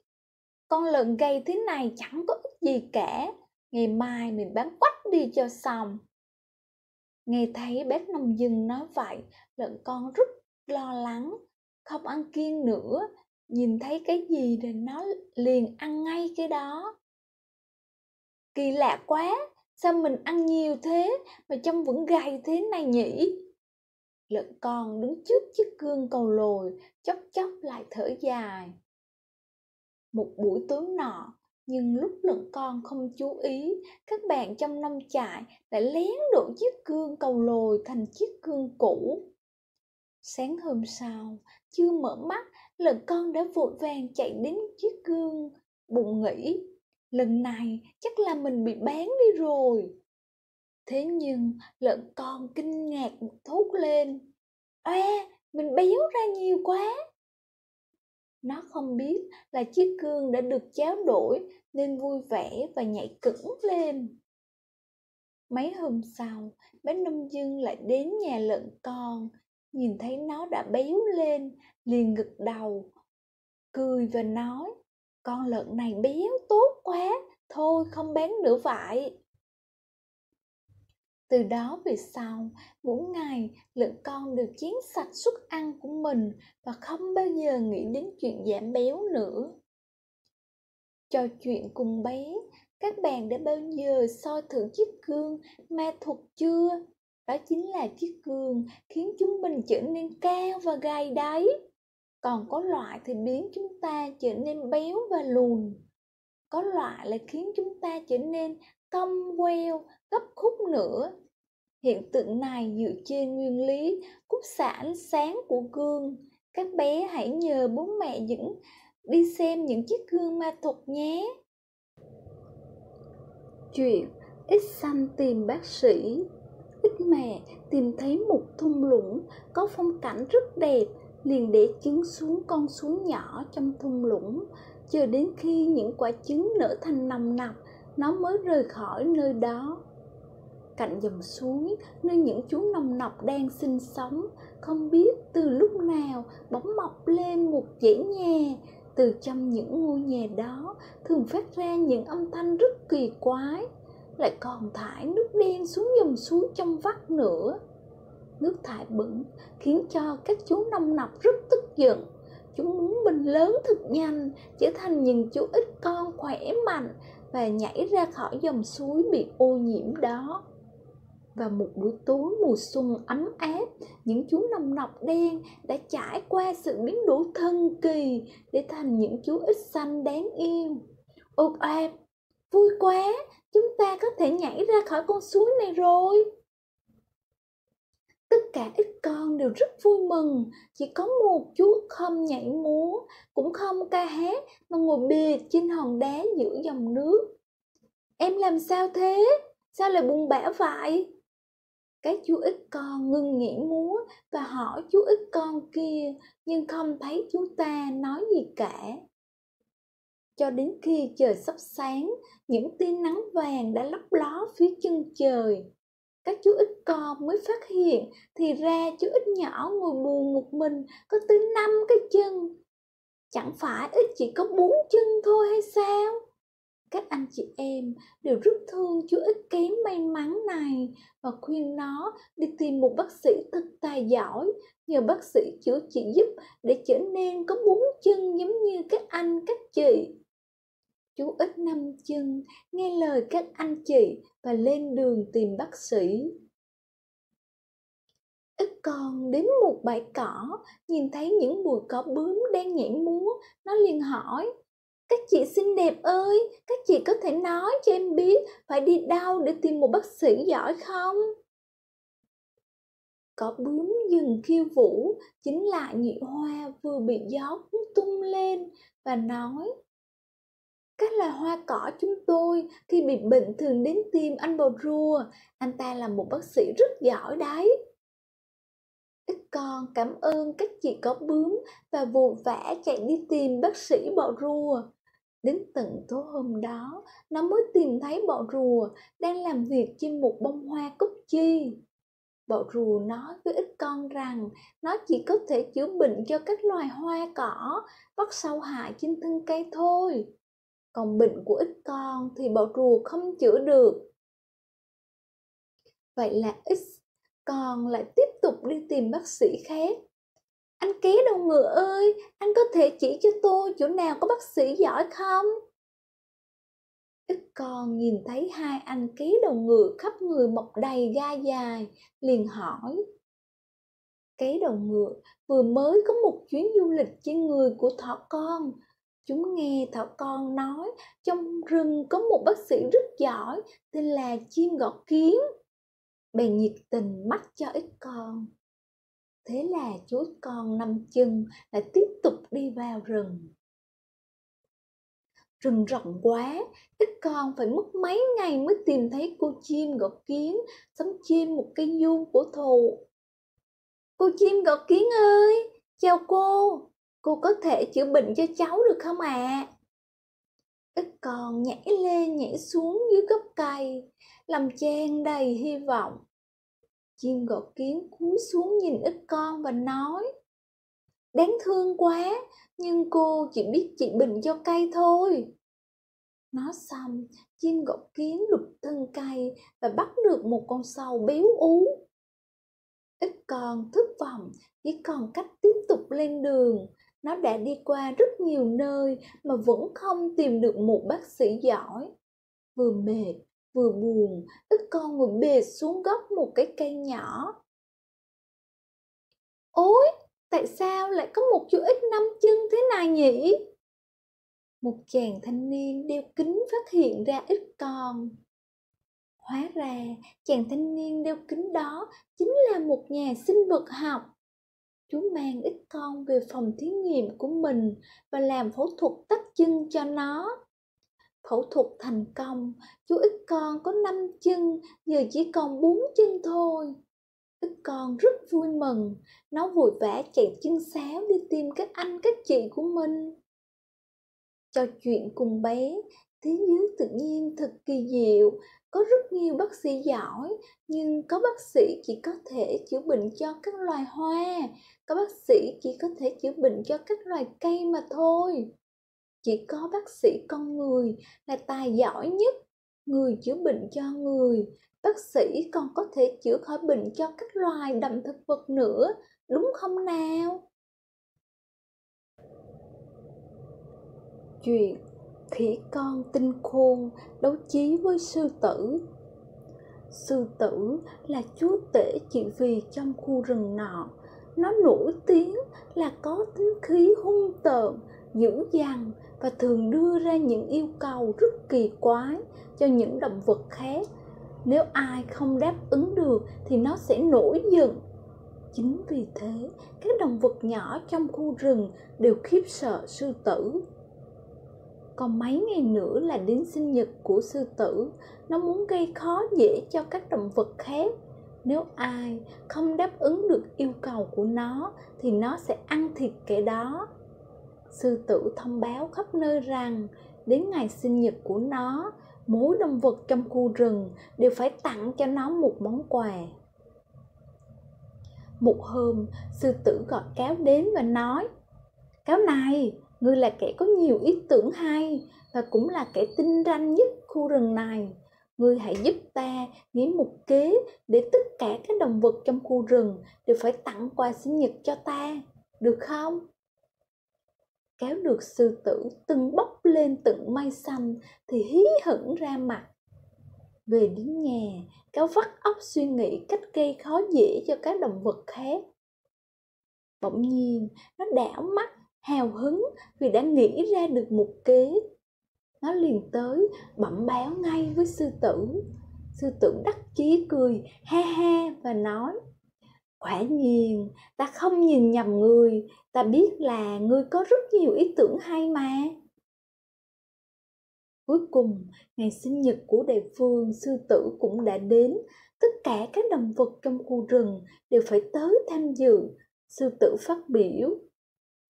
con lợn gầy thế này chẳng có ích gì cả, ngày mai mình bán quách đi cho xong. Nghe thấy bác nông dân nói vậy, lợn con rất lo lắng, không ăn kiêng nữa, nhìn thấy cái gì thì nó liền ăn ngay cái đó kỳ lạ quá, sao mình ăn nhiều thế mà trông vẫn gầy thế này nhỉ? Lợn con đứng trước chiếc gương cầu lồi, chốc chốc lại thở dài. Một buổi tối nọ, nhưng lúc lợn con không chú ý, các bạn trong nông trại lại lén đổ chiếc gương cầu lồi thành chiếc gương cũ. Sáng hôm sau, chưa mở mắt, lợn con đã vội vàng chạy đến chiếc gương, bụng nghĩ lần này chắc là mình bị bán đi rồi. Thế nhưng lợn con kinh ngạc thốt lên. Oe mình béo ra nhiều quá. Nó không biết là chiếc gương đã được cháo đổi nên vui vẻ và nhảy cẫng lên. Mấy hôm sau, bé nông dân lại đến nhà lợn con, nhìn thấy nó đã béo lên, liền gật đầu, cười và nói con lợn này béo, tốt quá, thôi không bán nữa vậy. Từ đó về sau, mỗi ngày lợn con được chiến sạch suất ăn của mình và không bao giờ nghĩ đến chuyện giảm béo nữa. Trò chuyện cùng bé, các bạn đã bao giờ soi thử chiếc gương ma thuật chưa? Đó chính là chiếc gương khiến chúng mình trở nên cao và gầy đấy còn có loại thì biến chúng ta trở nên béo và lùn. Có loại lại khiến chúng ta trở nên cong queo, gấp khúc nữa. Hiện tượng này dựa trên nguyên lý khúc xạ ánh sáng của gương. Các bé hãy nhờ bố mẹ dẫn, đi xem những chiếc gương ma thuật nhé. Chuyện ít xanh tìm bác sĩ. Ít mẹ tìm thấy một thung lũng có phong cảnh rất đẹp liền để trứng xuống con suối nhỏ trong thung lũng. Chờ đến khi những quả trứng nở thành nòng nặc nó mới rời khỏi nơi đó. Cạnh dòng suối, nơi những chú nồng nọc đang sinh sống, không biết từ lúc nào bỗng mọc lên một dãy nhà. Từ trong những ngôi nhà đó, thường phát ra những âm thanh rất kỳ quái. Lại còn thải nước đen xuống dòng suối trong vắt nữa nước thải bẩn khiến cho các chú nông nọc rất tức giận. Chúng muốn mình lớn thật nhanh, trở thành những chú ít con khỏe mạnh và nhảy ra khỏi dòng suối bị ô nhiễm đó. Và một buổi tối mùa xuân ấm áp, những chú nồng nọc đen đã trải qua sự biến đổi thần kỳ để thành những chú ít xanh đáng yêu. Ộp ạp vui quá, chúng ta có thể nhảy ra khỏi con suối này rồi tất cả ít con đều rất vui mừng. Chỉ có một chú không nhảy múa, cũng không ca hát, mà ngồi bệt trên hòn đá giữa dòng nước. Em làm sao thế? Sao lại buồn bã vậy? Cái chú ít con ngưng nhảy múa và hỏi chú ít con kia, nhưng không thấy chú ta nói gì cả. Cho đến khi trời sắp sáng, những tia nắng vàng đã lấp ló phía chân trời các chú ít con mới phát hiện thì ra chú ít nhỏ ngồi buồn một mình, có tới năm cái chân. Chẳng phải ít chỉ có bốn chân thôi hay sao? Các anh chị em đều rất thương chú ít kém may mắn này và khuyên nó đi tìm một bác sĩ thật tài giỏi. Nhờ bác sĩ chữa trị giúp để trở nên có bốn chân giống như các anh, các chị chú ít năm chân nghe lời các anh chị và lên đường tìm bác sĩ. Ít con đến một bãi cỏ, nhìn thấy những bụi cỏ bướm đang nhảy múa, nó liền hỏi, các chị xinh đẹp ơi, các chị có thể nói cho em biết phải đi đâu để tìm một bác sĩ giỏi không? Cỏ bướm dừng khiêu vũ, chính là nhị hoa vừa bị gió cuốn tung lên và nói các loài hoa cỏ chúng tôi khi bị bệnh thường đến tìm anh bò rùa anh ta là một bác sĩ rất giỏi đấy ít con cảm ơn các chị có bướm và vội vã chạy đi tìm bác sĩ bọ rùa Đến tận tối hôm đó, nó mới tìm thấy bọ rùa đang làm việc trên một bông hoa cúc chi. Bọ rùa nói với ít con rằng nó chỉ có thể chữa bệnh cho các loài hoa cỏ, bắt sâu hại trên thân cây thôi. Còn bệnh của ít con thì bọ rùa không chữa được. Vậy là X con lại tiếp tục đi tìm bác sĩ khác. Anh ké đầu ngựa ơi, anh có thể chỉ cho tôi chỗ nào có bác sĩ giỏi không? Ít con nhìn thấy hai anh ký đầu ngựa khắp người mọc đầy ga dài, liền hỏi. Ké đầu ngựa vừa mới có một chuyến du lịch trên người của thỏ con. Chúng nghe thỏ con nói, trong rừng có một bác sĩ rất giỏi, tên là chim gọt kiến bèn nhiệt tình mắt cho ít con. Thế là chú con năm chân lại tiếp tục đi vào rừng. Rừng rộng quá, ít con phải mất mấy ngày mới tìm thấy cô chim gọt kiến sống trên một cây vuông của thụ cô chim gọt kiến ơi, chào cô cô có thể chữa bệnh cho cháu được không ạ? À? ít con nhảy lên, nhảy xuống dưới gốc cây, làm trang đầy hy vọng. Chim gọt kiến cúi xuống nhìn ít con và nói, đáng thương quá, nhưng cô chỉ biết trị bệnh cho cây thôi. Nó xong, chim gọt kiến lục thân cây và bắt được một con sâu béo ú. Ít con thất vọng, chỉ còn cách tiếp tục lên đường nó đã đi qua rất nhiều nơi mà vẫn không tìm được một bác sĩ giỏi. Vừa mệt, vừa buồn ít con ngồi bệt xuống gốc một cái cây nhỏ. Ôi, tại sao lại có một chú ít năm chân thế này nhỉ? Một chàng thanh niên đeo kính phát hiện ra ít con. Hóa ra, chàng thanh niên đeo kính đó chính là một nhà sinh vật học chú mang ít con về phòng thí nghiệm của mình và làm phẫu thuật tách chân cho nó. Phẫu thuật thành công, chú ít con có năm chân, giờ chỉ còn bốn chân thôi. Ít con rất vui mừng, nó vội vã chạy chân sáo đi tìm các anh, các chị của mình. Trò chuyện cùng bé, thế giới tự nhiên thật kỳ diệu có rất nhiều bác sĩ giỏi, nhưng có bác sĩ chỉ có thể chữa bệnh cho các loài hoa. Có bác sĩ chỉ có thể chữa bệnh cho các loài cây mà thôi. Chỉ có bác sĩ con người là tài giỏi nhất, người chữa bệnh cho người. Bác sĩ còn có thể chữa khỏi bệnh cho các loài động thực vật nữa, đúng không nào? Chuyện khỉ con tinh khôn đấu trí với sư tử. Sư tử là chúa tể chỉ vì trong khu rừng nọ. Nó nổi tiếng là có tính khí hung tợn, dữ dằn và thường đưa ra những yêu cầu rất kỳ quái cho những động vật khác. Nếu ai không đáp ứng được thì nó sẽ nổi giận. Chính vì thế, các động vật nhỏ trong khu rừng đều khiếp sợ sư tử còn mấy ngày nữa là đến sinh nhật của sư tử. Nó muốn gây khó dễ cho các động vật khác. Nếu ai không đáp ứng được yêu cầu của nó, thì nó sẽ ăn thịt kẻ đó. Sư tử thông báo khắp nơi rằng, đến ngày sinh nhật của nó mỗi động vật trong khu rừng đều phải tặng cho nó một món quà. Một hôm, sư tử gọi cáo đến và nói, cáo này ngươi là kẻ có nhiều ý tưởng hay và cũng là kẻ tinh ranh nhất khu rừng này. Ngươi hãy giúp ta nghĩ một kế để tất cả các động vật trong khu rừng đều phải tặng quà sinh nhật cho ta, được không? Kéo được sư tử từng bốc lên tận mây xanh thì hí hửng ra mặt. Về đến nhà cáo vắt óc suy nghĩ cách gây khó dễ cho các động vật khác. Bỗng nhiên, nó đảo mắt hào hứng vì đã nghĩ ra được một kế. Nó liền tới, bẩm báo ngay với sư tử. Sư tử đắc chí cười ha ha và nói, quả nhiên, ta không nhìn nhầm người. Ta biết là ngươi có rất nhiều ý tưởng hay mà. Cuối cùng, ngày sinh nhật của đại phương sư tử cũng đã đến. Tất cả các động vật trong khu rừng đều phải tới tham dự. Sư tử phát biểu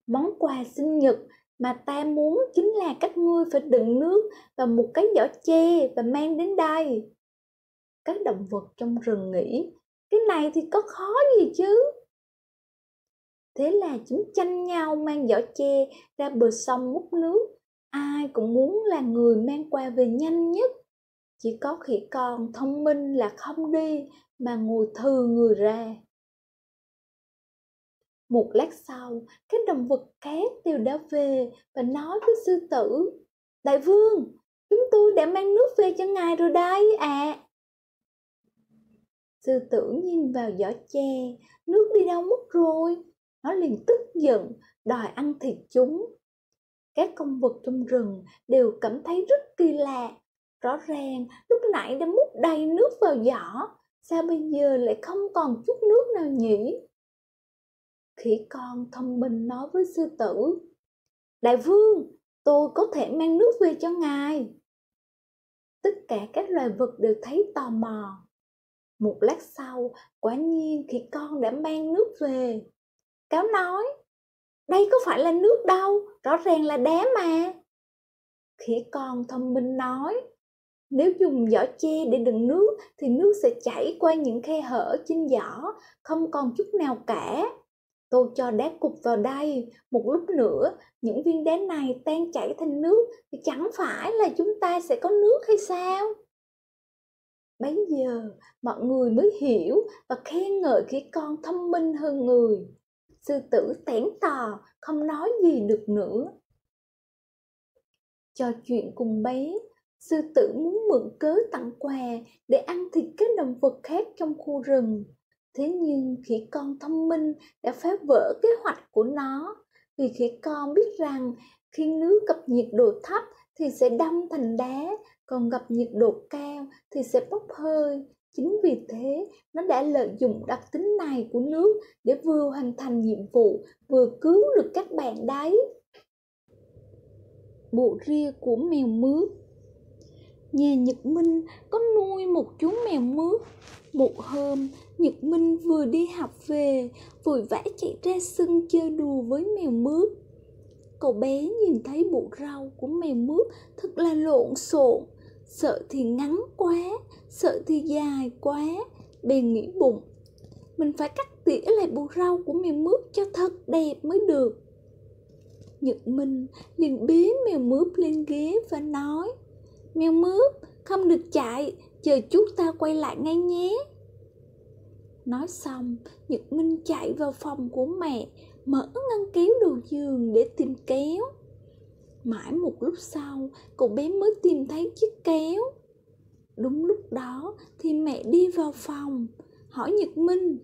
món quà sinh nhật mà ta muốn chính là các ngươi phải đựng nước và một cái giỏ tre và mang đến đây. Các động vật trong rừng nghĩ, cái này thì có khó gì chứ? Thế là chúng tranh nhau mang giỏ tre ra bờ sông múc nước. Ai cũng muốn là người mang quà về nhanh nhất. Chỉ có khỉ con thông minh là không đi mà ngồi thừ người ra một lát sau các động vật khác đều đã về và nói với sư tử, đại vương, chúng tôi đã mang nước về cho ngài rồi đây ạ. À. sư tử nhìn vào giỏ tre, nước đi đâu mất rồi? Nó liền tức giận, đòi ăn thịt chúng. Các con vật trong rừng đều cảm thấy rất kỳ lạ. Rõ ràng, lúc nãy đã múc đầy nước vào giỏ, sao bây giờ lại không còn chút nước nào nhỉ? Khỉ con thông minh nói với sư tử, đại vương, tôi có thể mang nước về cho ngài. Tất cả các loài vật đều thấy tò mò. Một lát sau, quả nhiên khỉ con đã mang nước về, cáo nói, đây có phải là nước đâu, rõ ràng là đá mà. Khỉ con thông minh nói, nếu dùng giỏ che để đựng nước thì nước sẽ chảy qua những khe hở trên giỏ không còn chút nào cả tôi cho đá cục vào đây. Một lúc nữa, những viên đá này tan chảy thành nước thì chẳng phải là chúng ta sẽ có nước hay sao? Bấy giờ, mọi người mới hiểu và khen ngợi khi con thông minh hơn người. Sư tử tẻn tò, không nói gì được nữa. Trò chuyện cùng bé sư tử muốn mượn cớ tặng quà để ăn thịt các động vật khác trong khu rừng thế nhưng khỉ con thông minh đã phá vỡ kế hoạch của nó, vì khỉ con biết rằng khi nước gặp nhiệt độ thấp thì sẽ đông thành đá, còn gặp nhiệt độ cao thì sẽ bốc hơi. Chính vì thế, nó đã lợi dụng đặc tính này của nước để vừa hoàn thành nhiệm vụ, vừa cứu được các bạn đấy. Bộ ria của mèo mướp nhà nhật minh có nuôi một chú mèo mướp. Một hôm, nhật minh vừa đi học về, vội vã chạy ra sân chơi đùa với mèo mướp. Cậu bé nhìn thấy bộ rau của mèo mướp thật là lộn xộn. Sợ thì ngắn quá, sợ thì dài quá. Bèn nghĩ bụng, mình phải cắt tỉa lại bộ rau của mèo mướp cho thật đẹp mới được. Nhật minh liền bế mèo mướp lên ghế và nói mèo mướp, không được chạy, chờ chút ta quay lại ngay nhé. Nói xong, nhật minh chạy vào phòng của mẹ, mở ngăn kéo đồ giường để tìm kéo. Mãi một lúc sau, cậu bé mới tìm thấy chiếc kéo. Đúng lúc đó thì mẹ đi vào phòng, hỏi nhật minh,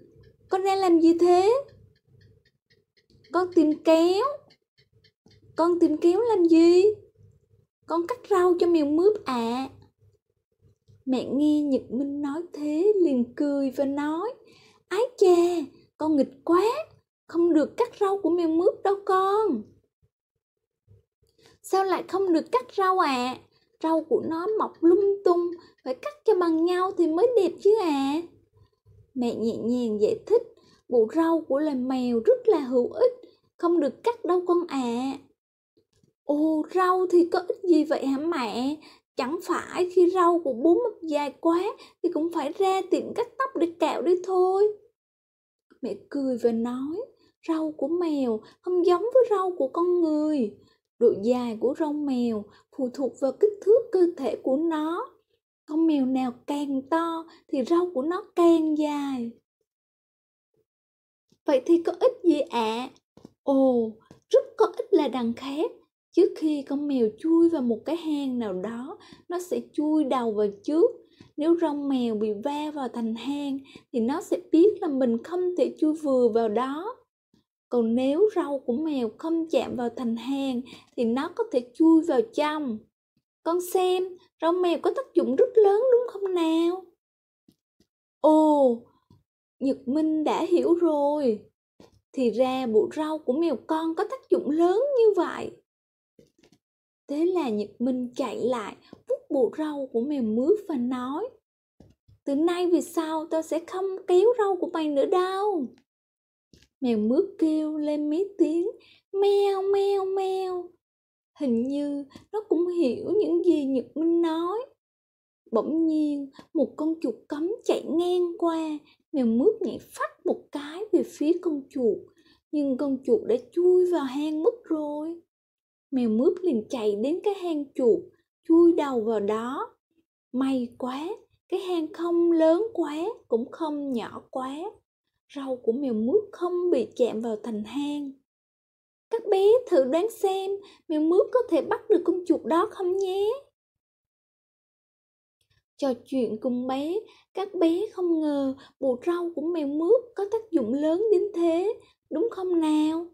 con đang làm gì thế? Con tìm kéo. Con tìm kéo làm gì? Con cắt rau cho mèo mướp ạ à. mẹ nghe nhật minh nói thế liền cười và nói, ái chà, con nghịch quá, không được cắt rau của mèo mướp đâu con sao lại không được cắt rau ạ à? rau của nó mọc lung tung, phải cắt cho bằng nhau thì mới đẹp chứ à mẹ nhẹ nhàng giải thích, bộ rau của loài mèo rất là hữu ích, không được cắt đâu con ạ à ồ, rau thì có ích gì vậy hả mẹ? Chẳng phải khi rau của bố mập dài quá thì cũng phải ra tiệm cắt tóc để cạo đi thôi. Mẹ cười và nói, rau của mèo không giống với rau của con người. Độ dài của rau mèo phụ thuộc vào kích thước cơ thể của nó. Con mèo nào càng to thì rau của nó càng dài. Vậy thì có ích gì ạ? À? ồ, rất có ích là đằng khác trước khi con mèo chui vào một cái hang nào đó, nó sẽ chui đầu vào trước. Nếu rong mèo bị va vào thành hang, thì nó sẽ biết là mình không thể chui vừa vào đó. Còn nếu rau của mèo không chạm vào thành hang, thì nó có thể chui vào trong. Con xem rau mèo có tác dụng rất lớn đúng không nào? Ồ, nhật minh đã hiểu rồi. Thì ra bộ rau của mèo con có tác dụng lớn như vậy thế là nhật minh chạy lại vút bộ rau của mèo mướp và nói, từ nay về sau tao sẽ không kéo rau của mày nữa đâu. Mèo mướp kêu lên mấy tiếng, meo meo meo. Hình như nó cũng hiểu những gì nhật minh nói. Bỗng nhiên, một con chuột cấm chạy ngang qua mèo mướp nhảy phát một cái về phía con chuột, nhưng con chuột đã chui vào hang mất rồi mèo mướp liền chạy đến cái hang chuột, chui đầu vào đó. May quá, cái hang không lớn quá, cũng không nhỏ quá. Râu của mèo mướp không bị chạm vào thành hang. Các bé thử đoán xem, mèo mướp có thể bắt được con chuột đó không nhé? Trò chuyện cùng bé, các bé không ngờ bộ râu của mèo mướp có tác dụng lớn đến thế, đúng không nào?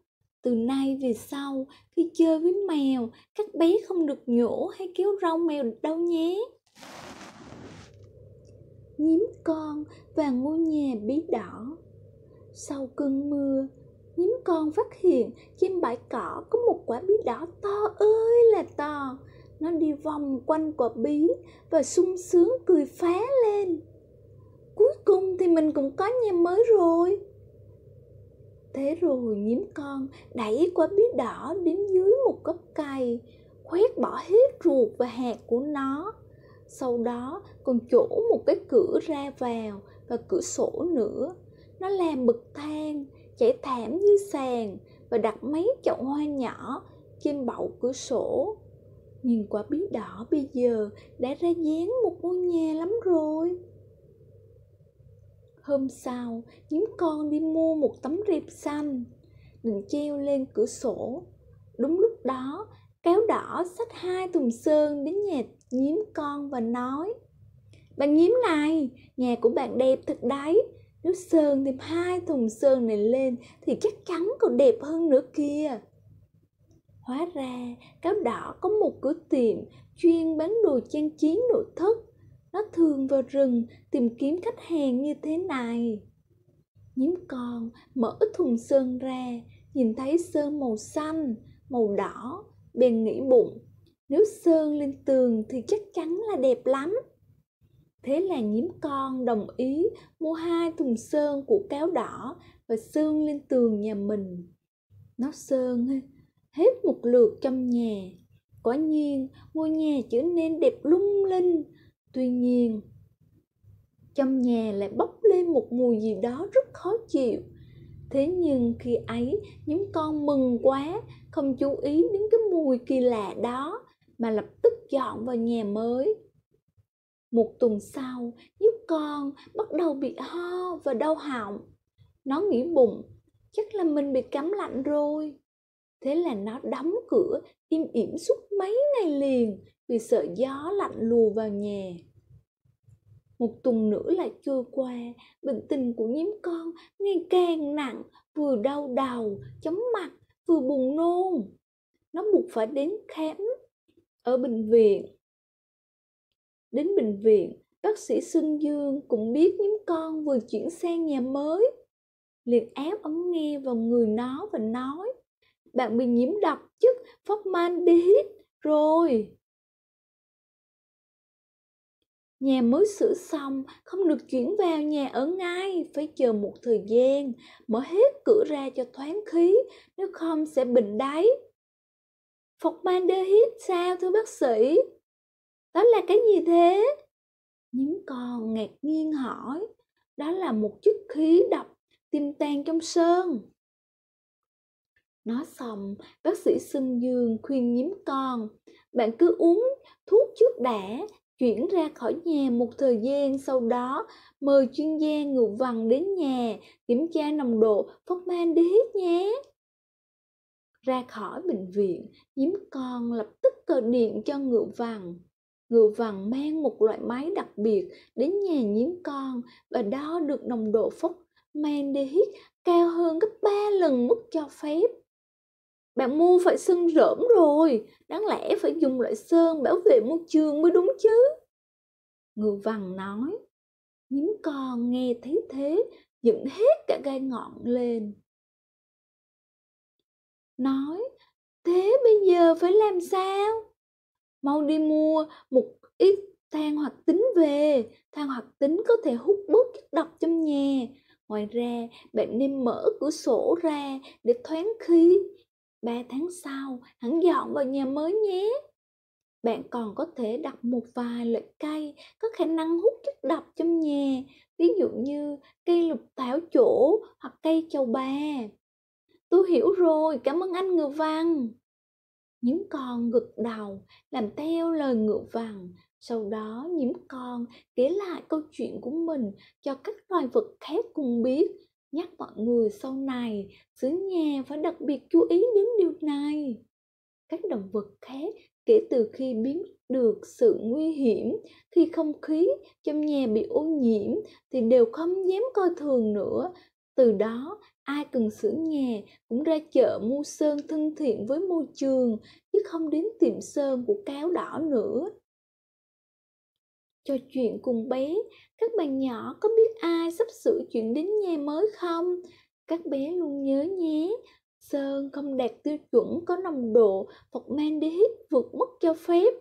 Từ nay về sau, khi chơi với mèo, các bé không được nhổ hay kéo râu mèo đâu nhé. Nhím con và ngôi nhà bí đỏ. Sau cơn mưa, nhím con phát hiện trên bãi cỏ có một quả bí đỏ to ơi là to. Nó đi vòng quanh quả bí và sung sướng cười phá lên. Cuối cùng thì mình cũng có nhà mới rồi thế rồi nhím con đẩy quả bí đỏ đến dưới một gốc cây, khoét bỏ hết ruột và hạt của nó. Sau đó, còn chỗ một cái cửa ra vào và cửa sổ nữa. Nó làm bậc thang, chảy thảm như sàn và đặt mấy chậu hoa nhỏ trên bậu cửa sổ. Nhìn quả bí đỏ bây giờ đã ra dáng một ngôi nhà lắm rồi hôm sau, nhím con đi mua một tấm rệp xanh. Định treo lên cửa sổ. Đúng lúc đó kéo đỏ xách hai thùng sơn đến nhà nhím con và nói, bạn nhím này, nhà của bạn đẹp thật đấy. Nếu sơn thêm hai thùng sơn này lên thì chắc chắn còn đẹp hơn nữa kia hóa ra, cáo đỏ có một cửa tiệm chuyên bán đồ trang trí nội thất nó thường vào rừng tìm kiếm khách hàng như thế này. Nhím con mở thùng sơn ra, nhìn thấy sơn màu xanh, màu đỏ, bèn nghĩ bụng. Nếu sơn lên tường thì chắc chắn là đẹp lắm. Thế là nhím con đồng ý mua hai thùng sơn của cáo đỏ và sơn lên tường nhà mình. Nó sơn hết một lượt trong nhà. Quả nhiên, ngôi nhà trở nên đẹp lung linh tuy nhiên, trong nhà lại bốc lên một mùi gì đó rất khó chịu. Thế nhưng khi ấy, những con mừng quá, không chú ý đến cái mùi kỳ lạ đó, mà lập tức dọn vào nhà mới. Một tuần sau, nhóc con bắt đầu bị ho và đau họng. Nó nghĩ bụng, chắc là mình bị cảm lạnh rồi. Thế là nó đóng cửa, im ỉm suốt mấy ngày liền vì sợ gió lạnh lùa vào nhà. Một tuần nữa lại trôi qua, bệnh tình của nhím con ngày càng nặng, vừa đau đầu, chóng mặt, vừa buồn nôn. Nó buộc phải đến khám ở bệnh viện. Đến bệnh viện, bác sĩ xuân dương cũng biết nhím con vừa chuyển sang nhà mới. Liền áp ống nghe vào người nó và nói, bạn bị nhiễm độc chất formaldehyde rồi. Nhà mới sửa xong, không được chuyển vào nhà ở ngay, phải chờ một thời gian, mở hết cửa ra cho thoáng khí, nếu không sẽ bệnh đưa hít sao thưa bác sĩ? Đó là cái gì thế? Những con ngạc nhiên hỏi, đó là một chất khí độc tiềm tàng trong sơn. Nói xong, bác sĩ Xuân Dương khuyên nhím con, bạn cứ uống thuốc trước đã, chuyển ra khỏi nhà một thời gian, sau đó mời chuyên gia ngự vằn đến nhà, kiểm tra nồng độ formaldehyde nhé. Ra khỏi bệnh viện nhím con lập tức gọi điện cho ngự vằn. Ngự vằn mang một loại máy đặc biệt đến nhà nhím con và đo được nồng độ formaldehyde cao hơn gấp 3 lần mức cho phép bạn mua phải sưng rỡm rồi, đáng lẽ phải dùng loại sơn bảo vệ môi trường mới đúng chứ. ngưu văn nói, nhím con nghe thấy thế, dựng hết cả gai ngọn lên. Nói, thế bây giờ phải làm sao? Mau đi mua một ít than hoạt tính về, than hoạt tính có thể hút bớt chất độc trong nhà. Ngoài ra, bạn nên mở cửa sổ ra để thoáng khí ba tháng sau hẳn dọn vào nhà mới nhé. Bạn còn có thể đặt một vài loại cây có khả năng hút chất độc trong nhà, ví dụ như cây lục thảo chỗ hoặc cây châu ba tôi hiểu rồi, cảm ơn anh ngựa văn. Những con gật đầu, làm theo lời ngựa vằn sau đó những con kể lại câu chuyện của mình cho các loài vật khác cùng biết nhắc mọi người sau này, xứ nhà phải đặc biệt chú ý đến điều này. Các động vật khác, kể từ khi biến được sự nguy hiểm khi không khí trong nhà bị ô nhiễm thì đều không dám coi thường nữa. Từ đó, ai cần sửa nhà cũng ra chợ mua sơn thân thiện với môi trường, chứ không đến tiệm sơn của cáo đỏ nữa trò chuyện cùng bé. Các bạn nhỏ có biết ai sắp sửa chuyển đến nhà mới không? Các bé luôn nhớ nhé, sơn không đạt tiêu chuẩn có nồng độ formaldehyde vượt mức cho phép.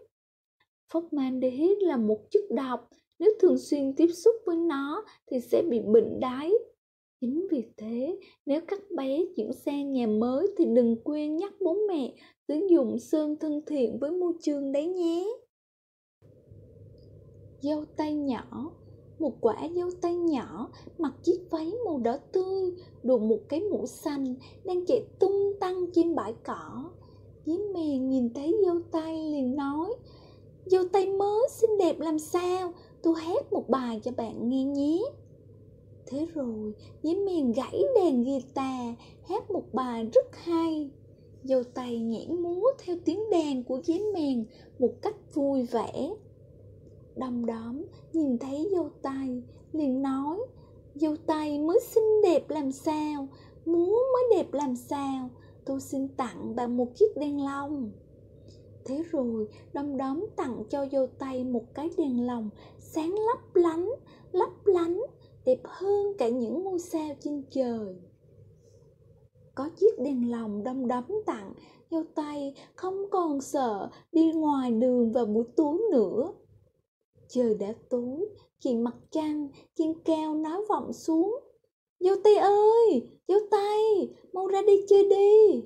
Formaldehyde là một chất độc, nếu thường xuyên tiếp xúc với nó thì sẽ bị bệnh đái chính vì thế, nếu các bé chuyển sang nhà mới thì đừng quên nhắc bố mẹ, sử dụng sơn thân thiện với môi trường đấy nhé dâu tay nhỏ, một quả dâu tay nhỏ mặc chiếc váy màu đỏ tươi đội một cái mũ xanh đang chạy tung tăng trên bãi cỏ. Dí mèn nhìn thấy dâu tay liền nói, dâu tay mới xinh đẹp làm sao? Tôi hát một bài cho bạn nghe nhé. Thế rồi, dí mèn gãy đàn guitar, hát một bài rất hay. Dâu tay nhảy múa theo tiếng đàn của dí mèn một cách vui vẻ đom đóm, nhìn thấy dâu tay liền nói dâu tay mới xinh đẹp làm sao? Múa mới đẹp làm sao? Tôi xin tặng bạn một chiếc đèn lồng. Thế rồi, đom đóm tặng cho dâu tay một cái đèn lồng sáng lấp lánh lấp lánh, đẹp hơn cả những ngôi sao trên trời. Có chiếc đèn lồng đom đóm tặng dâu tay không còn sợ đi ngoài đường vào buổi tối nữa trời đã tối chị mặt trăng trên keo nói vọng xuống. Dâu tay ơi, dâu tay mau ra đi chơi đi.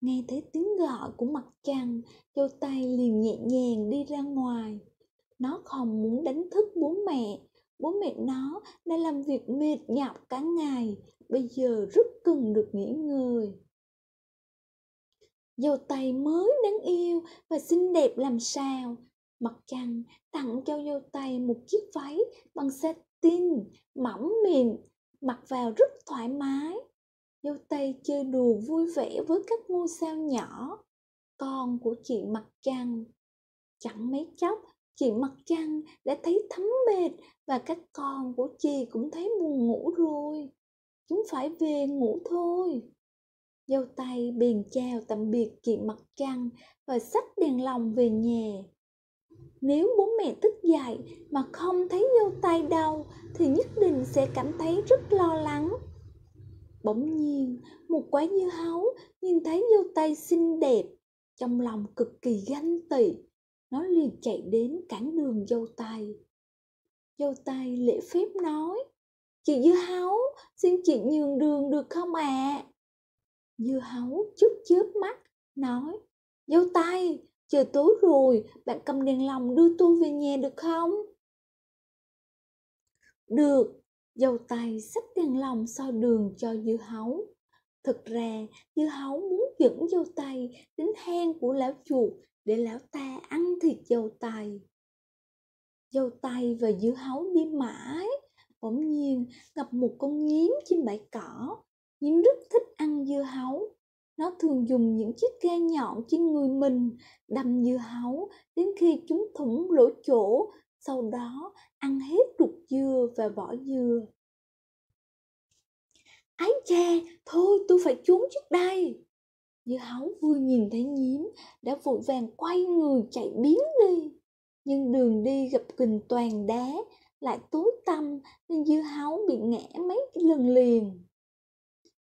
Nghe thấy tiếng gọi của mặt trăng, dâu tay liền nhẹ nhàng đi ra ngoài. Nó không muốn đánh thức bố mẹ. Bố mẹ nó đã làm việc mệt nhọc cả ngày, bây giờ rất cần được nghỉ ngơi. Dâu tay mới đáng yêu và xinh đẹp làm sao? Mặt trăng tặng cho dâu tay một chiếc váy bằng satin mỏng mềm, mặc vào rất thoải mái. Dâu tay chơi đùa vui vẻ với các ngôi sao nhỏ, con của chị Mặt Trăng. Chẳng mấy chốc, chị Mặt Trăng đã thấy thấm mệt và các con của chị cũng thấy buồn ngủ rồi. Chúng phải về ngủ thôi. Dâu tay bèn chào tạm biệt chị Mặt Trăng và xách đèn lồng về nhà. Nếu bố mẹ thức dậy mà không thấy dâu tay đâu thì nhất định sẽ cảm thấy rất lo lắng. Bỗng nhiên, một quả dưa hấu nhìn thấy dâu tay xinh đẹp, trong lòng cực kỳ ganh tị. Nó liền chạy đến cản đường dâu tay. Dâu tay lễ phép nói, Chị dưa hấu, xin chị nhường đường được không ạ? À? Dưa hấu chớp chớp mắt, nói, Dâu tay, Trời tối rồi, bạn cầm đèn lồng đưa tôi về nhà được không? Được, dầu tay xách đèn lồng soi đường cho dưa hấu. Thực ra, dưa hấu muốn dẫn dâu tay đến hang của lão chuột để lão ta ăn thịt dâu tay. Dâu tay và dưa hấu đi mãi, bỗng nhiên gặp một con nhím trên bãi cỏ. Nhím rất thích ăn dưa hấu, nó thường dùng những chiếc gai nhọn trên người mình đâm dưa hấu đến khi chúng thủng lỗ chỗ, sau đó ăn hết ruột dưa và vỏ dưa. Ái cha, thôi tôi phải trốn trước đây. Dưa hấu vừa nhìn thấy nhím, đã vội vàng quay người chạy biến đi. Nhưng đường đi gặp kình toàn đá, lại tối tăm nên dưa hấu bị ngã mấy lần liền.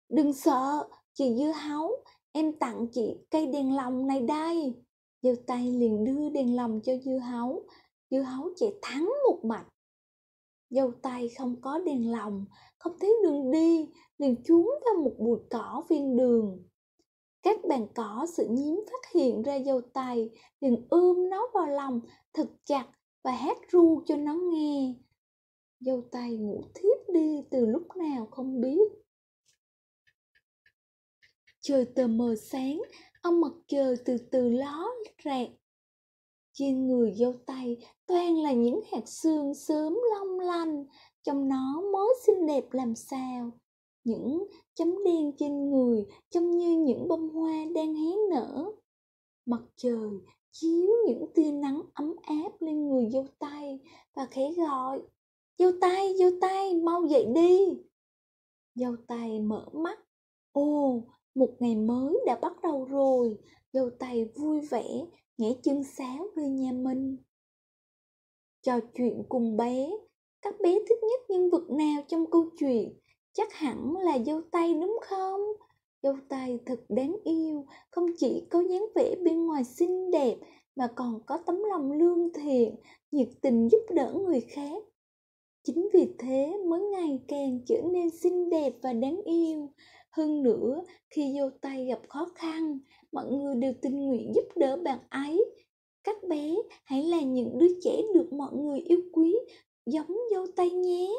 Đừng sợ, Chị dưa hấu, em tặng chị cây đèn lồng này đây. Dâu tay liền đưa đèn lồng cho dưa hấu. Dưa hấu chạy thắng một mạch. Dâu tay không có đèn lồng, không thấy đường đi, liền trốn vào một bụi cỏ ven đường. các bạn cỏ sự nhím phát hiện ra dâu tây liền ôm nó vào lòng thật chặt và hát ru cho nó nghe dâu tây ngủ thiếp đi từ lúc nào không biết trời tờ mờ sáng, ông mặt trời từ từ ló rạc. Trên người dâu tây toàn là những hạt xương sớm long lanh trong nó mới xinh đẹp làm sao. Những chấm đen trên người trông như những bông hoa đang hé nở. Mặt trời chiếu những tia nắng ấm áp lên người dâu tây và khẽ gọi, dâu tây dâu tây, mau dậy đi. Dâu tây mở mắt. Ồ một ngày mới đã bắt đầu rồi. Dâu tây vui vẻ, nhảy chân sáo về nhà mình. Trò chuyện cùng bé. Các bé thích nhất nhân vật nào trong câu chuyện? Chắc hẳn là dâu tây, đúng không? Dâu tây thật đáng yêu. Không chỉ có dáng vẻ bên ngoài xinh đẹp, mà còn có tấm lòng lương thiện, nhiệt tình giúp đỡ người khác. Chính vì thế mới ngày càng trở nên xinh đẹp và đáng yêu hơn nữa, khi vô tay gặp khó khăn, mọi người đều tình nguyện giúp đỡ bạn ấy. Các bé, hãy là những đứa trẻ được mọi người yêu quý, giống dâu tay nhé.